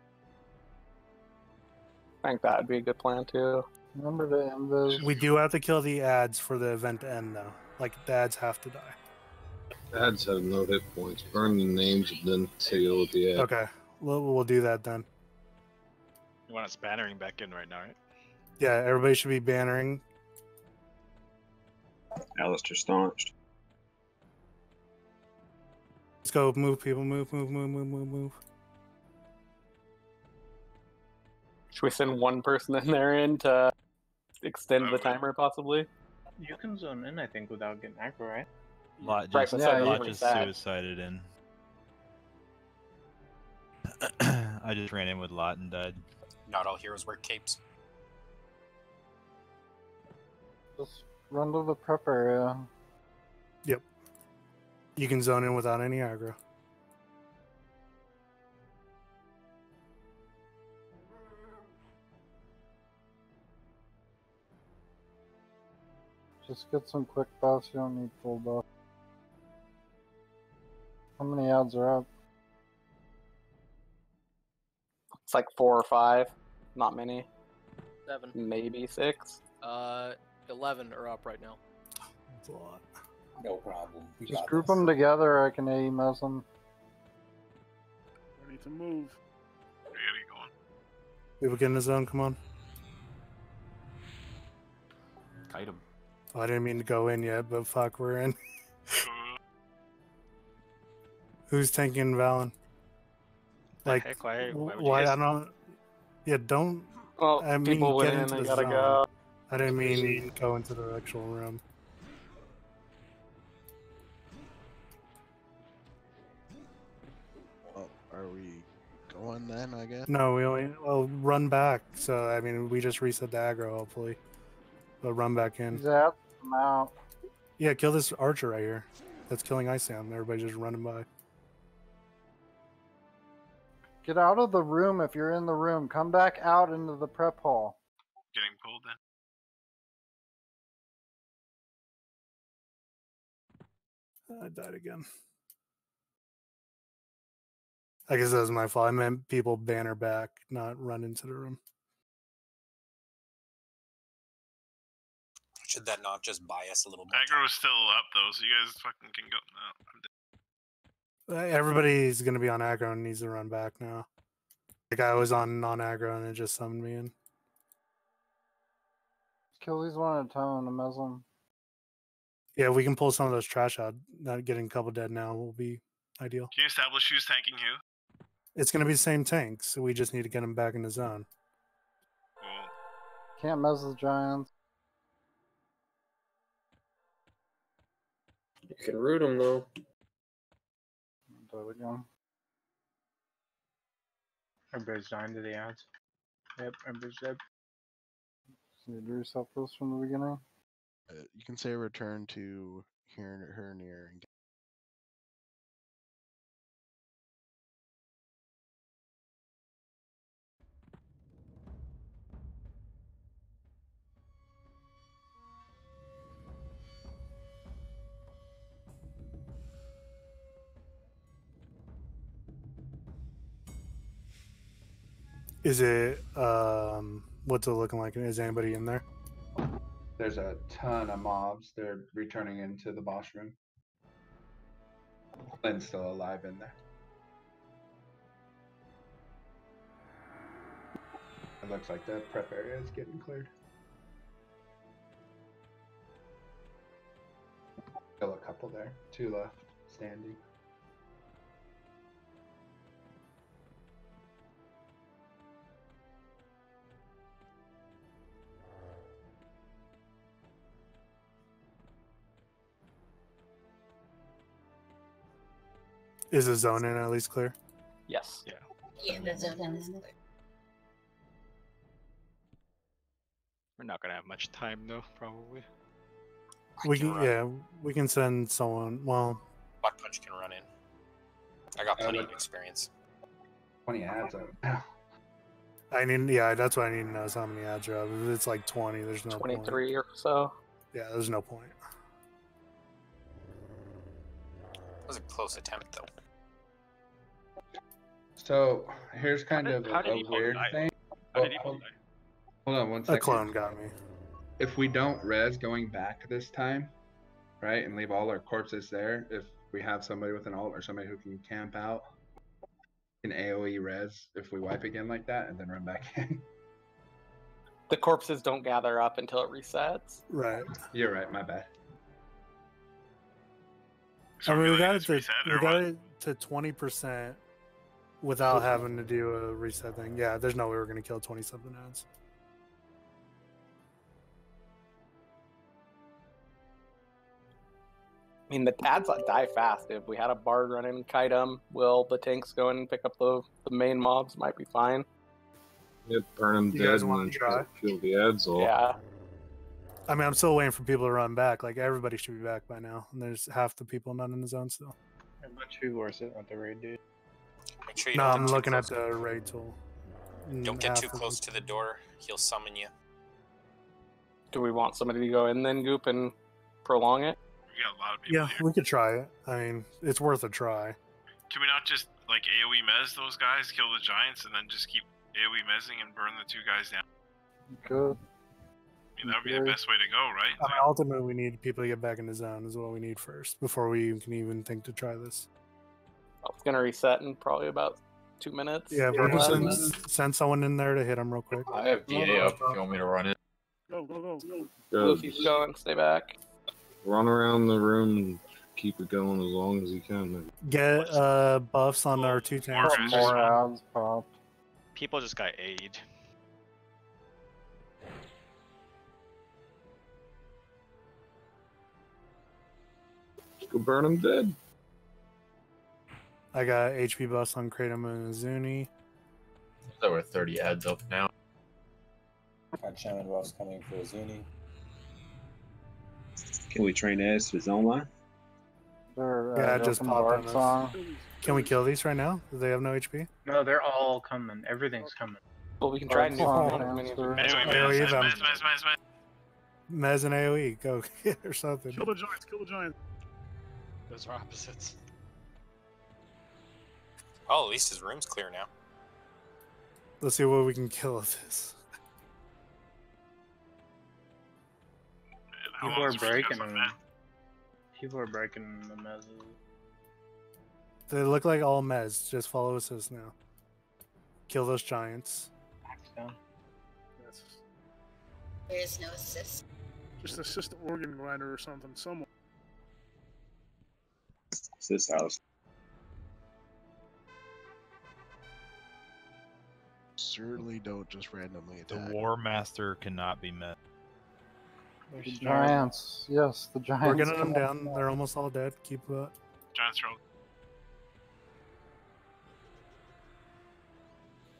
I think that'd be a good plan too. Remember to end. We do have to kill the ads for the event to end though. Like the ads have to die. Ads have no hit points. Burn the names and then seal with the ad. Okay, we'll, we'll do that then. You want us bannering back in right now, right? Yeah, everybody should be bannering. Alistair staunched. Let's go. Move, people. Move, move, move, move, move, move. Should we send one person in there in to extend the oh, timer possibly? You can zone in, I think, without getting aggro, right? Lot just, but so lot just reset. suicided in. I just ran in with Lot and died. Not all heroes wear capes. Just run to the prep area. Uh. Yep. You can zone in without any aggro. Just get some quick buffs. You don't need full buff. How many ads are up? It's like four or five, not many, Seven. maybe six. Uh, eleven are up right now. That's a lot. No problem. We Just group this. them together. I can AEMS them. Ready to move. Ready going. People get in the zone. Come on. Kite him. Oh, I didn't mean to go in yet, but fuck, we're in. Who's tanking Vallon? Like, heck, why- why why guys- I don't? Yeah, don't. Well, I mean, people get into the gotta zone. go. I didn't mean go into the actual room. Well, are we going then? I guess. No, we only well run back. So I mean, we just reset the aggro hopefully, but run back in. He's out. I'm out. Yeah, kill this archer right here. That's killing Iceam. Everybody just running by. Get out of the room if you're in the room. Come back out into the prep hall. Getting pulled in. I died again. I guess that was my fault. I meant people banner back, not run into the room. Should that not just buy us a little more? Aggro is still up though, so you guys fucking can go. No, I'm dead. Uh, Everybody's gonna be on aggro and needs to run back now. The guy was on non aggro and it just summoned me in. Kill these one at a time on the Muslim. Yeah, we can pull some of those trash out. Not getting a couple dead now will be ideal. Can you establish who's tanking who? It's gonna be the same tanks, so we just need to get them back in the zone. Can't mess the giants. You can root them though. Do it again. Everybody's dying to the ads. Yep, everybody's dead. So you do yourself this from the beginning. Uh, you can say return to here, her near. And Is it um what's it looking like? Is anybody in there? There's a ton of mobs. They're returning into the boss room. Lynn's still alive in there. It looks like the prep area is getting cleared. Still a couple there. Two left standing. Is the zone in at least clear? Yes. Yeah. Yeah, the zone in is clear. We're not gonna have much time though, probably. We can yeah, we can send someone well Buck Punch can run in. I got uh, plenty of experience. 20 ads out. I need yeah, that's what I need to know is how many ads are up. If it's like twenty, there's no point. 23 or so. Yeah, there's no point. That was a close attempt though. So here's kind did- of how a, a weird die? thing. Well, did he pull hold, hold on one A clone got me. If we don't res going back this time, right, and leave all our corpses there, if we have somebody with an alt or somebody who can camp out, can AoE res if we wipe again like that and then run back in. The corpses don't gather up until it resets. Right. You're right, my bad. I mean, we got it to we got it to twenty percent without having to do a reset thing. Yeah, there's no way we're gonna kill twenty something ads. I mean, the tads die fast. If we had a bard running in, kite 'em, will the tanks go in and pick up the the main mobs? Might be fine. Yep, burn them You dead guys and wanna then try? kill the ads all. Yeah. I mean, I'm still waiting for people to run back. Like everybody should be back by now, and there's half the people not in the zone still. How much who was it at the raid, dude? Make sure you No, don't I'm get looking at the raid tool. Don't get too close to the door. He'll summon you. Do we want somebody to go in then, Goop, and prolong it? We got a lot of people Yeah, here. we could try it. I mean, it's worth a try. Can we not just like AoE mez those guys, kill the giants, and then just keep AoE mezzing and burn the two guys down? Good. I that would be the best way to go, right? I mean, ultimately, we need people to get back in the zone. Is what we need first before we can even think to try this. It's gonna reset in probably about two minutes. Yeah, we'll just send, send someone in there to hit them real quick. I have DA up if you want me to run it. Go, go, go. Go. Luffy's going. Stay back. Run around the room and keep it going as long as you can. Get uh, buffs on our two tanks. More ads popped. People just got aid. Just go burn them dead. I got HP buffs on Kratom and Azuni. So we're 30 ads up now. Got Shaman buffs coming for Azuni. Can we train ads to zone line? They're, uh, Yeah, just opened pop on Can we kill these right now? Do they have no HP? No, they're all coming. Everything's coming. Well, we can try and do as many as we Anyway, AoE Mez. Mez, Mez, Mez, Mez. Mez and AoE, go or something. Kill the giants, kill the giants. Those are opposites. Oh, at least his room's clear now. Let's see what we can kill of this. How People are does it take us breaking them. People are breaking the mezzes. They look like all Mez. Just follow assist now. Kill those giants. Axe down. That's There is no assist. just assist the organ grinder or something. Someone. It's this house. Certainly don't just randomly attack. The. War Master cannot be met. The giants. Yes, the giants. We're getting them come down. They're almost all dead. Keep uh, Giants roll.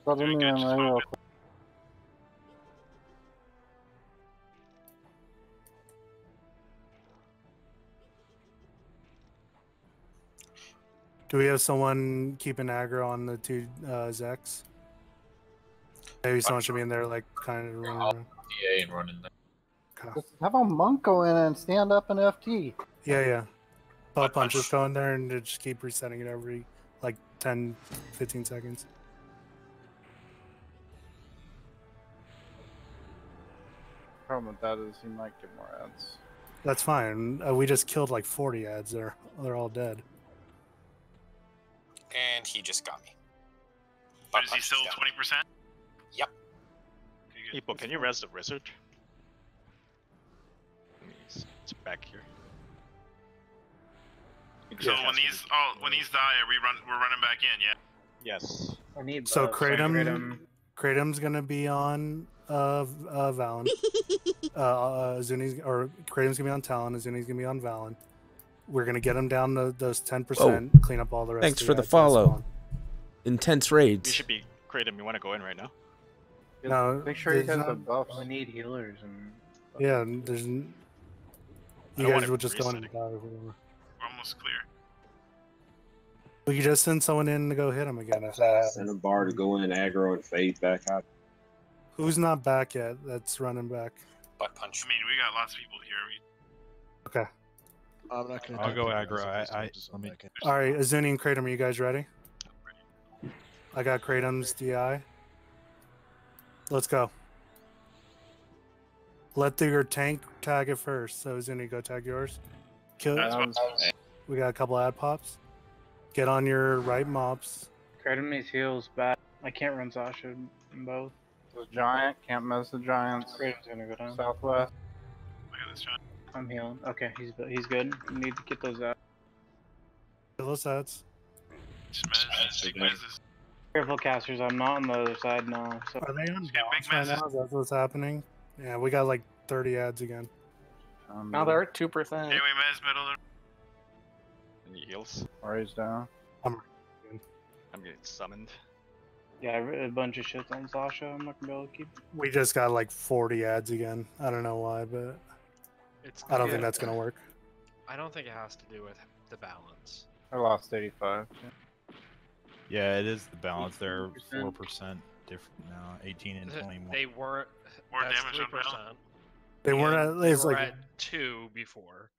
Cover good, on just there real focus. quick. Do we have someone keeping aggro on the two uh, Zex? Maybe someone should be in there, like kind of running I'll. DA and run in there. Okay. Just have a monk go in and stand up in FT. Yeah, yeah. Butt punch. Just go in there and just keep resetting it every like 10, 15 seconds. Problem with that is he might get more ads. That's fine. Uh, we just killed like 40 ads. They're they're all dead. And he just got me. But is he still 20%? Yep. People, can you res the wizard? It's, it's back here. So when these oh when these die, we run we're running back in, yeah? Yes. I need So buffs. Kratom, Kratom. Kratom's gonna be on uh, uh Vallon. uh, uh Zuni's or Kratom's gonna be on Tallon. and Zuni's gonna be on Vallon. We're gonna get him down to those ten percent. Clean up all the rest. Thanks of for the follow. spawn. Intense You raids. should be Kratom. You want to go in right now? No, Make sure he there's has the not- buffs. We need healers and. Yeah, there's. n- I You don't guys it would just go in and resetting. die or whatever. We're almost clear. We could just send someone in to go hit him again. If that. Send a bar to go in aggro and fade back out. Who's not back yet? That's running back. Butt punch. I mean, we got lots of people here. We, Okay. I'm not gonna. I'll go you aggro. unless I- I- just let me- All right, Azuni and Kratom, are you guys ready? I got Kratom's DI. Let's go. Let the, your tank tag it first. So Azuni, go tag yours. Kill. that's um, what, We got a couple ad pops. Get on your right mobs. Kratom needs heals bad. I can't run Sasha in both. The giant can't mess the giants. Kratom's gonna go down. Southwest. look at this shot. I'm healing. Okay, he's he's good. We need to get those out. Kill those ads. Shmez, big man. Mez's. Careful, casters. I'm not on the other side now. So Are they on Yeah, big balance right messes. now? Is that what's happening? Yeah, we got like 30 ads again. Um, Now they're at two percent. Anyway, Mez, middle. Any heals? Raise down. I'm getting summoned. yeah, a bunch of shit on Sasha. I'm not gonna be able to keep. We just got like 40 ads again. I don't know why, but It's I don't yeah, think that's gonna work. I don't think it has to do with the balance. I lost 85. Yeah, it is the balance. They're 4%. different now. Eighteen and Th- twenty-one. They weren't. More that's damage on 3%. They weren't and at they it's were like at two before.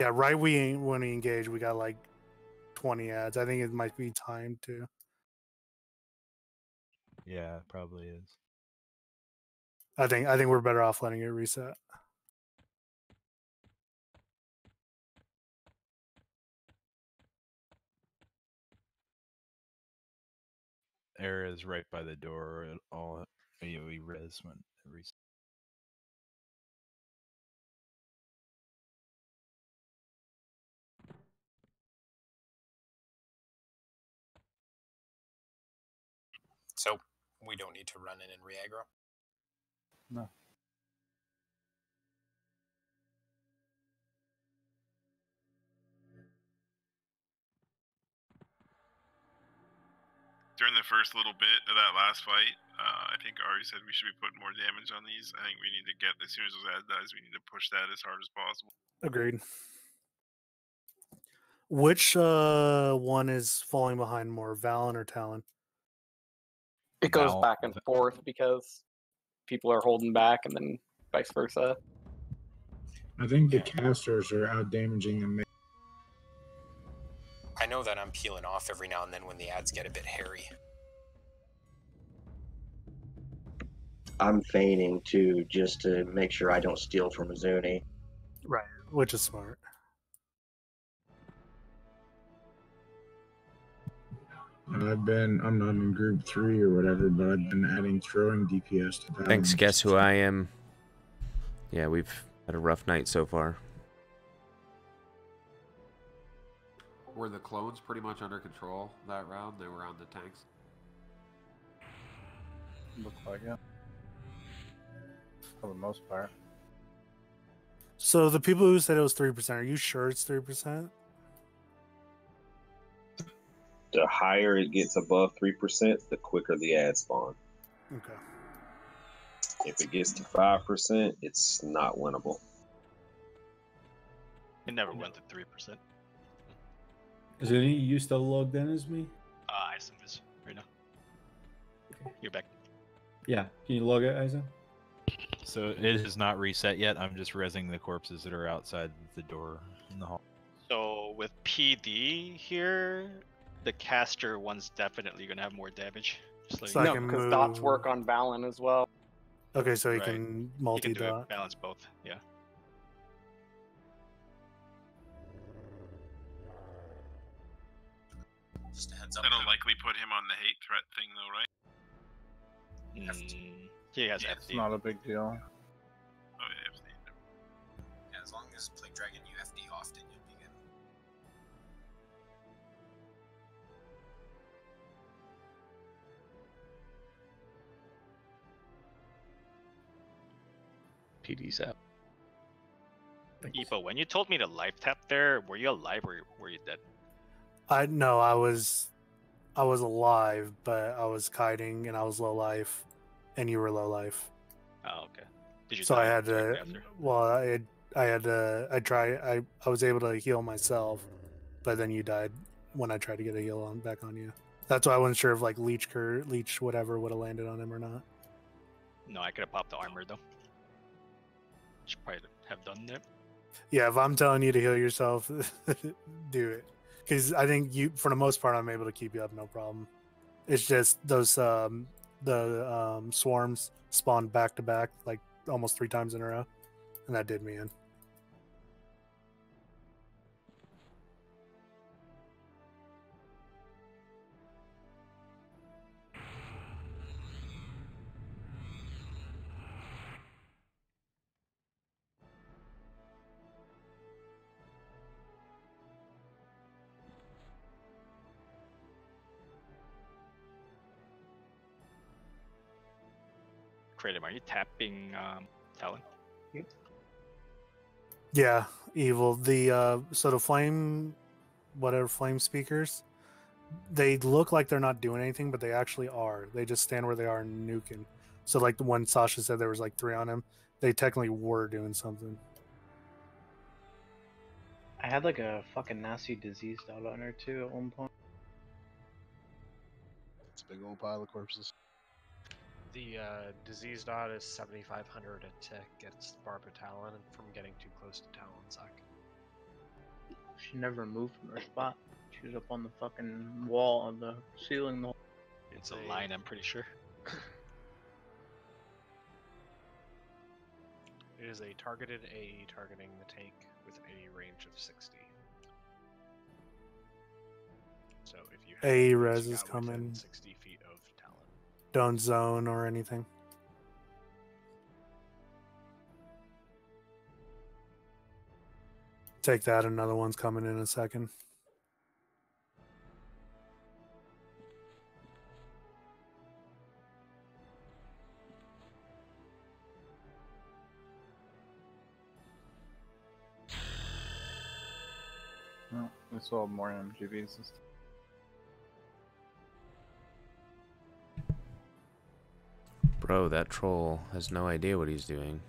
yeah, right. We when we engaged, we got like 20 ads. I think it might be time to. Yeah, it probably is. I think I think we're better off letting it reset. Era is right by the door. and All AoE res when it res- So we don't need to run in and re-aggro. No. During the first little bit of that last fight, uh, I think Ari said we should be putting more damage on these. I think we need to get as soon as those ad dies, we need to push that as hard as possible. Agreed. Which uh one is falling behind more, Vallon or Tallon? It goes Val- back and forth because people are holding back, and then vice versa. I think the casters are out damaging them. I know that I'm peeling off every now and then when the ads get a bit hairy. I'm feigning too, just to make sure I don't steal from Azuni. Right, which is smart. I've been, I'm not in group three or whatever, but I've been adding throwing DPS to that. Thanks, guess who I am. Yeah, we've had a rough night so far. Were the clones pretty much under control that round? They were on the tanks. Look like it. For the most part. So the people who said it was three percent, are you sure it's three percent? The higher it gets above three percent, the quicker the ad spawn. Okay. If it gets to five percent, it's not winnable. It never went to three percent. Zuni, you still logged in as me? Ah, I assume this right now. You're back. Yeah. Can you log out, Isa? So it is not reset yet. I'm just resing the corpses that are outside the door in the hall. So with PD here, the caster one's definitely gonna have more damage. Just like So I no, because dots work on Vallon as well. Okay, so you Right. can multi do it, dot. balance both. Yeah. Just a heads up. That'll likely put him on the hate threat thing, though, right? Mm, he has It's FD. not a big deal. Oh, yeah, if they- Yeah, as long as Plague Dragon UFD often, you'll be good. PD's out. Epo, when you told me to life tap there, were you alive or were you dead? I no, I was, I was alive, but I was kiting and I was low life, and you were low life. Oh, okay. Did you So I had to. after? Well, I had, I had to. I try. I I was able to heal myself, but then you died when I tried to get a heal on back on you. That's why I wasn't sure if like leech cur, leech whatever would have landed on him or not. No, I could have popped the armor though. Should probably have done that. Yeah, if I'm telling you to heal yourself, do it. Because I think you, for the most part, I'm able to keep you up, no problem. It's just those um the um swarms spawned back to back like almost three times in a row, and that did me in. Kratom, are you tapping um, Tallon? Yeah, evil. The uh so the flame whatever flame speakers, they look like they're not doing anything, but they actually are. They just stand where they are and nuking. So like the one Sasha said there was like three on him, they technically were doing something. I had like a fucking nasty disease dot on her too at one point. It's a big old pile of corpses. The uh, disease dot is 7,500 a tick against Barbara Tallon from getting too close to Tallon's Zek. She never moved from her spot. She was up on the fucking wall on the ceiling. The It's a line, I'm pretty sure. It is a targeted AE targeting the tank with a range of 60. So if you have AE a res is coming. 60 feet of Tallon. Don't zone or anything. Take that. Another one's coming in a second. No, still have more MGBs. this Bro, that troll has no idea what he's doing.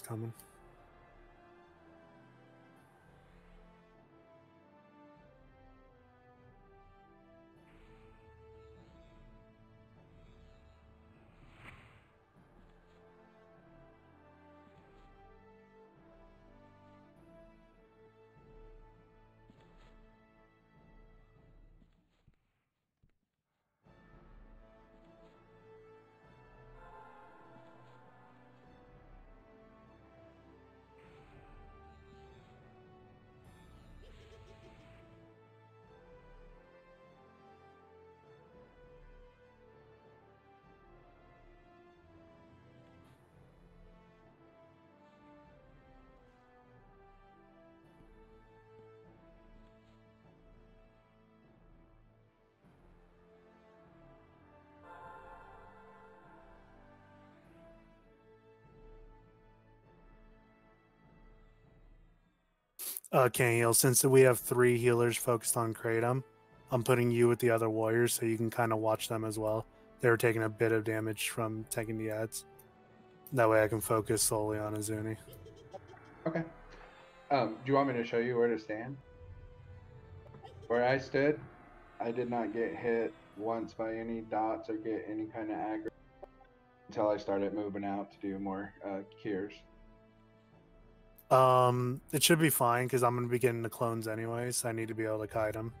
Coming. Uh, Kenhiel, since we have three healers focused on Kratom, I'm putting you with the other warriors so you can kind of watch them as well. They were taking a bit of damage from taking the ads. That way I can focus solely on Azuni. Okay. Um, do you want me to show you where to stand? Where I stood, I did not get hit once by any dots or get any kind of aggro until I started moving out to do more uh, cures. Um, it should be fine because I'm gonna be getting the clones anyways. I need to be able to kite them.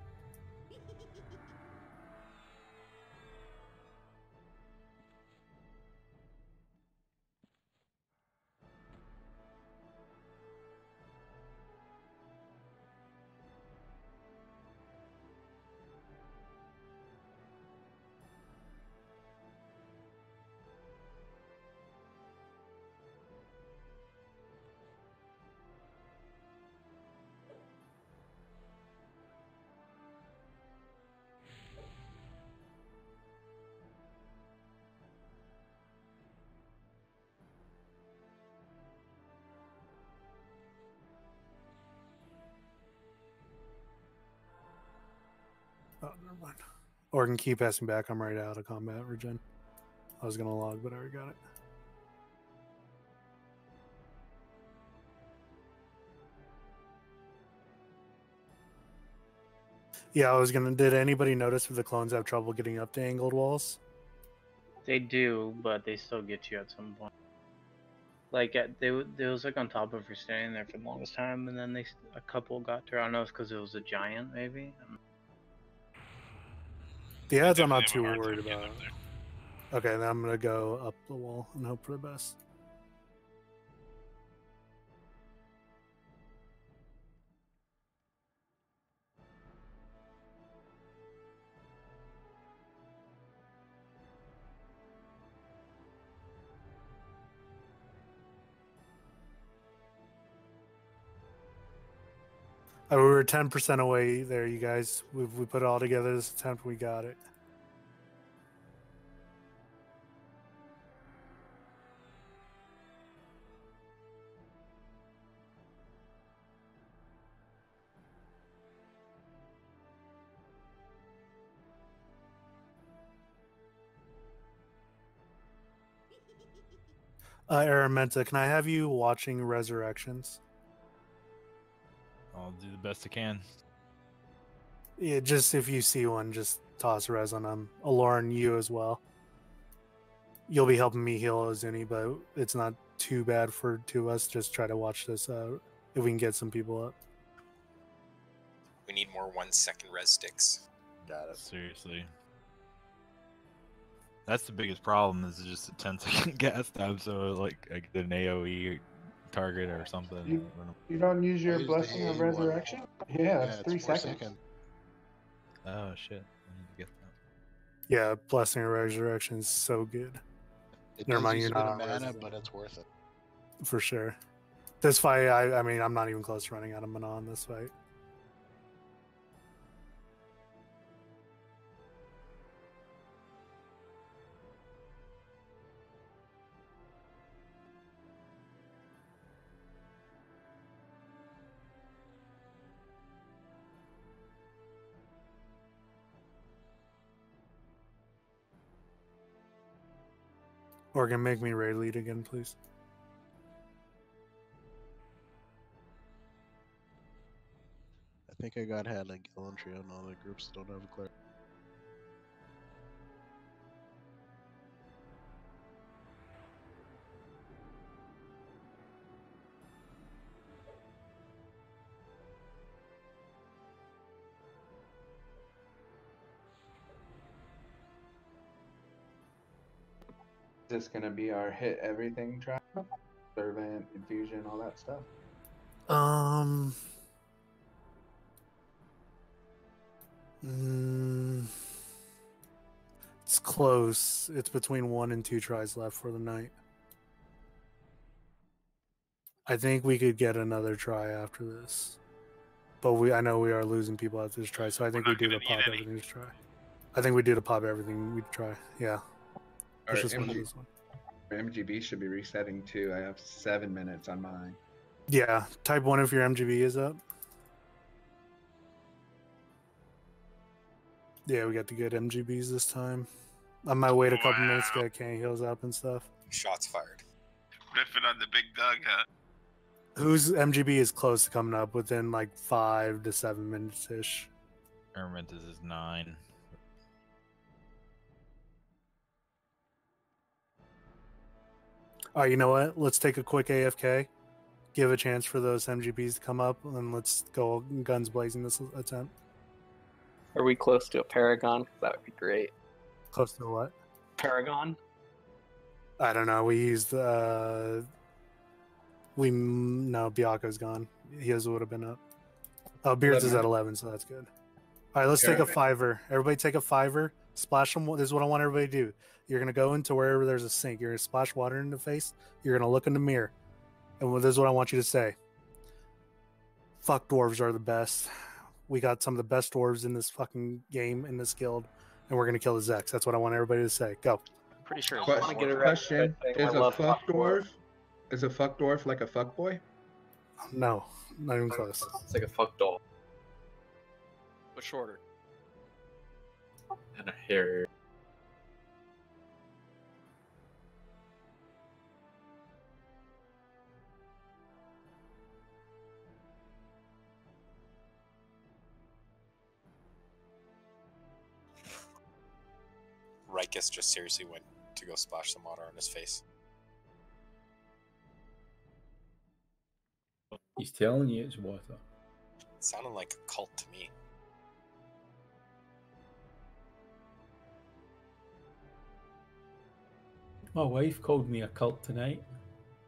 Or can keep passing back. I'm right out of combat regen. I was gonna log, but I already got it. Yeah, I was gonna. Did anybody notice if the clones have trouble getting up to angled walls? They do, but they still get you at some point. Like at, they, they was like on top of her standing there for the longest time, and then they a couple got to. I don't know, it's because it was a giant, maybe. Um, The ads I'm not too have a hard worried about. Okay, then I'm gonna go up the wall and hope for the best. Uh, we were ten percent away there, you guys. We we put it all together this attempt. We got it. Uh, Araminta, can I have you watching Resurrections? I'll do the best I can. Yeah, just if you see one, just toss res on them. Aloran, you as well. You'll be helping me heal Ozuni, but it's not too bad for two of us. Just try to watch this out if we can get some people up. We need more one second res sticks. Got it. Seriously. That's the biggest problem is just a 10 second gas time. So like I get an AOE target or something. You, you don't use your Use blessing of A one. resurrection? Yeah, that's it's three four seconds. second. Oh shit! I need to get Yeah, Blessing of Resurrection is so good. It Never mind, you're not of on mana, res but it's worth it. for sure. This fight, I, I mean, I'm not even close to running out of mana on this fight. Organ, make me raid lead again, please. I think I got had like Gallantry on all the groups that don't have a cleric. Is this gonna be our hit everything trial? Servant, infusion, all that stuff. Um. Mm, it's close. It's between one and two tries left for the night. I think we could get another try after this, but we I know we are losing people after this try, so I think we do the pop any. everything to try. I think we do the pop everything we try. Yeah, Our it's just one of MG these ones. MGB should be resetting too. I have seven minutes on mine. Yeah, type one if your MGB is up. Yeah, we got the good MGBs this time. I might wait a couple minutes to get Can heals up and stuff. Shots fired. Riffing on the big dog, huh? Whose MGB is close to coming up within like five to seven minutes ish. Ermintus is nine. All right, you know what? Let's take a quick AFK, give a chance for those MGBs to come up, and let's go guns blazing this attempt. Are we close to a paragon? That would be great. Close to what? Paragon? I don't know. We used uh we no Bianco's gone. His would have been up. Oh, Beards is at eleven, so that's good. All right, let's take a fiver. Everybody take a fiver. Splash them. This is what I want everybody to do. You're gonna go into wherever there's a sink. You're gonna splash water in the face. You're gonna look in the mirror, and this is what I want you to say. Fuck dwarves are the best. We got some of the best dwarves in this fucking game in this guild, and we're gonna kill the Zeks. That's what I want everybody to say. Go. Pretty sure. Que- I wanna get around question: to that thing. Is I a love fuck fuck dwarves. dwarf? Is a fuck dwarf like a fuck boy? No, not even close. It's like a fuck doll But shorter. and a hair. Rikus just seriously went to go splash some water on his face. He's telling you it's water. It sounded like a cult to me. My wife called me a cult tonight.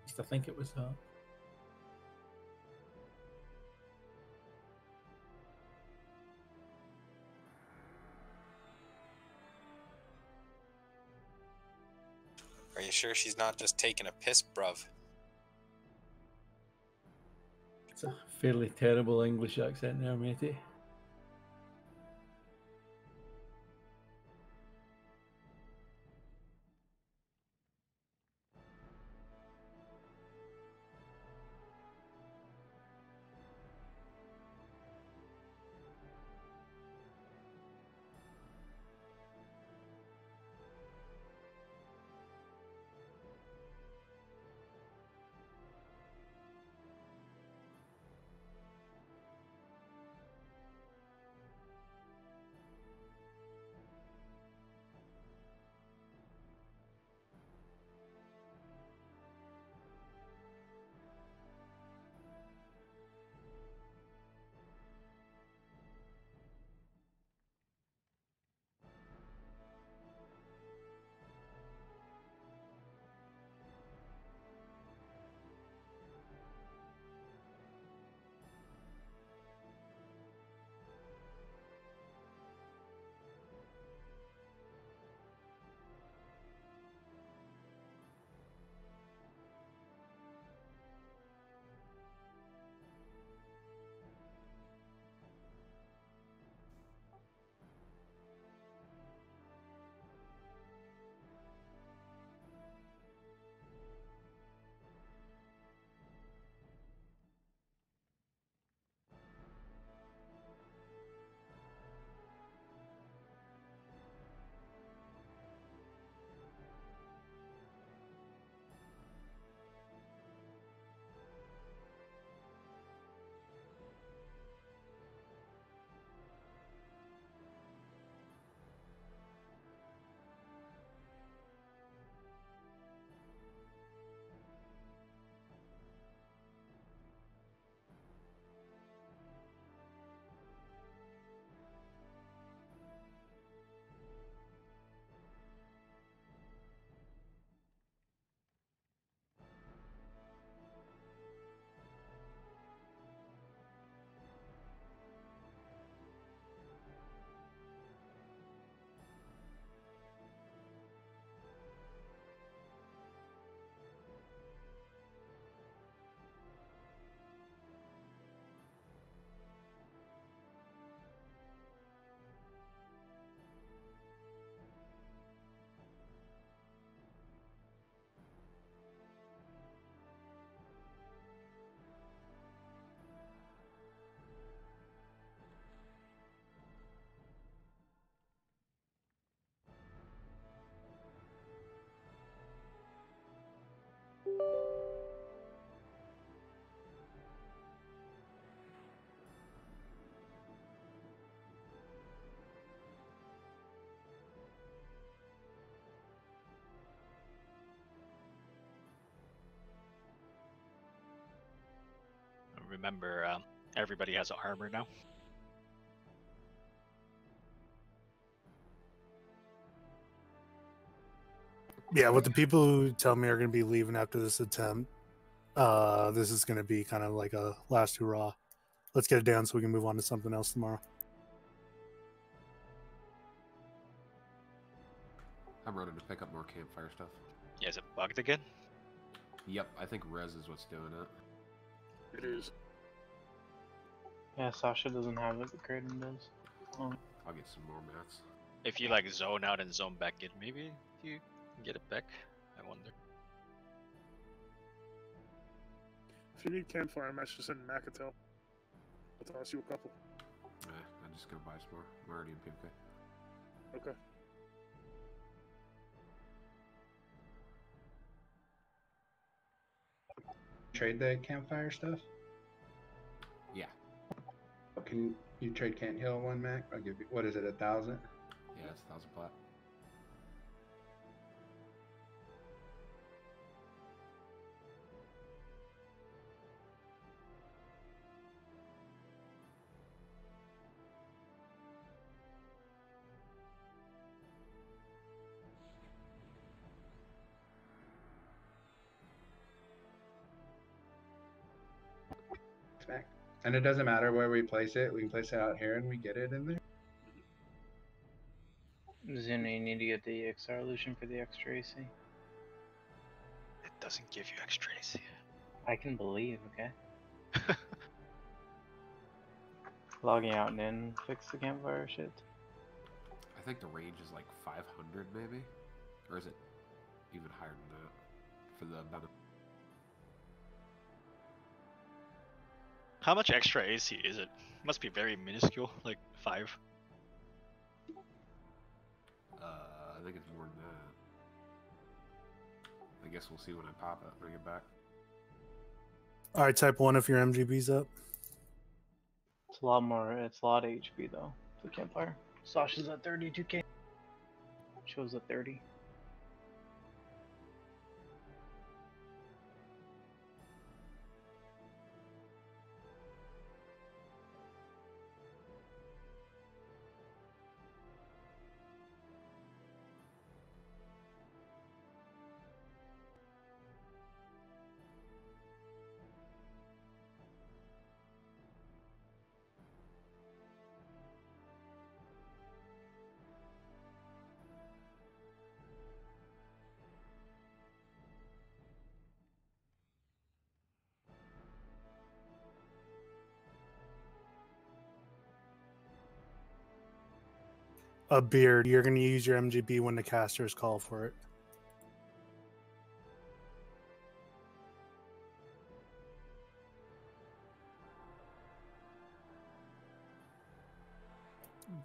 Used to think it was her. Are you sure she's not just taking a piss, bruv? It's a fairly terrible English accent there, matey. Remember, um, everybody has armor now. Yeah, with the people who tell me are going to be leaving after this attempt, uh, this is going to be kind of like a last hurrah. Let's get it down so we can move on to something else tomorrow. I'm running to pick up more campfire stuff. Yeah, is it bugged again? Yep, I think res is what's doing it. It is. Yeah, Sasha doesn't have it, but Kraden does. Oh. I'll get some more mats. If you like zone out and zone back in, maybe you can get it back. I wonder. If you need campfire mats, just send Makatel. I'll toss you a couple. Nah, I'm just gonna buy some more. I'm already in PMK. Okay. Trade the campfire stuff? Can you trade Can't Heal one, Mac? I'll give you, what is it, a thousand? Yeah, it's a thousand plat. And it doesn't matter where we place it. We can place it out here and we get it in there. Zuna, you need to get the EXR illusion for the extra AC. It doesn't give you extra AC. I can believe, okay? Logging out and in, fix the campfire shit. I think the range is like 500 maybe? Or is it even higher than that for the benefit? How much extra AC is it? Must be very minuscule, like five. Uh, I think it's more than that. I guess we'll see when I pop it, bring it back. All right, type one if your MGB's up. It's a lot more, it's a lot of HP though, for campfire. Sasha's at 32k. Shows at 30. A beard. You're going to use your MGB when the casters call for it.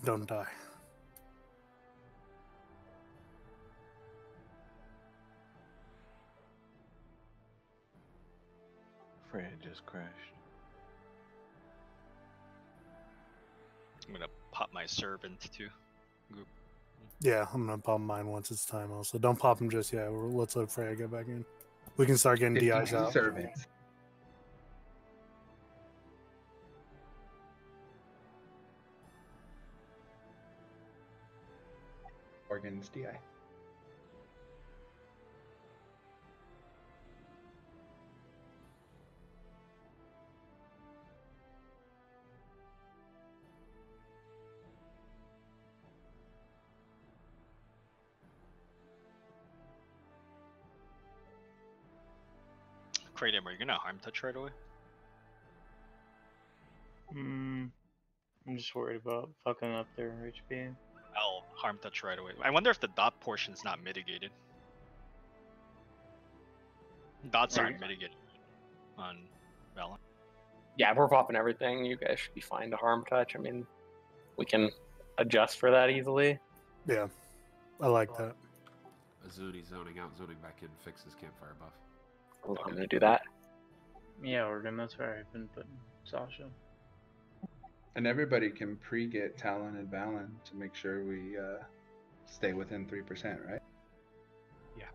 Don't die. Fred just crashed. I'm gonna pop my servant too. Group. Yeah, I'm gonna pop mine once it's time. Also, don't pop them just yet. We're- Let's let Freya get back in. We can start getting DIs out. servants. Organs DI. Kratom, are you gonna harm touch right away? Hmm. I'm just worried about fucking up their HP. I'll harm touch right away. I wonder if the dot portion's not mitigated. Dots Are aren't mitigated on Vallon. Yeah, if we're popping everything, you guys should be fine to harm touch. I mean, we can adjust for that easily. Yeah, I like that. Azuni zoning out, zoning back in, fixes campfire buff. I'm gonna do that. Yeah, Oregon, that's where I've been putting Sasha. And everybody can pre-get Tallon and Vallon to make sure we uh, stay within 3%, right? Yeah.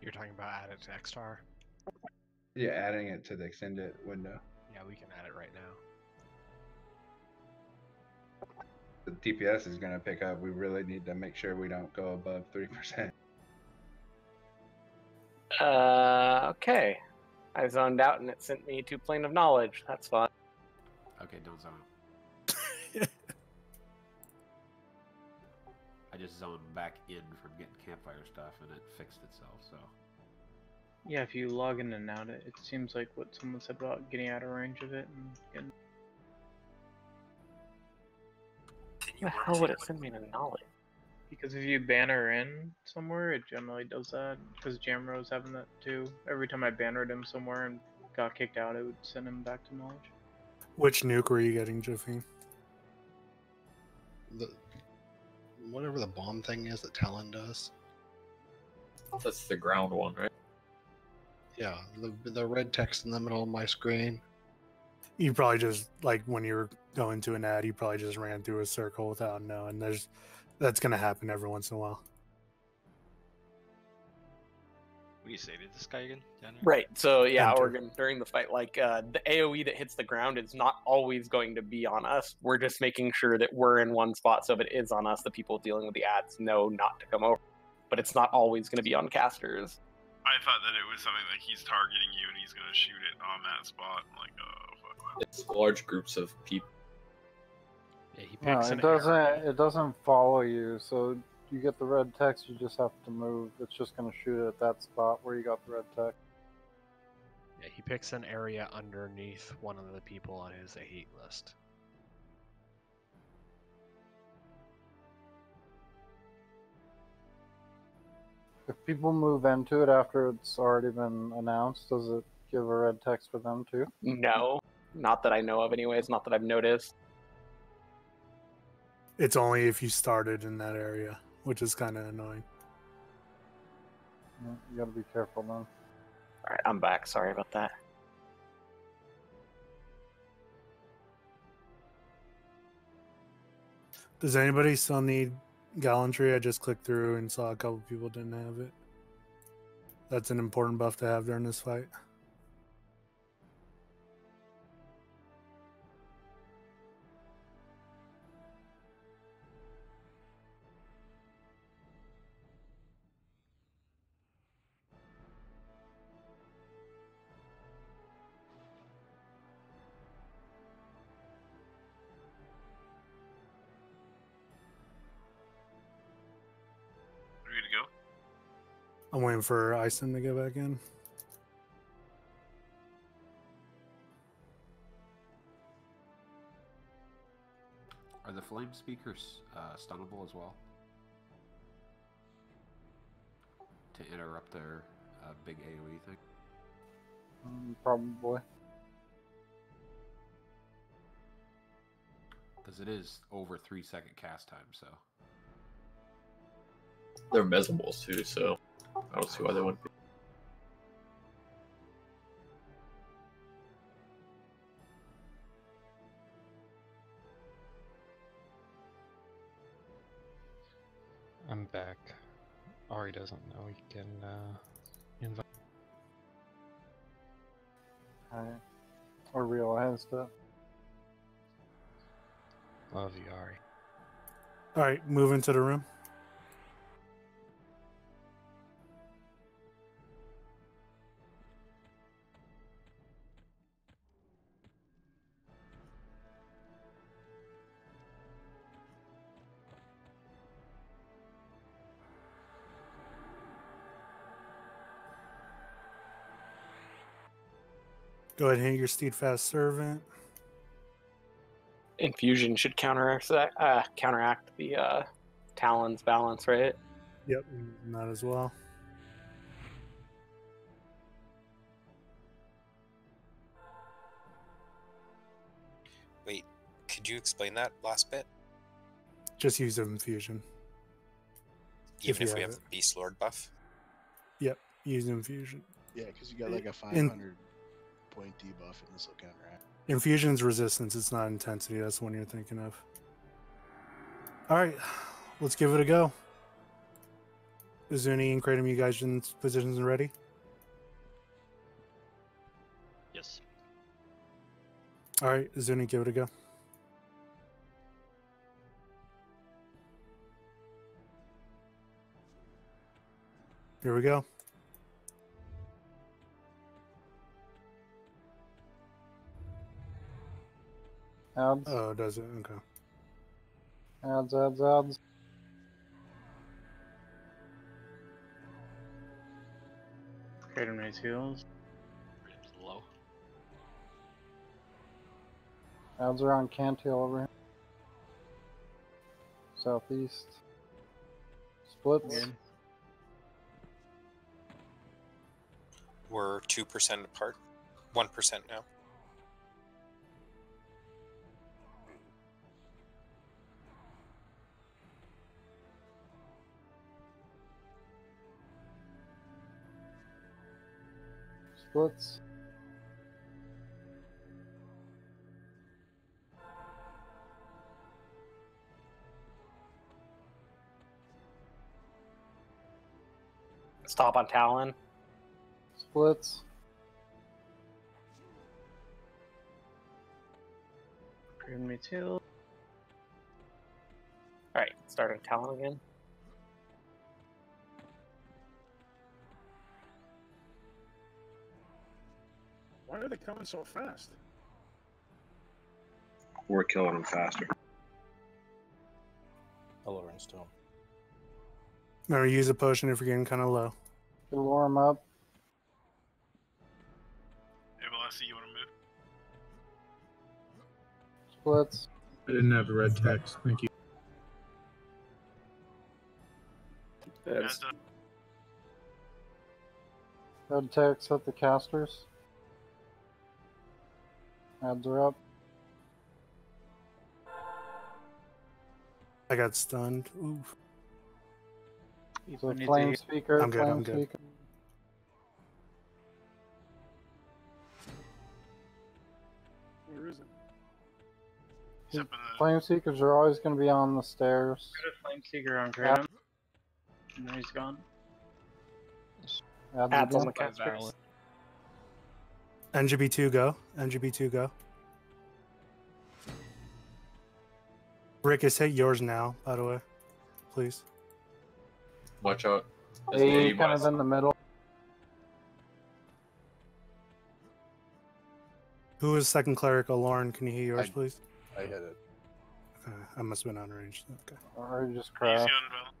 You're talking about adding it to Xstar? Yeah, adding it to the extended window. Yeah, we can add it right now. The DPS is gonna pick up. We really need to make sure we don't go above three percent. Uh, okay. I zoned out and it sent me to plane of knowledge. That's fun. Okay, don't zone. I just zoned back in from getting campfire stuff and it fixed itself, so. Yeah, if you log in and out it, it seems like what someone said about getting out of range of it and getting. What the hell would it send me to knowledge? Because if you banner in somewhere, it generally does that. Because Jamro's having that too. Every time I bannered him somewhere and got kicked out, it would send him back to knowledge. Which nuke were you getting, Jafine? The whatever the bomb thing is that Tallon does. That's the ground one, right? Yeah, the the red text in the middle of my screen. You probably just like when you were going to an ad, you probably just ran through a circle without knowing. There's that's gonna happen every once in a while. What do you say to this guy again? Down there? Right. So yeah, Enter. Oregon during the fight, like uh, the AOE that hits the ground is not always going to be on us. We're just making sure that we're in one spot. So if it is on us, the people dealing with the ads know not to come over. But it's not always going to be on casters. I thought that it was something like he's targeting you and he's gonna shoot it on that spot. I'm like, oh fuck. It's large groups of people. Yeah, he No, it an doesn't. area. It doesn't follow you. So you get the red text. You just have to move. It's just gonna shoot it at that spot where you got the red text. Yeah, he picks an area underneath one of the people on his hate list. If people move into it after it's already been announced, does it give a red text for them too? No, not that I know of, anyways. Not that I've noticed. It's only if you started in that area, which is kind of annoying. You gotta be careful then. All right, I'm back. Sorry about that. Does anybody still need gallantry? I just clicked through and saw a couple people didn't have it. That's an important buff to have during this fight. I'm waiting for Ison to get back in. Are the flame speakers uh, stunnable as well? To interrupt their uh, big AoE thing? Mm, Probably. Because it is over three second cast time, so. They're mesables too, so I don't see why they wouldn't be. I'm back. Ari doesn't know he can uh, invite. I, or realized it. Love you, Ari. All right, move into the room. Go ahead and hit your steadfast servant. Infusion should counteract that. Uh, counteract the uh, Tallon's balance, right? Yep, not as well. Wait, could you explain that last bit? Just use infusion. Even you if, we have have the Beast Lord buff? Yep, use infusion. Yeah, because you got like a In- 500 point debuff and this will counteract. Infusion's resistance, it's not intensity. That's the one you're thinking of. All right, let's give it a go. Izuni and Kratom, you guys in positions and ready? Yes. All right, Zuni, give it a go. Here we go. Adds, Oh, does it? Okay. adds, adds, adds. Creating my tools. Low. Adds are on Cantil over here. Southeast. Splits. Good. We're two percent apart. One percent now. Splits. Stop on Tallon. Splits. Creating me too. All right, start on Tallon again. Why are they coming so fast? We're killing them faster. Hello, Stone. Remember, use a potion if you're getting kind of low. Can lure him up. Hey, Velocity, you want to move? Splits. I didn't have the red text. Thank you. Adds up. Red text at the casters. Adds are up. I got stunned. Oof. So need to flame speaker, I'm good, flame I'm good. speaker. Where is it? He's up in the. Flame seekers are always going to be on the stairs. Put a flame seeker on Kratom. And then he's gone. Adds Adds on again. the casters. MGB2 go. MGB2 go. Rick is hit yours now, by the way. Please. Watch out. That's A kind of AUs. in the middle. Who is second cleric? Lauren, can you hit yours, I- please? I hit it. Uh, okay, I must have been unarranged. Okay. Or he just Easy crashed. on Vel.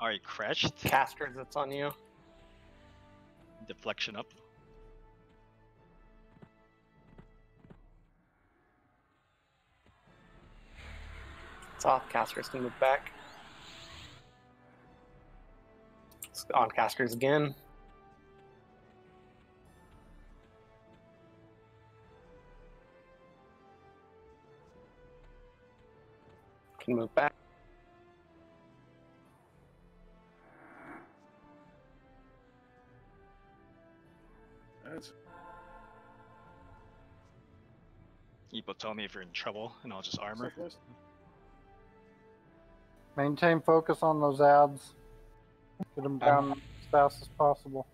Are you crashed? Casters, it's on you. Deflection up. It's off. Casters can move back. It's on casters again. Can move back. That's Epo, tell me if you're in trouble, and I'll just armor. Southwest. Maintain focus on those ads. Get them down as fast as possible.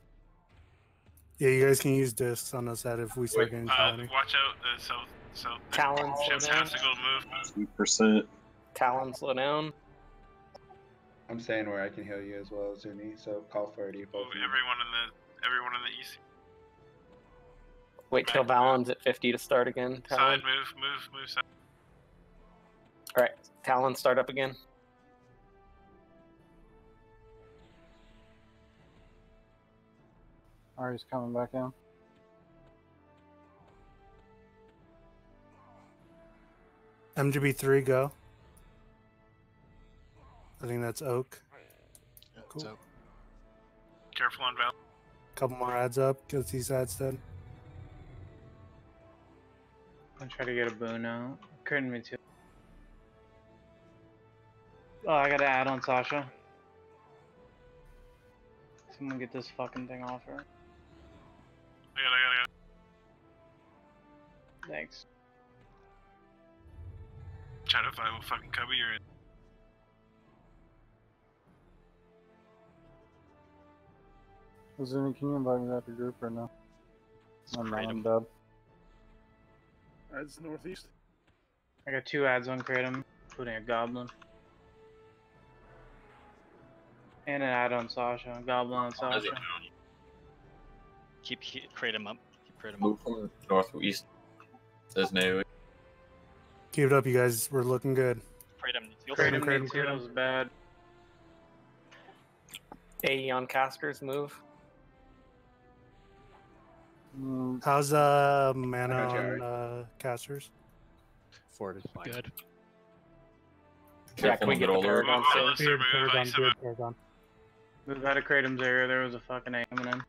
Yeah, you guys can use discs on us that if we start getting Uh, challenges. watch out. The south. South. Tallon, Ship slow down. has to go move. Two percent. Tallon, slow down. I'm saying where I can heal you as well, Zuni. So call for it. Move both everyone in the. Everyone in the east Wait till Vallon's at 50 to start again. side. Move. Move. Move. Side. All right, Tallon, start up again. Alright, he's coming back in. MGB3 go. I think that's Oak. Cool. So, Careful on Val. Couple more ads up. Get these ads dead. I'll try to get a boon out. Couldn't me too. Oh, I gotta add on Sasha. Someone get this fucking thing off her. I got. I got. I. Thanks. Try to find what fucking cover you're in. Zuni, can you invite me back to group right now? I'm not, I'm Kratom. That's northeast. I got two ads on Kratom, including a goblin. And an ad on Sasha. A goblin on Sasha. It Keep he- crate him up. Keep crate him up. Move from northeast. There's no. Keep it up, you guys. We're looking good. Kratom needs heals. Kratom, Kratom Kratom, needs Kratom. heals bad. AE on casters move. Mm, How's uh mana on Eric. uh casters? Ford Good. Yeah, can we get the Paragon Move, saved? Alistair, Good, move, Paragon, ice him good, up. Out of Kratom's area. There was a fucking A coming in.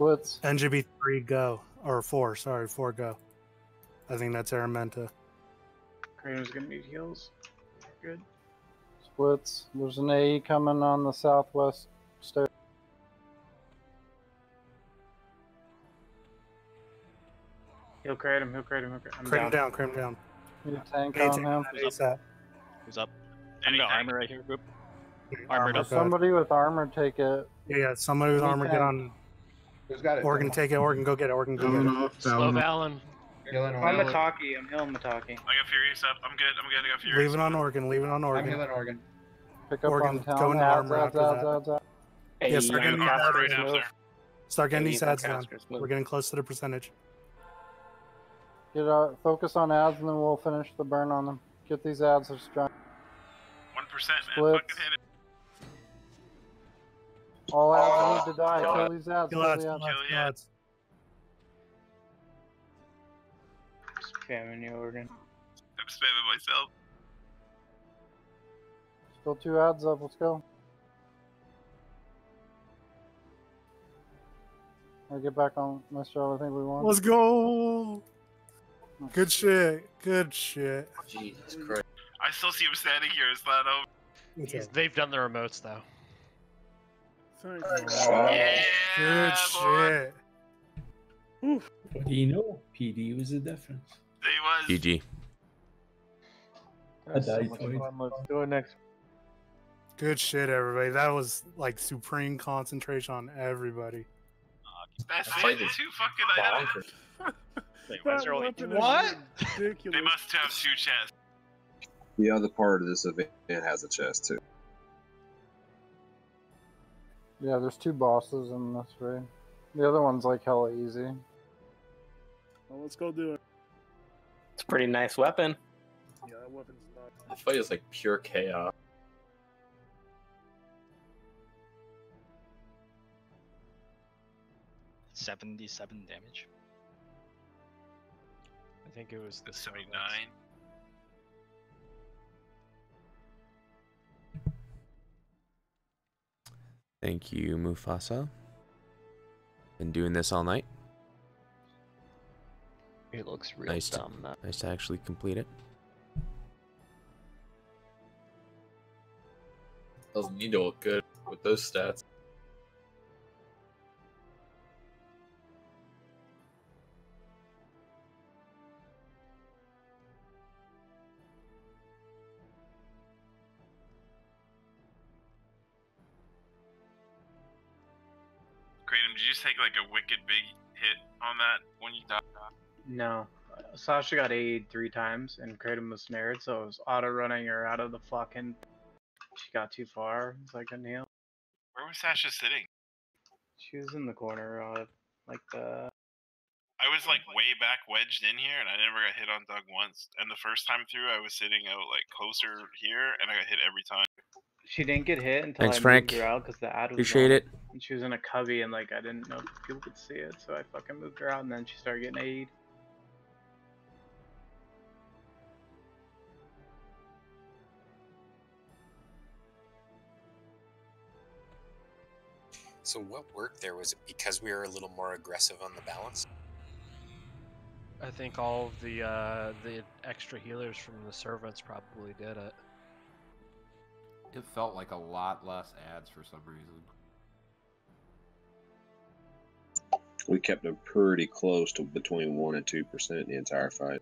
Splits. MGB three go or four. Sorry, four go. I think that's Araminta. Kratom's gonna need heals. Good. Splits. There's an AE coming on the southwest stair. Heal Kratom. Heal Kratom. Heal Kratom. I'm Cram down. down, cram down. You tank Hey, on take him. that ASAP. Who's up? I got armor right here, group. Armor, up. Somebody with armor take it. Yeah, yeah. Somebody with Me armor, get on. Who's got it? Oregon, take it. Oregon, go get it. Oregon, go get it. Slow Vallon. Vallon. Healing I'm Oregon. Mataki. I'm healing Mataki. I got Furious up. I'm good. I'm good. I got Furious. Leave it on Oregon. Leave it on I'm Oregon. healing Oregon. Pick up Oregon, on town. go into Ads, armor ads, after ads, that. ads, ads. Yeah, start getting these Armor ads. right casters after. Start getting these ads down. move. We're getting close to the percentage. Get out, focus on ads, and then we'll finish the burn on them. Get these ads. There's giant. One percent, man. Fucking hit it. All ads need to die. Kill Kill these ads. Kill Kill ads, the kill ads. ads, Kill kill the ads. Spamming you, Oregon. I'm spamming myself. Still two ads up. Let's go. I get back on my show. I think we won. Let's go. Good shit. Good shit. Jesus Christ. I still see him standing here. It's not over. It's He's, they've done the remotes though. Thank Yeah, Good boy. shit. What do you know? PD was the difference. They was. GG. I died much Let's do it next. Good shit, everybody. That was like supreme concentration on everybody. That's fight Two fucking items. Wait, why is there only weapon two? is What? Ridiculous. They must have two chests. The other part of this event has a chest too. Yeah, there's two bosses in this raid. The other one's like hella easy. Well, let's go do it. It's a pretty nice weapon. Yeah, that weapon's not. The fight is like pure chaos. Seventy-seven damage. I think it was the seventy-nine. Silence. Thank you, Mufasa. Been doing this all night. It looks real Nice dumb. That nice to actually complete it. Doesn't need to look good with those stats. Did you take like a wicked big hit on that when you died? No. Sasha got AE'd three times and Kratom was snared, so it was auto running her out of the fucking. She got too far, so I couldn't heal. Where was Sasha sitting? She was in the corner, uh, like the. I was like way back wedged in here, and I never got hit on Doug once. And the first time through, I was sitting out like closer here, and I got hit every time. She didn't get hit until Thanks, I Frank. moved her out because the ad was Appreciate on, it. And she was in a cubby, and like I didn't know if people could see it, so I fucking moved her out, and then she started getting AE'd. So what worked there was it because we were a little more aggressive on the balance? I think all of the uh, the extra healers from the servants probably did it. It felt like a lot less ads for some reason. We kept them pretty close to between one and two percent the entire fight.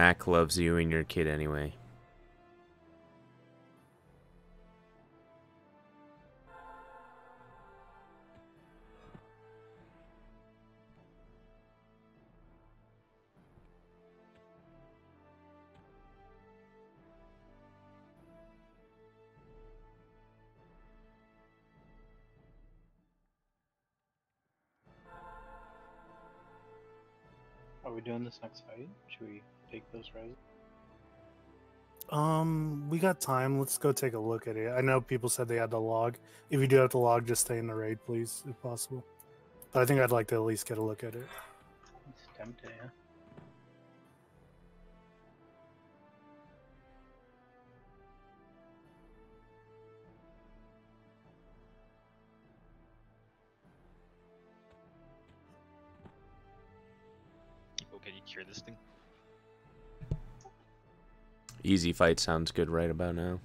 Mac loves you and your kid anyway. Are we doing this next fight? Should we take those res? Um, we got time. Let's go take a look at it. I know people said they had to log. If you do have to log, just stay in the raid, please, if possible. But I think I'd like to at least get a look at it. It's tempting, yeah. Oh, can you cure this thing? Easy fight sounds good right about now.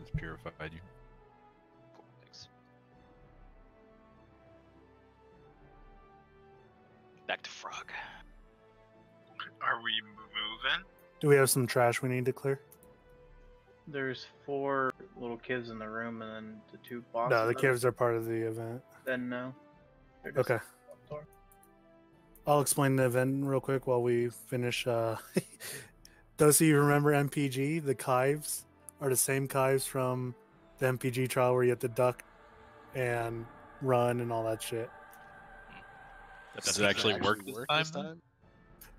It's purified you. Cool, thanks. Back to frog. Are we moving? Do we have some trash we need to clear? There's four little kids in the room, and then the two bosses. No, the kids are part of the event. Then no. They're just Okay. Up door. I'll explain the event real quick while we finish. Uh, those of you who remember MPG, the kives are the same kives from the MPG trial where you have to duck and run and all that shit. Does it actually work this time?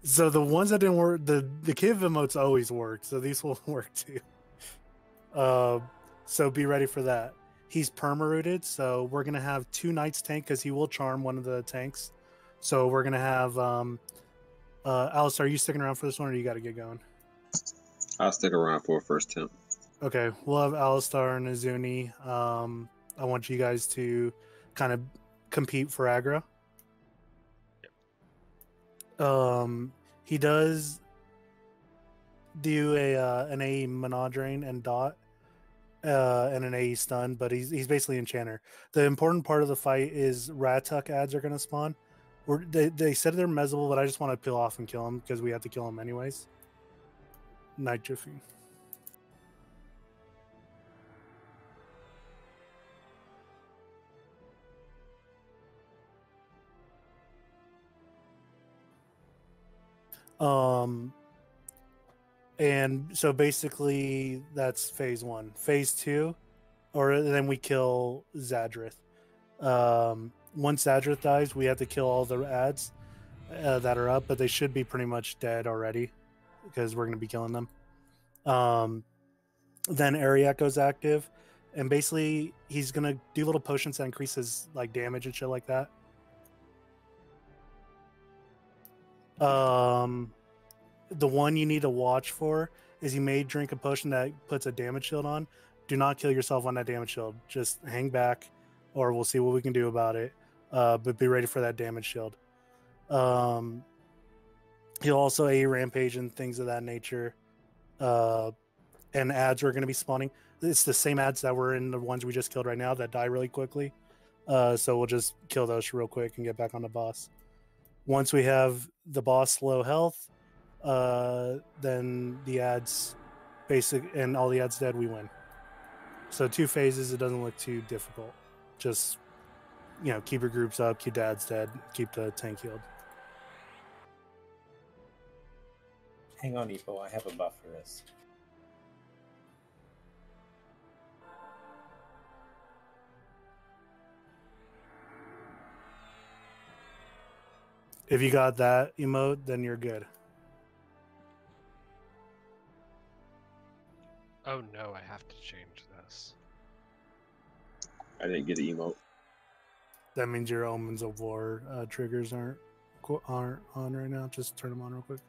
So the ones that didn't work, the the Kiv emotes always work. So these will work too. Uh, so be ready for that. He's perma rooted, so we're gonna have two knights tank because he will charm one of the tanks. So we're gonna have um, uh, Alice. Are you sticking around for this one, or you got to get going? I'll stick around for a first attempt. Okay, we'll have Alistar and Azuni. Um, I want you guys to kind of compete for aggro. Um, he does do a uh, an AE mana drain and Dot, uh, and an AE stun, but he's he's basically enchanter. The important part of the fight is Ratuk ads are gonna spawn. We're, they they said they're mezzable, but I just want to peel off and kill them because we have to kill them anyways. Night Jiffy. Um, and so basically that's phase one. Phase two, or then we kill Zadrith. Um, once Zadrith dies, we have to kill all the ads uh, that are up, but they should be pretty much dead already because we're going to be killing them. Um, then Ariak goes active, and basically he's going to do little potions that increase his like damage and shit like that. Um, the one you need to watch for is you may drink a potion that puts a damage shield on. Do not kill yourself on that damage shield. Just hang back, or we'll see what we can do about it. Uh, but be ready for that damage shield. Um, he'll also a rampage and things of that nature. Uh, and ads are going to be spawning. It's the same ads that were in the ones we just killed right now that die really quickly. Uh, so we'll just kill those real quick and get back on the boss. Once we have the boss low health, uh, then the ads basic and all the ads dead, we win. So two phases, it doesn't look too difficult. Just you know, keep your groups up, keep dad's dead, keep the tank healed. Hang on, Epo. I have a buff for this. If you got that emote, then you're good. Oh no, I have to change this. I didn't get an emote. That means your omens of war uh, triggers aren't aren't on right now. Just turn them on real quick.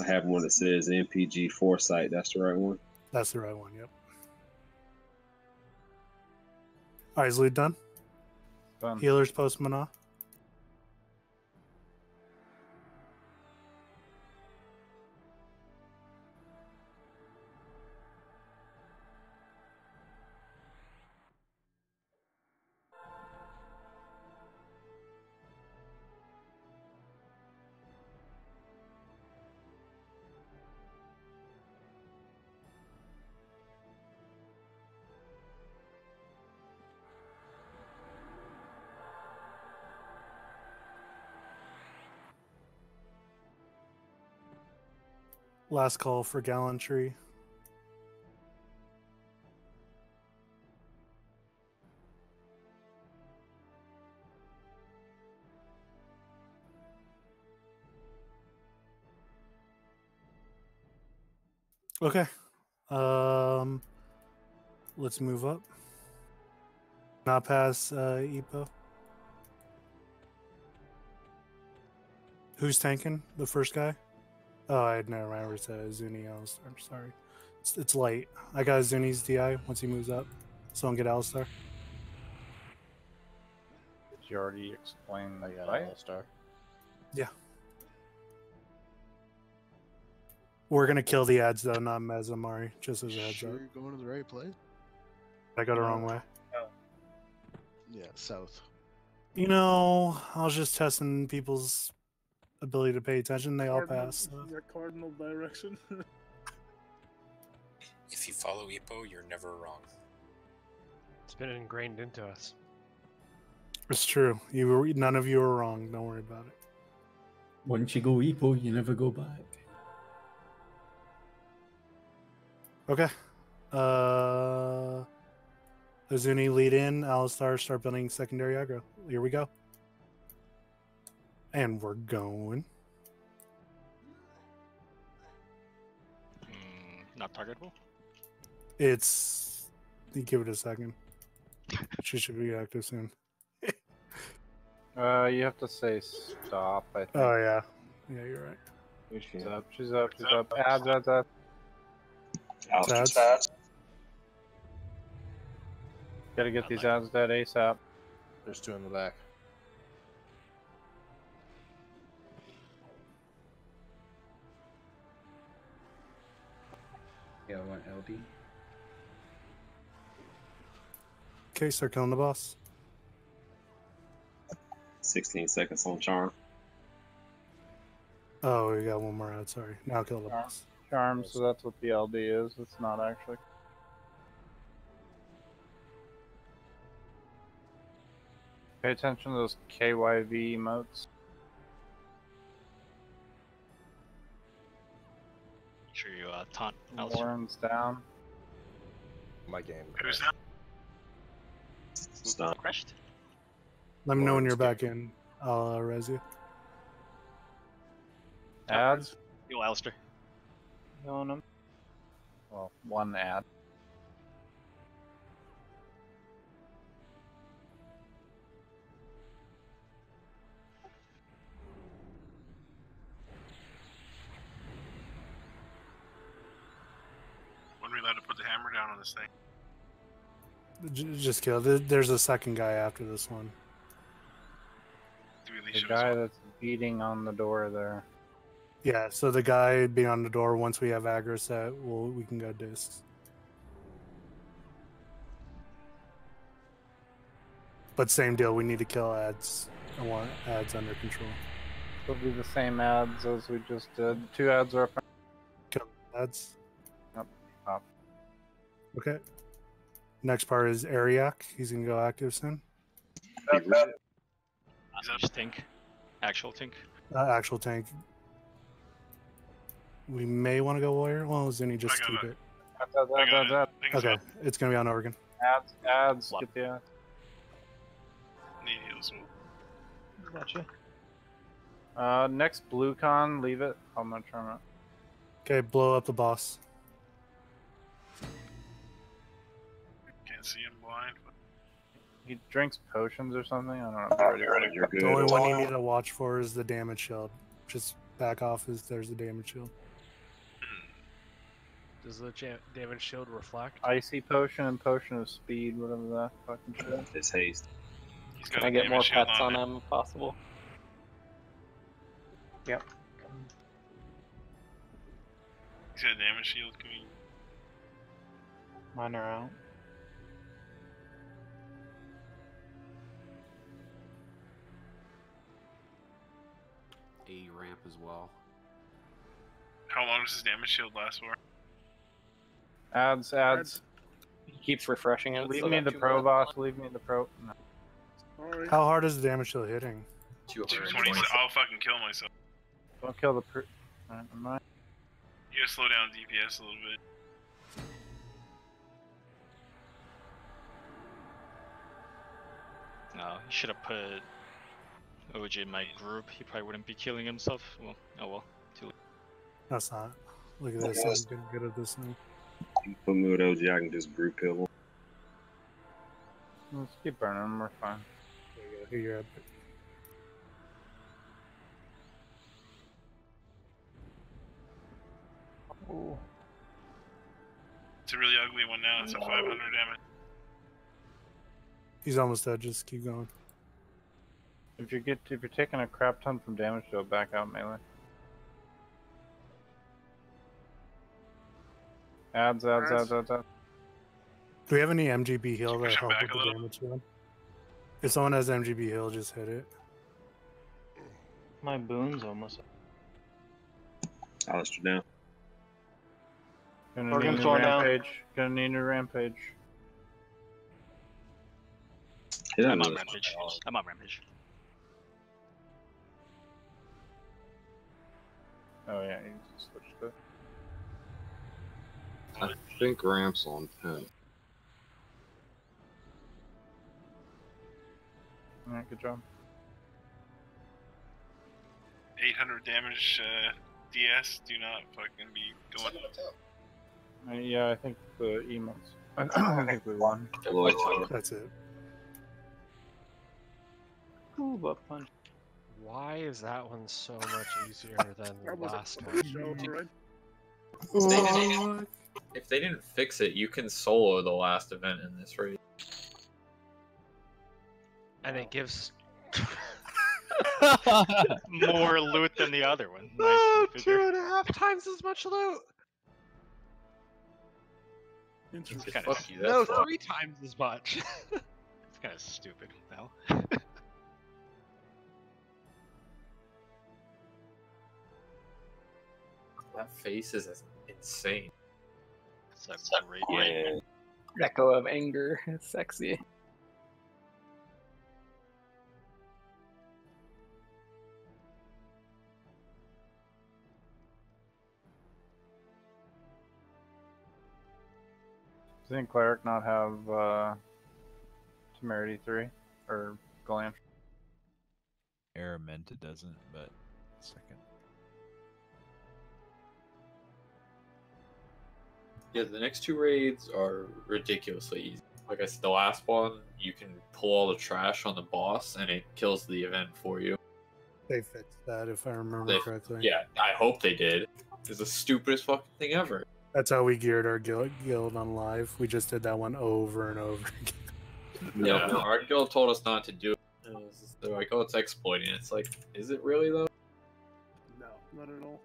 I have one that says MPG Foresight. That's the right one. That's the right one. Yep. All right, is Lude done? Done. Healers post mana. Last call for gallantry. Okay. Um let's move up. Not past uh Epo. Who's tanking? The first guy? Oh, I never mind. It's uh, Zuni. Alistar. I'm sorry. It's, it's light. I got Zuni's DI once he moves up. So I don't get Alistar. Did you already explain the got fight? All-Star. Yeah. We're gonna kill the ads though, not Mezamari. Just as a heads Sure, up. you're going to the right place. I got the wrong way. Yeah, south. You know, I was just testing people's ability to pay attention. They all Cardinal- passed. so- Yeah, cardinal direction. If you follow Epo, you're never wrong. It's been ingrained into us. It's true. You were none of you are wrong. Don't worry about it. Once you go Epo, you never go back. Okay. Uh Azuni lead in, Alistar start building secondary aggro. Here we go. And we're going. Mm, not targetable. It's you give it a second. She should be active soon. Uh, you have to say stop. I think. Oh yeah. Yeah, you're right. She's up. She's up. She's up. Ads, ads, ads. Ads. Gotta get these ads dead ASAP. There's two in the back. I want LD. Okay, start killing the boss. 16 seconds on charm. Oh, we got one more out. sorry. Now kill the boss. Charm, so that's what the LD is. It's not actually. Pay attention to those KYV emotes. You uh, taunt Alistair. Warren's down. My game. Who's that? Stop. Crushed. Let me know when you're back in. I'll uh, res you. Ads? Yo, Alistair. Killing them. Well, one ad. This thing? Just kill. There's a second guy after this one. The guy that's beating on the door there. Yeah, so the guy being on the door, once we have aggro set, we'll, we can go discs. But same deal, we need to kill ads. I want ads under control. It'll be the same ads as we just did. Two ads are up. Kill ads. Yep. Up. Okay. Next part is Ariak. He's gonna go active soon. He's up. Tink. Actual Tink. Uh, actual tank. We may want to go warrior. Well, Zuni just keep it. Ads. Okay, it's gonna be on Oregon. Ads, ads. Get the ads. Need heals. Gotcha. Uh, next blue con, leave it. I'm gonna turn it. Okay, blow up the boss. Can't see him blind. He drinks potions or something. I don't know. if you're ready. You're The only one you need to watch for is the damage shield. Just back off as there's the damage shield. Hmm. Does the ja- damage shield reflect? Icy potion and potion of speed, whatever that fucking shit. It's haste. He's Can I get more pets on him if possible? Yep. He's got a damage shield. Can we? Mine are out. Ramp as well. How long does his damage shield last for? Ads, ads. He keeps refreshing it. Leave so me that the pro more- boss. Leave me the pro. No. Alright. How hard is the damage shield hitting? 220. I'll fucking kill myself. Don't kill the per. Alright, never. You You gotta slow down DPS a little bit. No, you should have put OJ in my group. He probably wouldn't be killing himself. Well, oh well. Too late. That's not. Look at this. I'm getting good at this now. You put me with OG, I can just group kill him. Let's keep burning them. We're fine. There you go. Here you're at. Ooh. It's a really ugly one now. It's a 500 damage. He's almost dead. Just keep going. If you get if you're taking a crap ton from damage, go back out melee. Ads, ads, ads, ads, ads. Do we have any MGB heal that push help with the little? damage heal? If someone has MGB heal, just hit it. My boon's almost. Alistair down. Gonna Morgan's need a going down. rampage. Gonna need a rampage. Hit I'm on rampage. I'm on rampage. Oh yeah, you just switched it. I think Ramp's on pin. Alright, good job. 800 damage uh, DS. Do not fucking be going. Uh, yeah, I think the emotes. I think we won. That's it. Ooh, butt punch. Why is that one so much easier than the That was a last one? show, right? If they, didn't, oh. if they didn't fix it, you can solo the last event in this raid. And it gives More loot than the other one. Nice oh, configure. two and a half times as much loot. Interesting. kind Fuck of you, No, that's three times as much. it's kind of stupid now. That face is insane. It's a great Yeah. Echo of anger. It's sexy. Doesn't cleric not have uh, temerity three or Galanth? Araminta doesn't, but second. Yeah, the next two raids are ridiculously easy. Like I said, the last one, you can pull all the trash on the boss and it kills the event for you. They fixed that, if I remember They- correctly. Yeah, I hope they did. It's the stupidest fucking thing ever. That's how we geared our guild, guild on live. We just did that one over and over again. Yeah, no, our guild told us not to do it. It was They're like, oh, it's exploiting. It's like, is it really though? No, not at all.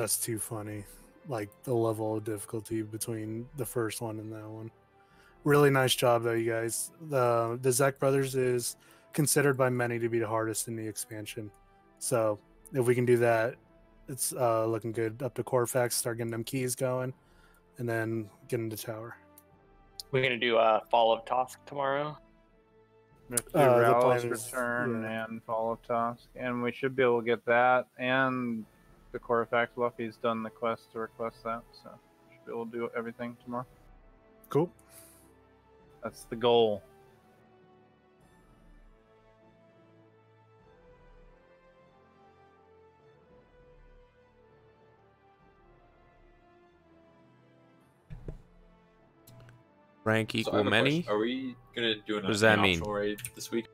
That's too funny. Like the level of difficulty between the first one and that one. Really nice job though, you guys. The the Zek Brothers is considered by many to be the hardest in the expansion. So if we can do that, it's uh, looking good. Up to Korafax, start getting them keys going, and then get into tower. We're gonna do a fall of Tosk tomorrow. We have to do Uh, the Rowell's return yeah. and Fall of Tusk, and we should be able to get that. And the Korafax Luffy's done the quest to request that, so should be able to do everything tomorrow. Cool. That's the goal. Rank equal have a many? question. Are we gonna do an, What does that an mean? optional raid this week?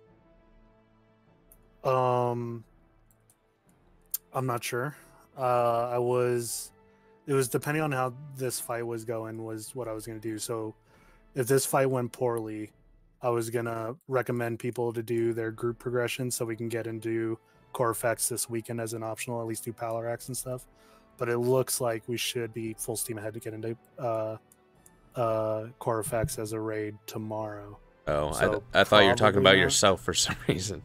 Um, I'm not sure. Uh, I was. It was depending on how this fight was going. Was what I was gonna do. So, if this fight went poorly, I was gonna recommend people to do their group progression so we can get into Korafax this weekend as an optional. At least do Palarex and stuff. But it looks like we should be full steam ahead to get into uh, uh, Korafax as a raid tomorrow. Oh, So I, I thought you were talking about not. yourself for some reason.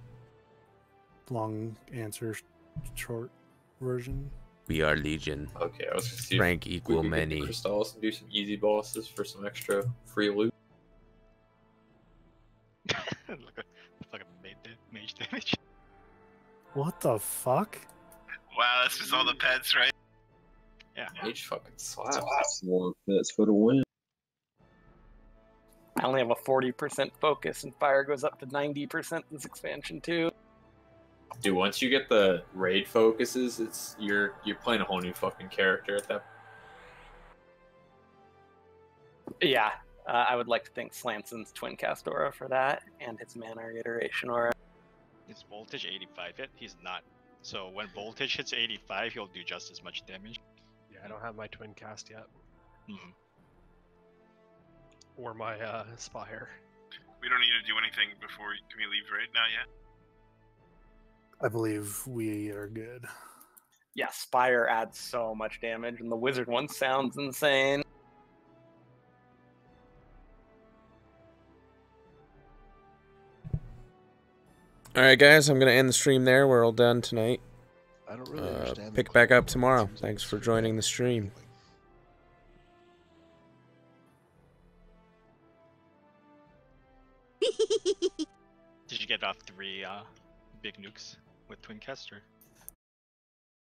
long answer short version. We are Legion. Okay, I was gonna see. if Rank we equal could get the many. Crystallos and do some easy bosses for some extra free loot. Look at fucking mage mage damage. What the fuck? Wow, that's just all the pets, right? Yeah. Mage fucking slaps. Swarm pits for the win. I only have a 40% focus, and fire goes up to 90% in this expansion too. Dude, once you get the raid focuses, it's you're you're playing a whole new fucking character at that. Yeah, uh, I would like to thank Slanson's Twin Cast Aura for that, and his Mana Reiteration Aura. Is voltage 85 hit? He's not. So when voltage hits 85, he'll do just as much damage. Yeah, I don't have my twin cast yet, Mhm. or my uh, spire. We don't need to do anything before. we- Can we leave right now yet? I believe we are good. Yeah, Spire adds so much damage, and the Wizard one sounds insane. All right, guys, I'm gonna end the stream there. We're all done tonight. I don't really Uh, understand the pick back up tomorrow. Thanks for joining the stream. Did you get off three uh, big nukes with Twin Caster?